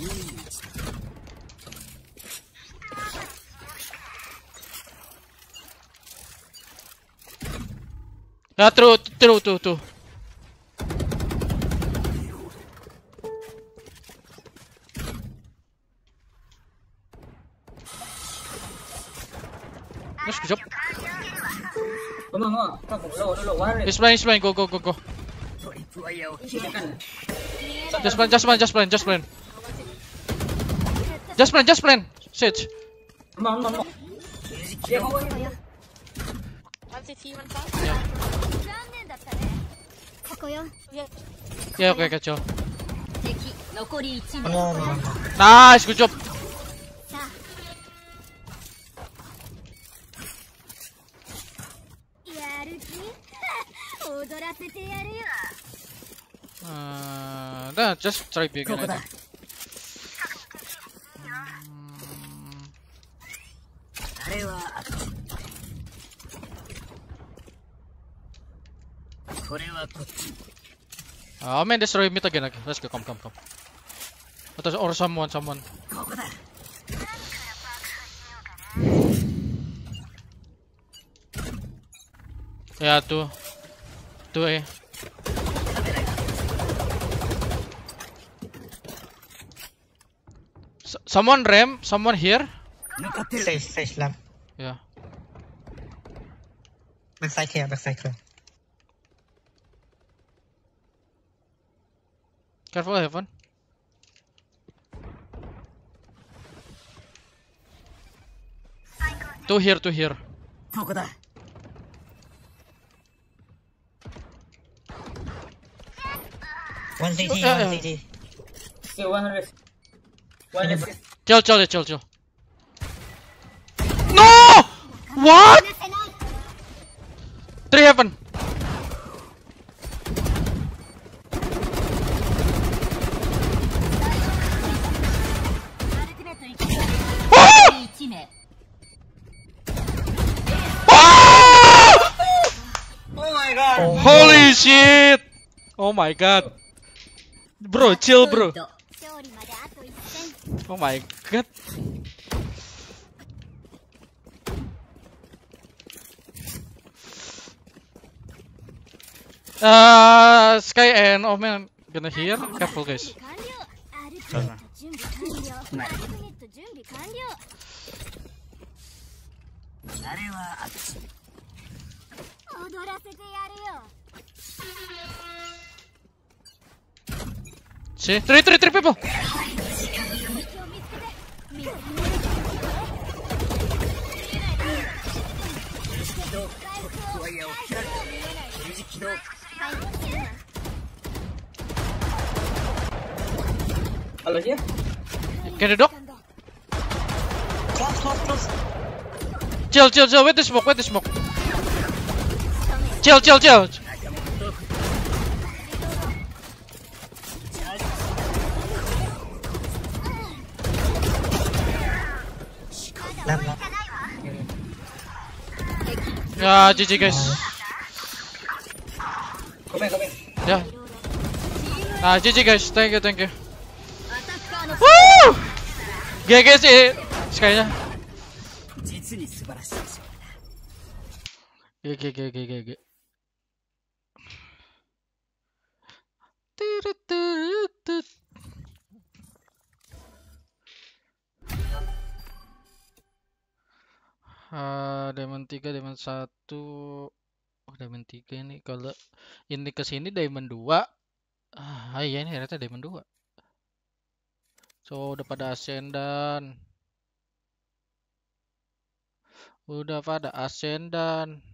Speaker 1: Hmm.
Speaker 12: Да, тру, тру, тру, тру. Let's jump. No, no, no.
Speaker 1: Just plan, just plan. Go, go, go, go. Just plan, just plan, just plan, just plan. Just plan, just plan.
Speaker 12: Shit.
Speaker 6: No, no, no. よ。いや、これ、
Speaker 1: キャッチ
Speaker 8: ョ。残り1名。
Speaker 6: ナイス、グ。
Speaker 1: ん、だ、just try big.
Speaker 5: Ah,
Speaker 1: oh man, destroy me again. Okay, let's go. Come, come, come. Or someone, someone. Ya two. Two, eh. Someone ram, someone here.
Speaker 3: Sage, sage lamp.
Speaker 1: Yeah.
Speaker 3: Backside here, backside.
Speaker 1: Careful, I have one. Two here,
Speaker 5: two here.
Speaker 3: One CT,
Speaker 1: uh,
Speaker 3: one CT.
Speaker 12: Still 100. 100.
Speaker 1: Chill, chill, chill, chill. No! What? Oh
Speaker 12: my god.
Speaker 1: Bro, chill bro. Oh my god. Uh, Sky and oh man, gonna hear careful guys.
Speaker 6: Sana. Nah.
Speaker 1: See? Three, three, three people!
Speaker 12: Hello here.
Speaker 1: Can you?
Speaker 3: Close, close, close.
Speaker 1: Chill, chill, chill. Wait the smoke, wait the smoke. Chill, chill, chill. 야
Speaker 12: 지지개 씨. 고백
Speaker 1: 고백 야. 아 지지개 씨
Speaker 8: 땡겨 땡겨. 우!
Speaker 1: 개개지
Speaker 5: 시간이냐? 개개개개개개.
Speaker 1: 뚜루뚜루뚜
Speaker 2: Ah, diamond 3, diamond 1. Oh, diamond 3 ini kalau ini ke sini diamond 2. Ah, iya ini ternyata diamond 2. So, udah pada ascendan. Udah pada ascendan.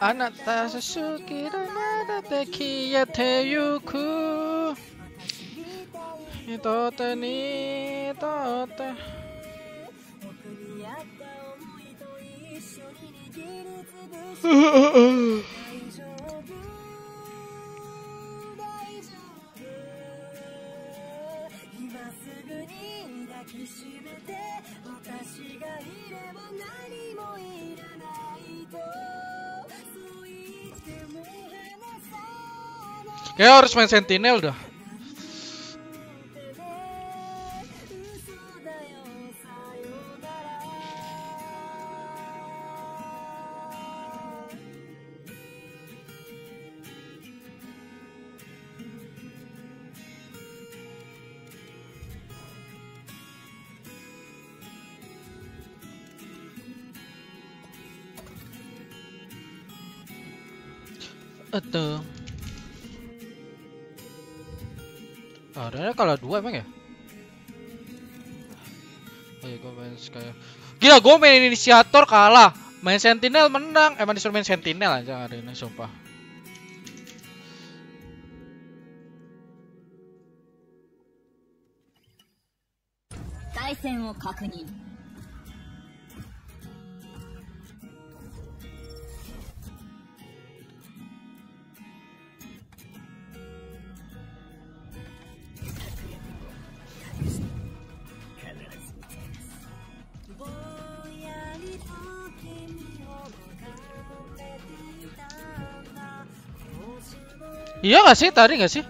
Speaker 1: あなたが好きだなで消えてゆく。手あ抱きしめて私がいれば何もいらないとそう言っても離さない
Speaker 2: Kayak harus main sentinel dah. Ah, ada kalau dua emang ya? Oh iya, gue main kayak Gila, gue main inisiator kalah. Main sentinel menang. Emang disuruh main sentinel aja hari ini, sumpah.
Speaker 8: 対
Speaker 2: Iya gak sih? Tadi gak sih?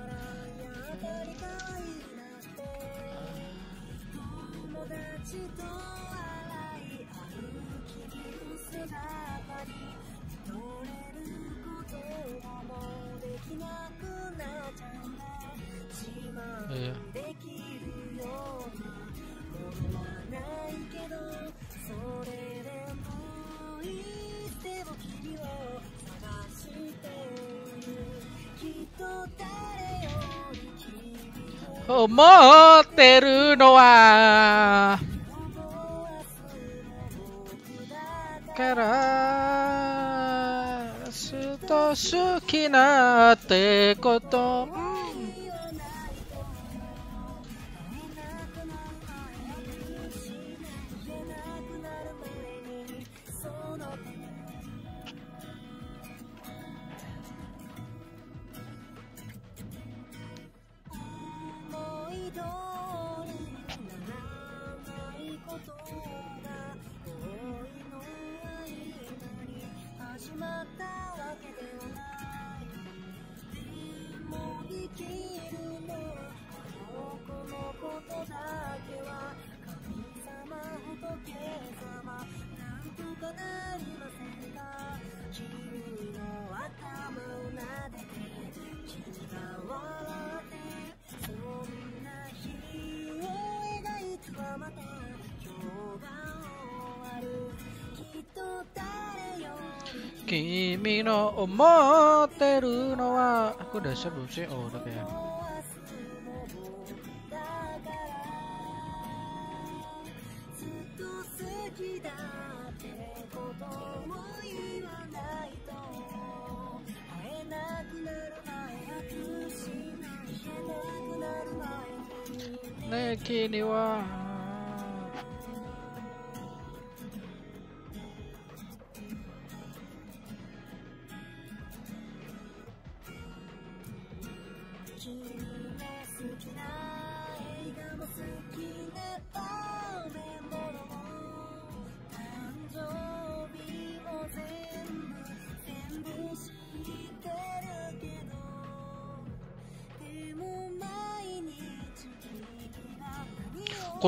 Speaker 2: Kimi no omoteru no wa Aku udah siap belum sih? Oh udah kayak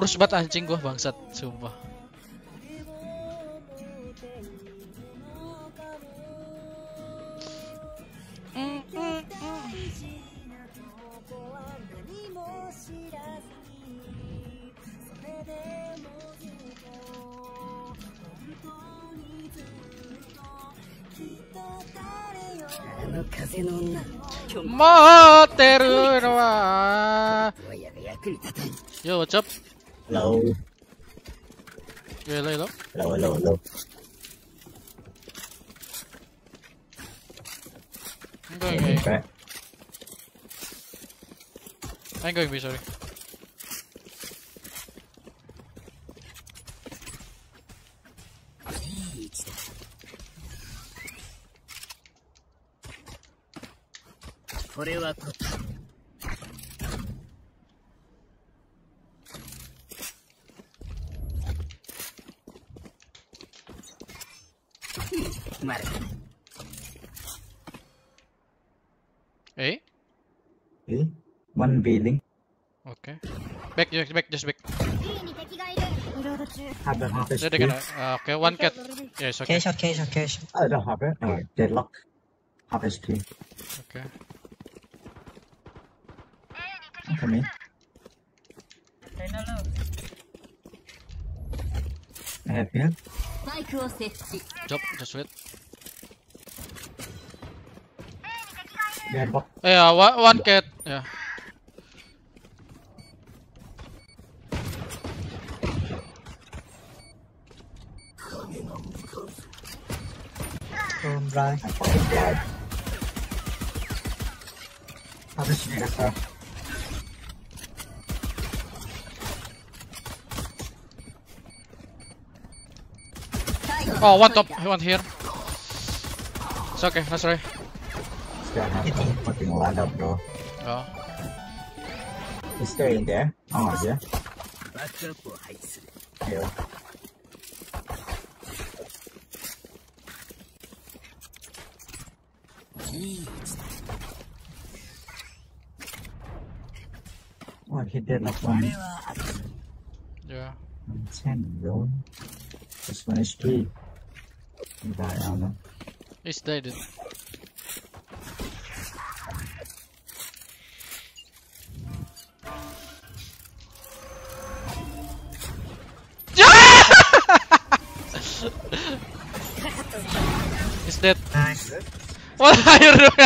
Speaker 1: Kurus banget anjing gua bangsat, sumpah. Mm, mm, mm. Moteru no wa. Yo, what's up?
Speaker 18: Hello.
Speaker 1: Yeah, hello, hello.
Speaker 18: Hello, hello, hello.
Speaker 1: I'm going yeah, A.
Speaker 18: Back.
Speaker 1: I'm going B, sorry. What
Speaker 18: do One building.
Speaker 1: Okay. Back, just back, just back.
Speaker 18: Have the harvest.
Speaker 1: They're gonna, uh, okay, one cat. Yes, yeah, okay.
Speaker 17: Cash out, cash out, cash.
Speaker 18: I don't have oh, it. Alright, they lock. Harvest tree.
Speaker 1: Okay.
Speaker 18: Come in. I have here.
Speaker 1: Job, just wait. Yeah, one, one cat. Yeah.
Speaker 17: Don't run.
Speaker 18: I fucking died. Have a sneak attack.
Speaker 1: Oh, one top, one here. It's okay, that's right.
Speaker 18: This guy has some fucking lag up, bro.
Speaker 1: Oh.
Speaker 18: Is there in there? Oh, yeah. Did like one.
Speaker 1: Yeah.
Speaker 18: Ten, bro. This one is three. You got it, I don't know.
Speaker 1: He's dead. He's dead.
Speaker 17: Nice.
Speaker 1: What are you doing?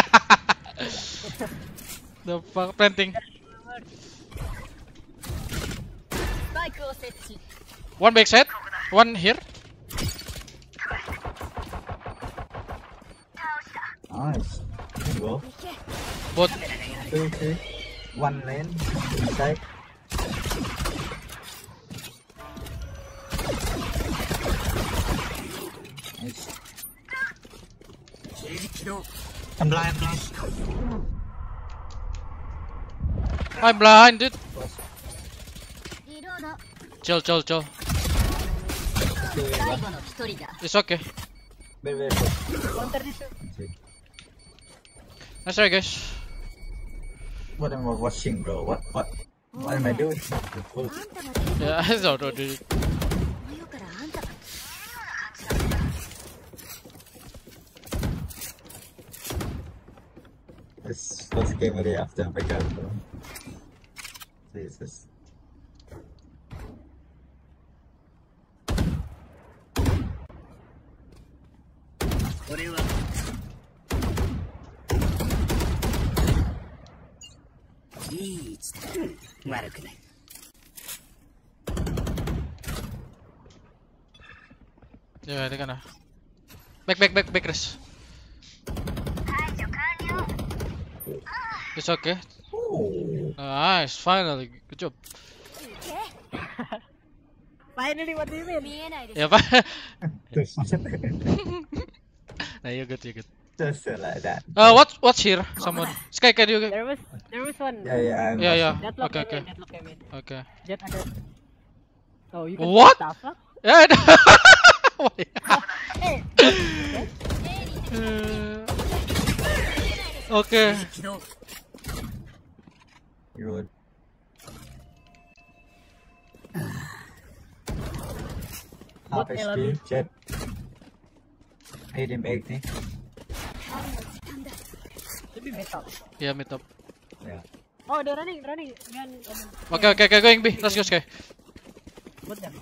Speaker 1: the fuck planting.
Speaker 19: One back set.
Speaker 1: one here.
Speaker 18: Nice. Well.
Speaker 1: Both.
Speaker 18: Two, three. One lane. Inside. Nice.
Speaker 17: I'm blind, blind.
Speaker 1: I'm blind, dude. Chill, chill, chill. It's okay. That's right, guys.
Speaker 18: What am I watching, bro? What? What? What am I doing?
Speaker 1: Yeah, I don't know, dude.
Speaker 18: This was game of the after I got bro. Jesus.
Speaker 5: இருக்கிறேன் Ya,
Speaker 1: teka na. Ah. Back, back, back, back, Chris. It's okay. Nice, finally. Good job.
Speaker 12: finally, what do you mean?
Speaker 1: Yeah, but... nah, you're good, you're good.
Speaker 18: Just like that.
Speaker 1: Uh, what, what's here? Someone. Skye, can you.
Speaker 12: There was there was one.
Speaker 18: Yeah, yeah, I'm
Speaker 1: Yeah, yeah.
Speaker 12: That
Speaker 1: Okay, okay.
Speaker 12: mean, that look I mean.
Speaker 1: Okay.
Speaker 12: Jett ada. Oh, you can
Speaker 1: What?
Speaker 12: Stuff, huh?
Speaker 1: Yeah, I know. Uh, okay.
Speaker 5: 起動
Speaker 18: You would. Half HP, jett. Hit him 80.
Speaker 12: Should be mid top.
Speaker 1: Yeah, mid top.
Speaker 18: Yeah.
Speaker 12: Oh, they're running, running. Behind, um,
Speaker 1: Okay, okay, okay, going B. Let's go, Sky.
Speaker 12: both them.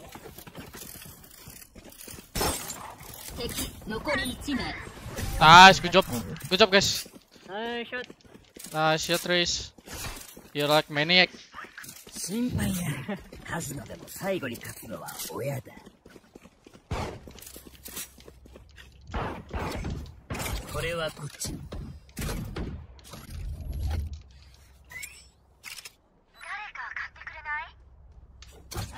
Speaker 8: 敵残り1名
Speaker 1: Nice, good job. Good job, guys.
Speaker 12: Nice shot.
Speaker 1: Nice shot, Trace. You're like maniac.
Speaker 5: 心配やカズノでも最後に勝つのは親だこれはこっちの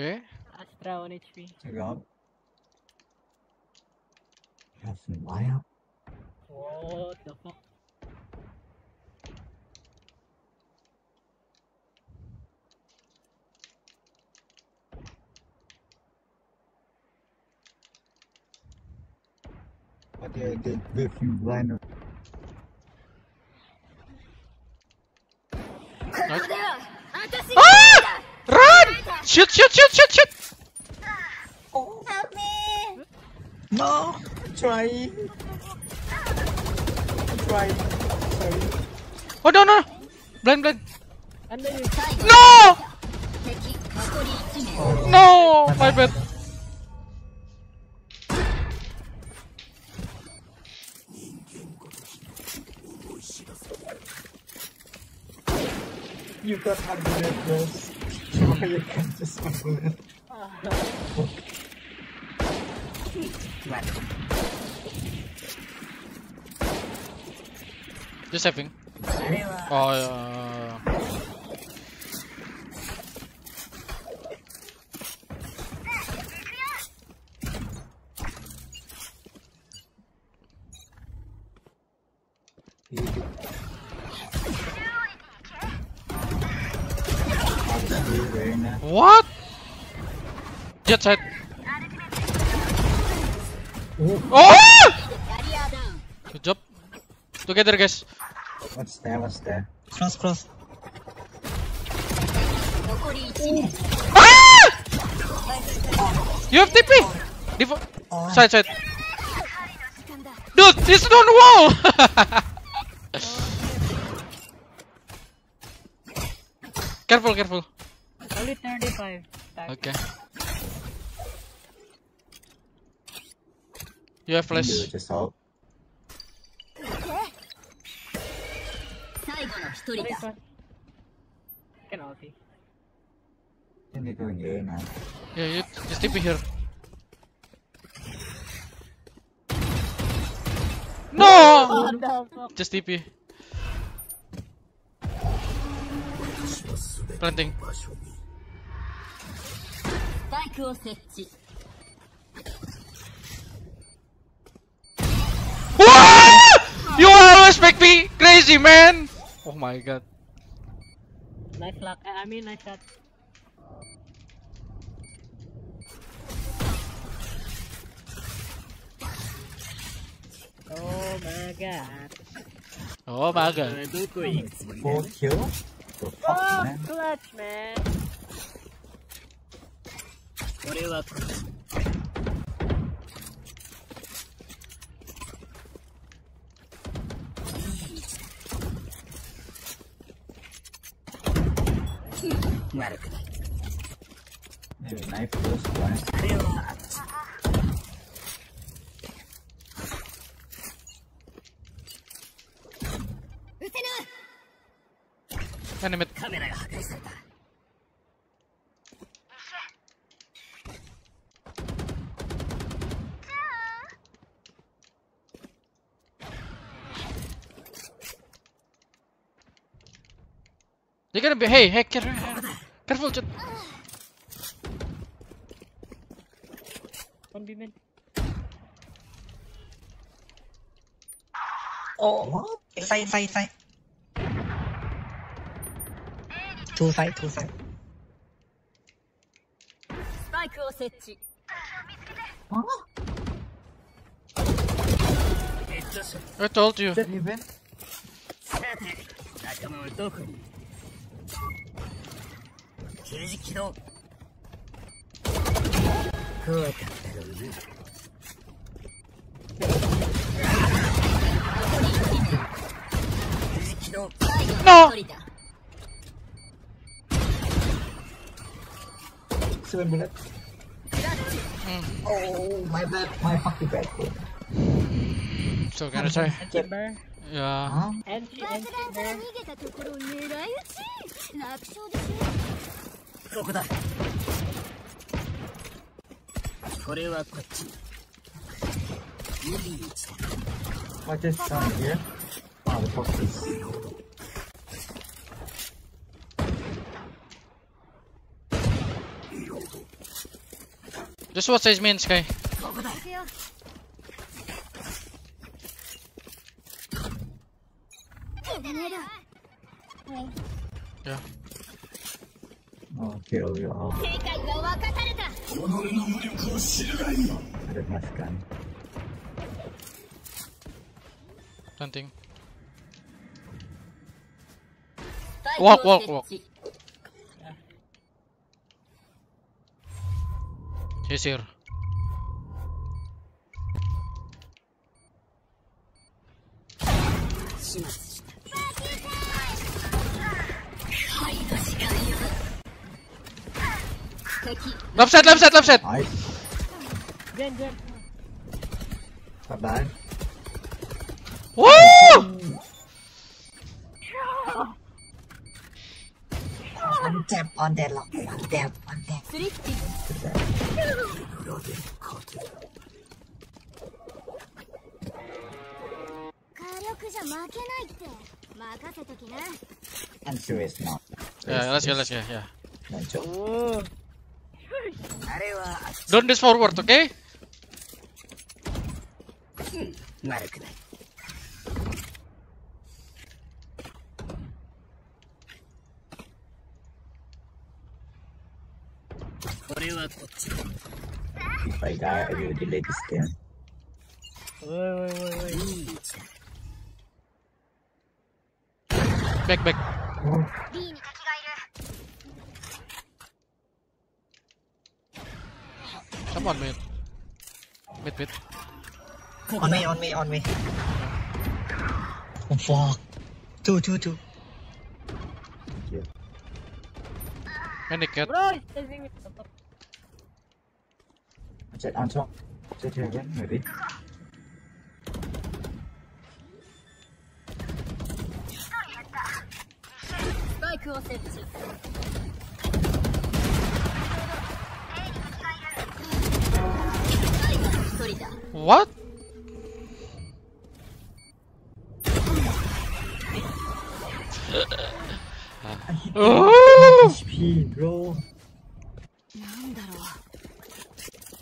Speaker 1: Okay.
Speaker 12: Astra 1 HP.
Speaker 18: Check out. Have some lineup.
Speaker 12: What the fuck?
Speaker 18: What did I get with you lineup? trying. I'm trying. Sorry.
Speaker 1: Oh no no!
Speaker 12: Blend blend.
Speaker 1: No! No! My bad.
Speaker 18: You got hard bullet, boss. you can't just hard bullet.
Speaker 1: Just
Speaker 5: having.
Speaker 1: Oh, yeah. What? Jet set. Oh! Good job. Together, guys.
Speaker 18: What's there? What's there? Cross, cross.
Speaker 1: Ah! You have TP! Devo oh. Side, side. Dude, this is on wall! careful, careful.
Speaker 12: Only 35.
Speaker 1: Okay. You have flash.
Speaker 18: You just.
Speaker 12: Kurita. Penalty.
Speaker 18: What are you doing here, man?
Speaker 1: Yeah, you, you stick me here. No!
Speaker 12: Oh,
Speaker 1: Just TP. Planting. you always make me crazy, man! Oh my god.
Speaker 12: Nice luck. Eh, I mean, nice shot. Oh my god.
Speaker 1: Oh my god.
Speaker 18: Four?
Speaker 12: Oh, clutch man.
Speaker 5: What do
Speaker 18: you? knife
Speaker 5: this way. Damn it.
Speaker 1: They're gonna be hey hey careful careful
Speaker 12: One B mid.
Speaker 18: Oh, side, side, side. Two side, two side.
Speaker 6: スパイクを設置
Speaker 1: I told you.
Speaker 5: さて仲間はどこに刑事起 Good.
Speaker 1: No!
Speaker 18: Seven minutes. Oh, my bad, my fucking bad.
Speaker 1: So gotta try. Yeah.
Speaker 18: Huh?
Speaker 6: ころを狙い撃ち楽勝ですよ
Speaker 5: ここだこれはこっち無理につけ
Speaker 18: What is down here? Oh, the boxes.
Speaker 1: Just what size main sky?
Speaker 18: with my scan.
Speaker 1: Planting. Walk, walk, walk. He's here. Left side, left side, left side.
Speaker 18: Nice.
Speaker 12: Jen,
Speaker 18: Jen. Apaan?
Speaker 1: Wow!
Speaker 18: On tap, on on tap,
Speaker 6: on.
Speaker 18: I'm serious now.
Speaker 1: Yeah, let's go, let's go, yeah. Don't dish forward, okay?
Speaker 5: நடக்குது
Speaker 18: If I die, I will delete this game.
Speaker 12: Wait, wait, wait, wait.
Speaker 1: Back, back. Come on, mate. Mid, mid.
Speaker 18: On me, on me, on me. Oh fuck. Two, two, two.
Speaker 12: Yeah. Medic at.
Speaker 18: Set on top. Set here again, maybe.
Speaker 1: What?
Speaker 18: HP, bro.
Speaker 6: なんだろ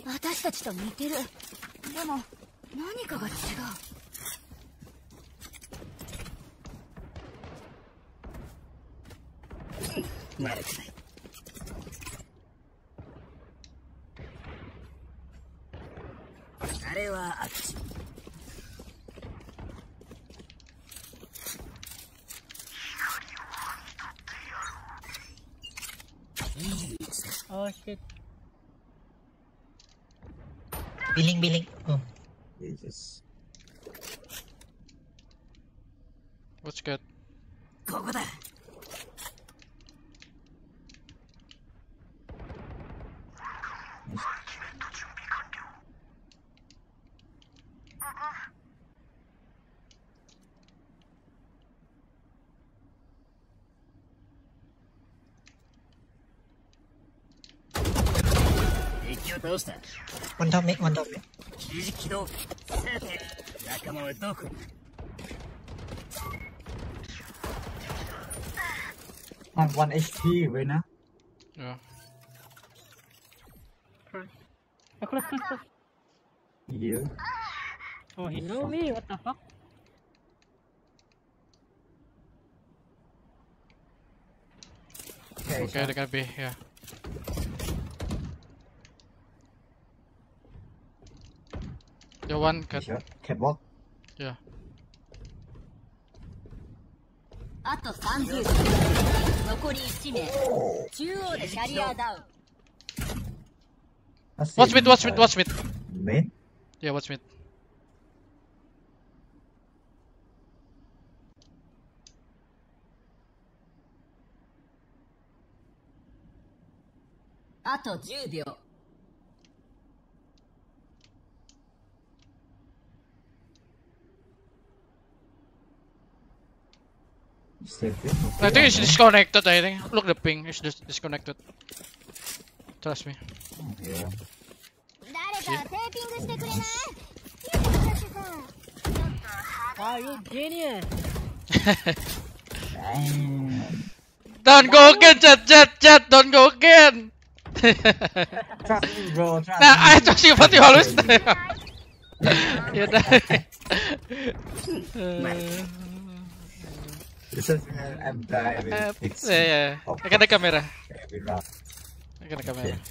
Speaker 6: う私たちと似てるでも何かが違う
Speaker 5: 悪くないあれはあっ
Speaker 12: Oh shit.
Speaker 18: Biling, biling. Oh. Jesus.
Speaker 1: What's good?
Speaker 5: Go over there. 倒した
Speaker 18: One top mid, one top mid.
Speaker 5: 刑事起動さて仲間はどこに
Speaker 18: On one HP, winner.
Speaker 1: Yeah.
Speaker 12: Aku rasa
Speaker 18: You.
Speaker 12: Oh, he know me. What the fuck?
Speaker 18: Okay,
Speaker 1: Okay, they're gonna be yeah. Yo, one cut.
Speaker 18: Shot. Catwalk.
Speaker 1: Yeah.
Speaker 8: あと30秒残り1名中央でキャリアダウン
Speaker 1: Watch mid, watch mid,
Speaker 18: uh,
Speaker 1: watch mid.
Speaker 18: Mid.
Speaker 1: Yeah, watch mid.
Speaker 8: あと10秒
Speaker 18: Step in.
Speaker 1: I think it's disconnected, I think. Look the ping, it's just disconnected. Trust me.
Speaker 18: Yeah.
Speaker 6: See?
Speaker 12: Wow, you genius!
Speaker 1: Don't go again, Jett, Jett, Jett! Don't go again!
Speaker 18: trust me, bro. Trust
Speaker 1: nah,
Speaker 18: me.
Speaker 1: I trust you, but you always there. you die. uh...
Speaker 18: This is where I'm driving.
Speaker 1: Uh. Akan ada kamera.
Speaker 5: Akan ada kamera. Yeah.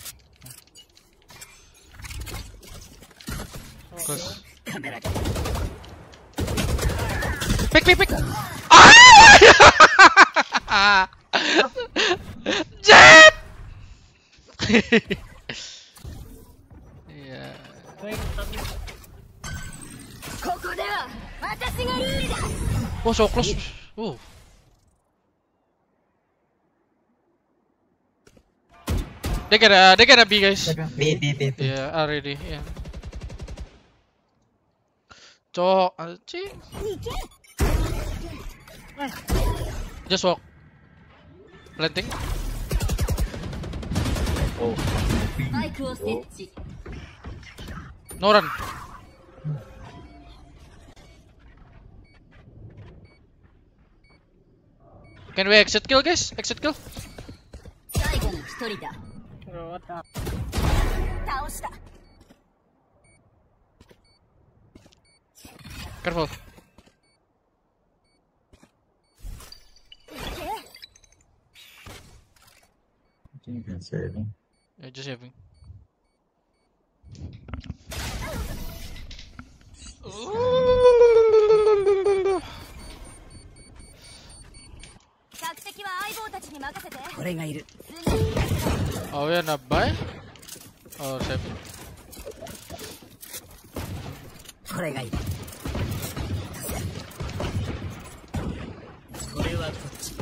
Speaker 1: Pick, pick, pick. Ah! Jet.
Speaker 8: Iya.
Speaker 1: Oh, so close. Oh. They kena, they B guys.
Speaker 18: B, B, B,
Speaker 1: B. Already. Yeah. Cok, Alci. Eh. Just walk. Planting.
Speaker 8: Oh. oh.
Speaker 1: No. Can we exit kill guys? Exit kill.
Speaker 8: 最後の一人だ
Speaker 12: Bro, what the?
Speaker 8: 倒した
Speaker 1: Careful.
Speaker 18: You can save him.
Speaker 1: Yeah, just having. Ooh.
Speaker 5: これがいる。
Speaker 1: Oh, we are not buy? Oh, save.
Speaker 5: これがいる。これはこっち。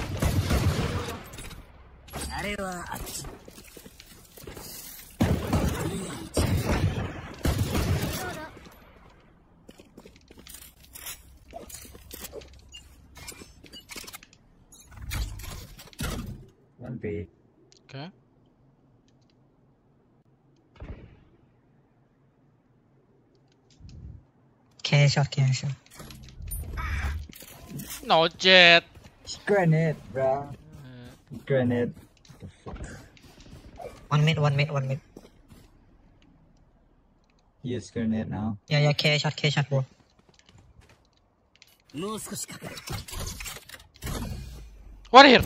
Speaker 5: あれはあっち
Speaker 1: Okay.
Speaker 18: Cancel, cancel.
Speaker 1: No jett.
Speaker 18: Grenade, bro. Yeah. Grenade.
Speaker 17: One mid, one mid, one mid.
Speaker 18: Use grenade now.
Speaker 17: Yeah, yeah, K shot, K shot, bro.
Speaker 1: What here?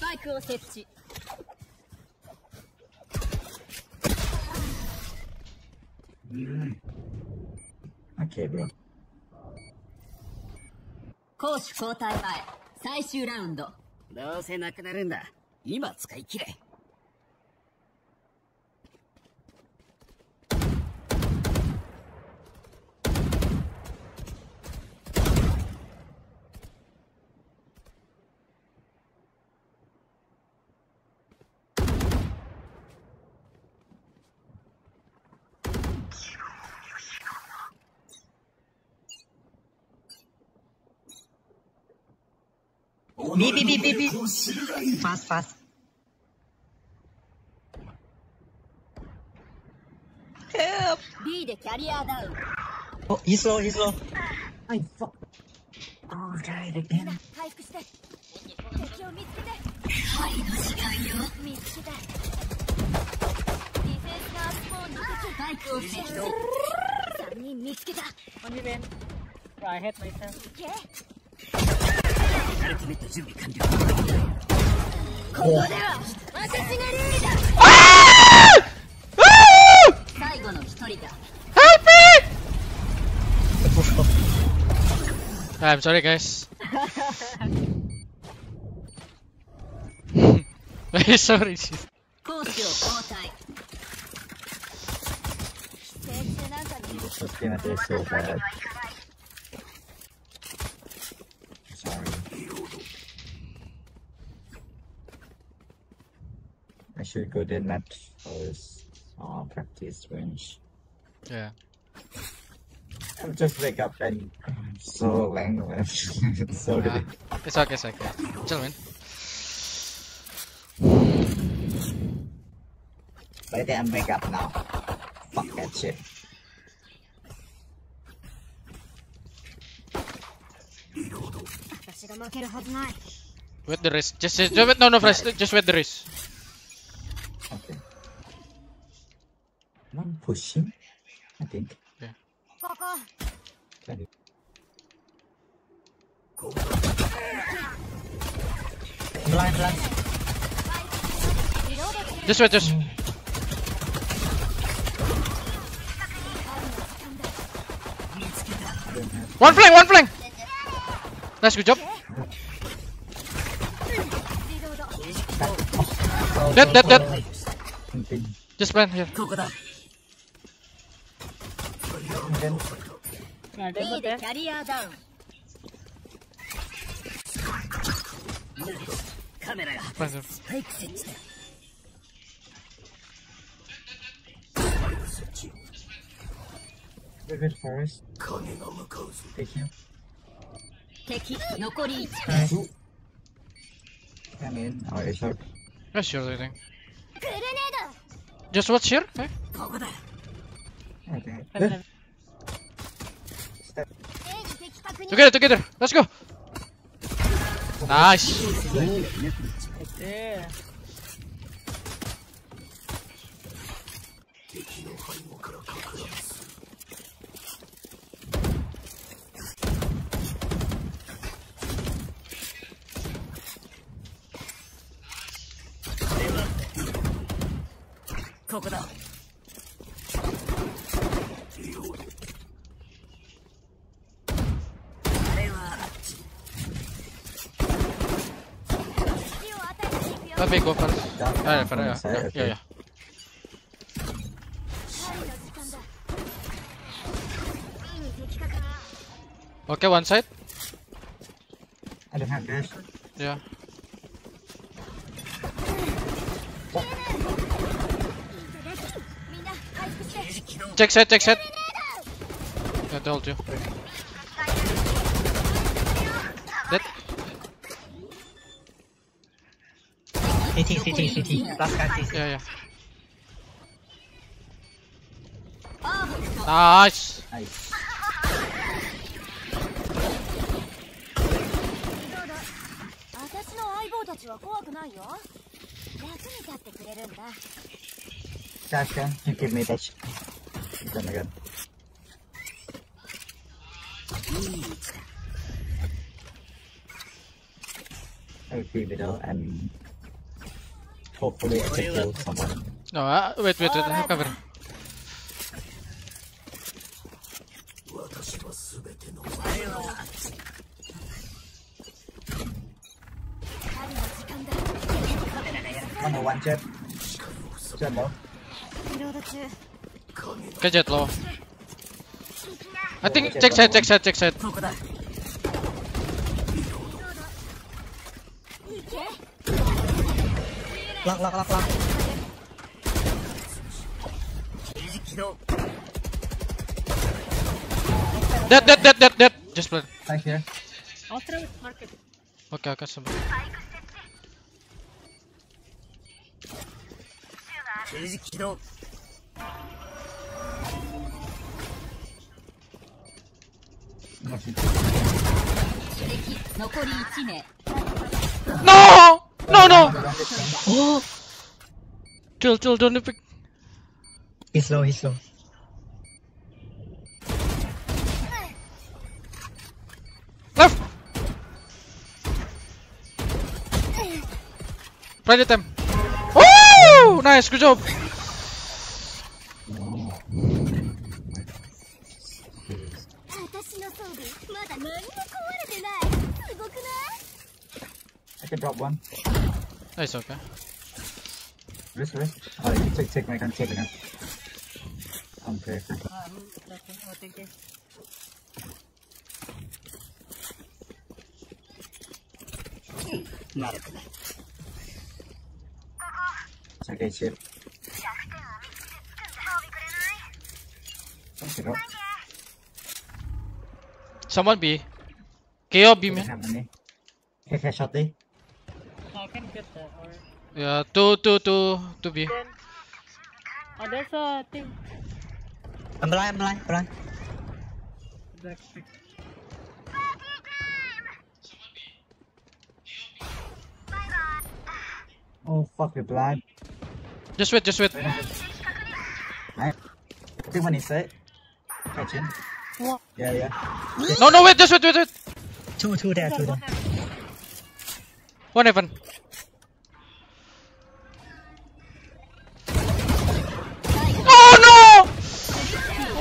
Speaker 8: スパイクを設置。
Speaker 18: Okay, bro.
Speaker 8: 攻守交代前最終ラウンド。
Speaker 5: どうせなくなるんだ。今使い切れ
Speaker 18: One
Speaker 6: ビビビビファスフス。っディフェンスがアスポーンの敵バイクを制御
Speaker 5: アルティメット準備完了
Speaker 6: ここでは私がリーダー最後の一人だ
Speaker 1: I'm sorry guys. Very sorry.
Speaker 6: 攻守を交代先生なんかに
Speaker 18: I should go to net first. Uh, practice range.
Speaker 1: Yeah.
Speaker 18: I'm just wake up and I'm so language. so
Speaker 1: Ah, it's okay, it's okay. Chill, man.
Speaker 18: By then I'm wake up now. Fuck that shit.
Speaker 1: Wait the wrist. Just, just wait, no, no, first. Just wait the wrist.
Speaker 18: One pushing, I think. Yeah. It- Blind, blind.
Speaker 1: Just wait, just. One flank, one flank. Nice, good job. Dead, dead, dead. Just plan here. here.
Speaker 5: スパイク設置だ
Speaker 18: wait, wait first. Take him.
Speaker 6: 敵残り1
Speaker 18: Nice. Come in. Oh, it's short.
Speaker 1: Yeah, sure, I think.
Speaker 6: グレネー
Speaker 1: Just watch here. Okay.
Speaker 5: ここだ
Speaker 18: Okay. 溶
Speaker 6: ける溶けるラ
Speaker 1: ッシュゴナ
Speaker 12: イ
Speaker 5: スここだ。
Speaker 1: Let me go first.
Speaker 18: Down, down
Speaker 1: yeah,
Speaker 18: from
Speaker 1: yeah, yeah,
Speaker 18: okay.
Speaker 1: yeah, yeah. Okay, one side.
Speaker 18: I don't have dash.
Speaker 1: Yeah. Check set, check set. I told you.
Speaker 18: CT, CT, CT. Last guy, CT.
Speaker 1: Yeah, yeah. Oh.
Speaker 18: Nice!
Speaker 6: Nice.
Speaker 18: Dash gun, you give me
Speaker 5: that. She's gonna get.
Speaker 18: I would be middle and Hopefully it's a kill someone.
Speaker 1: No, uh, wait, wait, wait, I have cover.
Speaker 18: One no one jett. Jett low.
Speaker 1: Get jett low. I think check side, check side, check
Speaker 18: side.
Speaker 5: lak lak lak lak
Speaker 1: dead dead dead dead dead. Just play.
Speaker 18: Thank you.
Speaker 12: I'll throw it
Speaker 1: market
Speaker 5: okay I got some
Speaker 1: No! No no! Oh! Chill chill don't pick.
Speaker 18: He's low, he's low.
Speaker 1: Left! Right them. Woo! Nice, good job. Oh, okay.
Speaker 18: Risk, risk. Oh, you take, take my gun, take my gun. I'm
Speaker 12: fair. Not a plan.
Speaker 18: It's okay.
Speaker 1: Someone B. KO B man.
Speaker 12: Hey, flash.
Speaker 1: Yeah, two two two two B.
Speaker 12: oh there's a thing
Speaker 18: I'm blind, I'm blind, blind.
Speaker 12: black stick.
Speaker 18: Oh, fuck, we're blind.
Speaker 1: Just wait, just wait.
Speaker 18: I think when he said, catch him.
Speaker 12: What?
Speaker 18: Yeah, yeah.
Speaker 1: No no wait, just wait, wait, wait.
Speaker 18: Two, two there, two there.
Speaker 1: One heaven.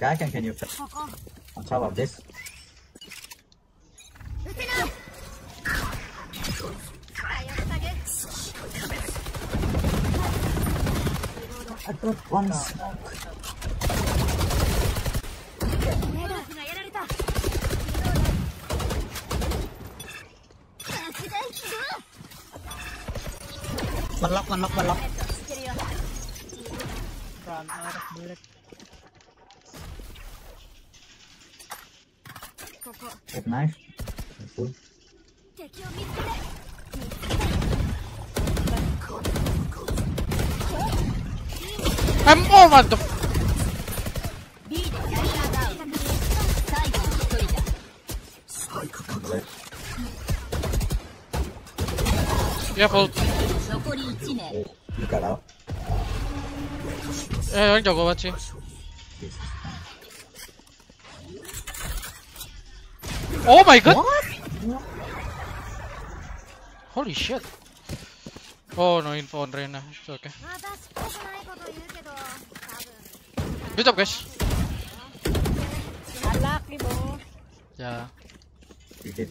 Speaker 18: Sky can, can you on top of this? I got one. One lock, one lock, one lock.
Speaker 1: I'm I'm over the. Careful.
Speaker 18: Oh, you got out.
Speaker 1: Oh my god! Holy shit! Oh, no info on Reyna. It's okay. Good job, guys. Yeah.
Speaker 18: Did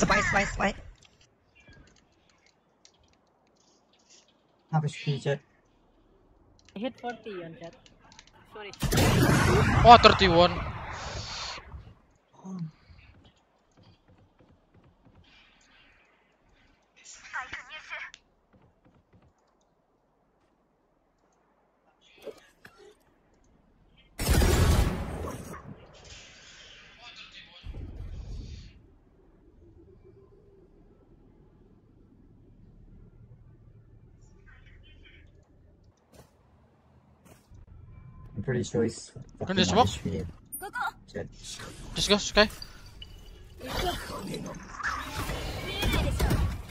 Speaker 5: ส
Speaker 1: บา
Speaker 18: ยสบา
Speaker 1: ยส
Speaker 12: บาย
Speaker 18: ห้าไปสี่เจ็
Speaker 12: ด hit 40 on chat. Sorry.
Speaker 1: Oh, 31.
Speaker 18: Oh, I'm pretty sure he's.
Speaker 1: Can just
Speaker 18: walk?
Speaker 1: Just go, okay.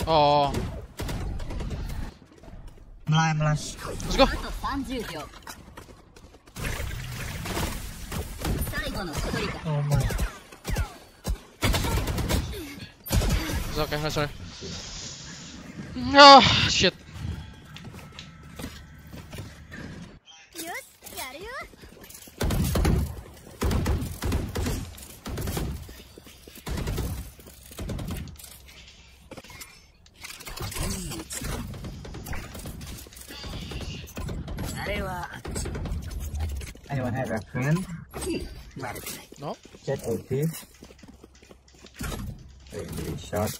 Speaker 1: Oh.
Speaker 3: Blameless.
Speaker 1: Let's go.
Speaker 3: Oh my.
Speaker 1: It's okay, that's alright. No, oh, shit. No?
Speaker 18: Jett OP. Very, very short.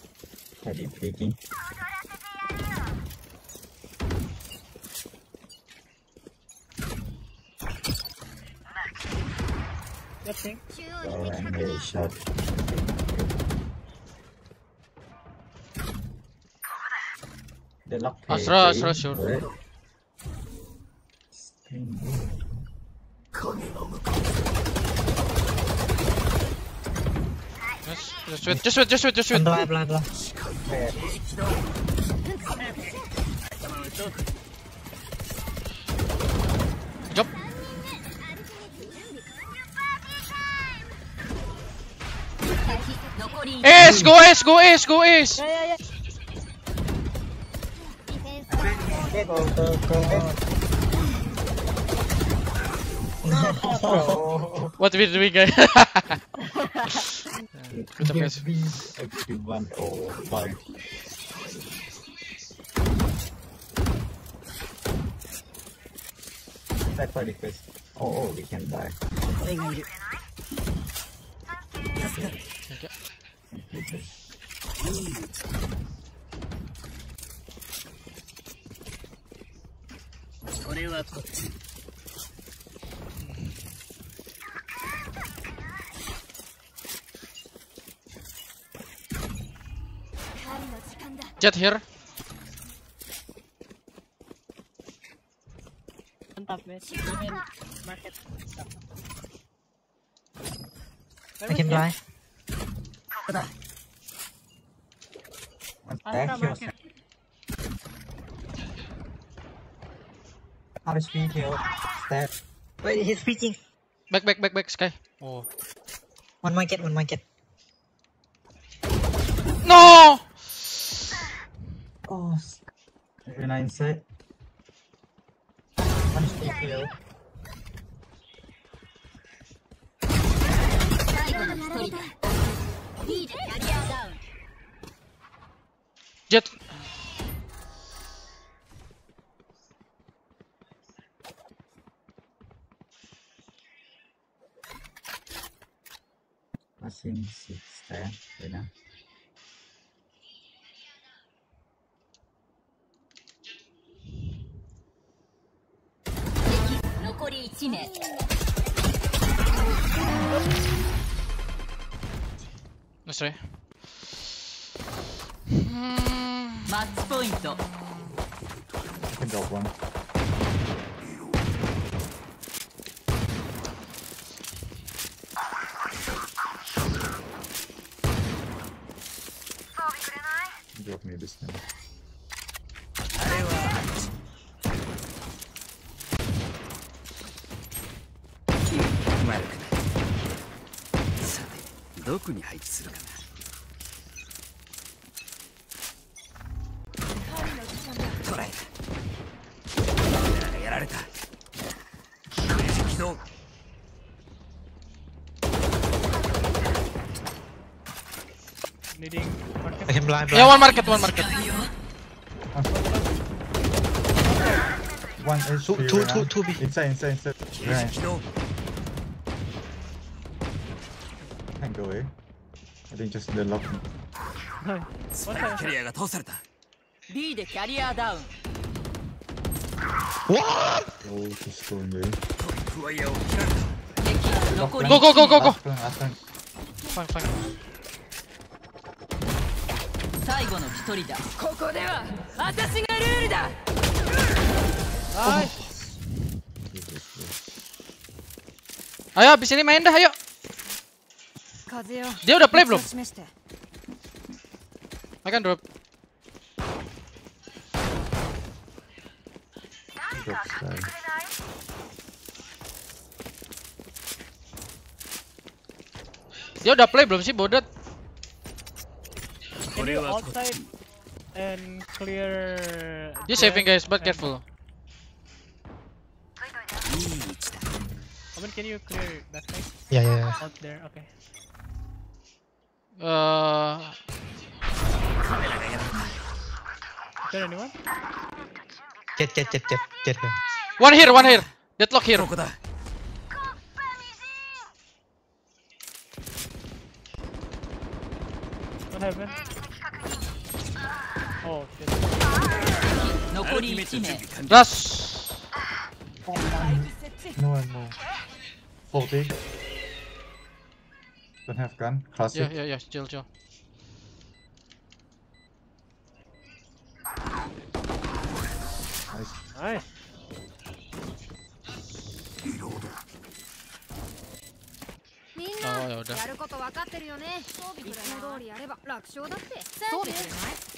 Speaker 18: Heavy peeking. Oh, and very short. The lock
Speaker 1: Astra,
Speaker 18: pay,
Speaker 1: Astra, sure.
Speaker 18: correct?
Speaker 1: Yes, just wait, just wait, just wait, just wait.
Speaker 3: Melai, melai, melai.
Speaker 1: Jump. Ace, go Ace, go Ace, go Ace.
Speaker 3: Okay, go, go, go.
Speaker 1: What did we doing, guys? Good of guys.
Speaker 18: Everyone or one. That for request. Oh, oh, we can die.
Speaker 1: Okay.
Speaker 18: Completely.
Speaker 5: これはこっち
Speaker 1: Jet here.
Speaker 3: I can fly.
Speaker 18: Attack yourself. How to speed heal? Step.
Speaker 3: Wait, he's preaching.
Speaker 1: Back, back, back, back, Sky. Oh.
Speaker 3: One market, one market.
Speaker 18: every nine set. One speed heal.
Speaker 8: 最後の一人だ B でキャリアダウン
Speaker 1: Jet.
Speaker 18: Passing six there. Right now.
Speaker 5: unit. No
Speaker 18: point. Can build one.
Speaker 5: てどこに配置するかなトライだやられた起動
Speaker 3: I can blind,
Speaker 1: Yeah,
Speaker 3: blind.
Speaker 1: one market, one market.
Speaker 18: One HP.
Speaker 3: Two- two- two- two B.
Speaker 18: Inside, inside, inside. Right. Think just the lock.
Speaker 5: スパイクキャリアが通された B でキャリアダウン
Speaker 18: Oh, just going there.
Speaker 5: フワイヤーを切られた敵残り
Speaker 1: Go, go, go, go, go.
Speaker 18: Last one, last one.
Speaker 1: Fine, fine.
Speaker 5: 最後の一人だここでは私がルールだ
Speaker 1: Ayo abis ini main dah, ayo. Dia udah play belum? Akan drop.
Speaker 18: Drop.
Speaker 1: Dia udah play belum sih bodet? Dia saving guys but careful.
Speaker 20: Can you clear that guy?
Speaker 17: Yeah, yeah, yeah.
Speaker 20: Out there, okay.
Speaker 1: Uh,
Speaker 20: anyone?
Speaker 17: Dead, dead, dead, dead, dead.
Speaker 1: One here, one here. Deadlock here.
Speaker 20: Oh, shit.
Speaker 1: Rush!
Speaker 18: No one more. 40. Don't have gun. Classic.
Speaker 1: Yeah, yeah, yeah. Chill, chill.
Speaker 18: Nice.
Speaker 20: Nice.
Speaker 6: みん
Speaker 1: あやだ
Speaker 6: なやること分かってるよね装備いつも通りやれば楽勝だって装備くれない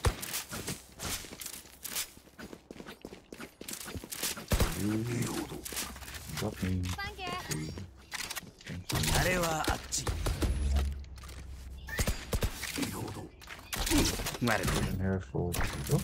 Speaker 18: Got me.
Speaker 6: サンキュー
Speaker 18: Thank you.
Speaker 5: あれはあっち
Speaker 18: Medical. Careful. Oh.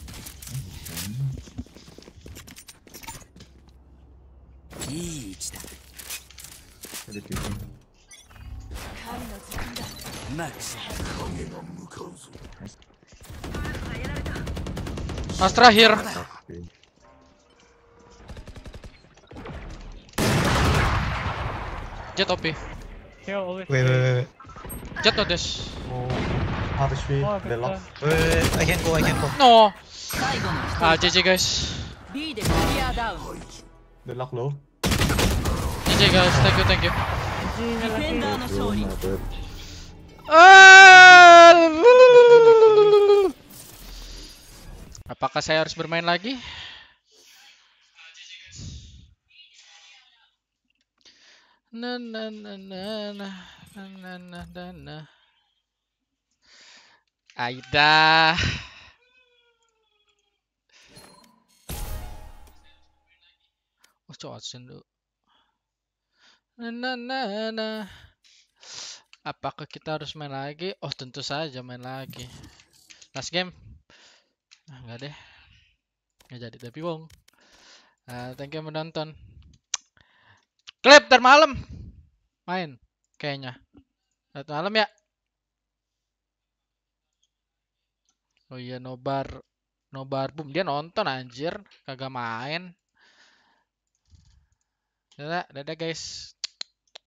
Speaker 1: Astra here.
Speaker 18: Okay.
Speaker 1: Jett OP.
Speaker 17: Wait, wait, wait, wait.
Speaker 1: Jett no dash.
Speaker 18: Oh. half HP.
Speaker 20: Oh,
Speaker 18: They
Speaker 20: good
Speaker 18: lock.
Speaker 20: plan.
Speaker 17: Wait, wait, wait. I can go, I can go.
Speaker 1: No.
Speaker 5: 最後の
Speaker 1: Ah, GG guys.
Speaker 5: B でクリアダウン
Speaker 18: They lock low.
Speaker 1: GG guys. Thank you, thank you.
Speaker 5: ディフェンダーの勝利
Speaker 18: Not bad.
Speaker 1: Ah! Apakah saya harus bermain lagi? Na na na na na na na na na na. Aida. Oh, cowok dulu. Na na na na. Apakah kita harus main lagi? Oh, tentu saja main lagi. Last game. Ah, enggak deh. Nggak jadi tapi wong. Ah, thank you menonton. Klip ntar malam. Main kayaknya. Ntar malam ya. Oh iya nobar nobar boom dia nonton anjir kagak main. Dadah, dadah guys.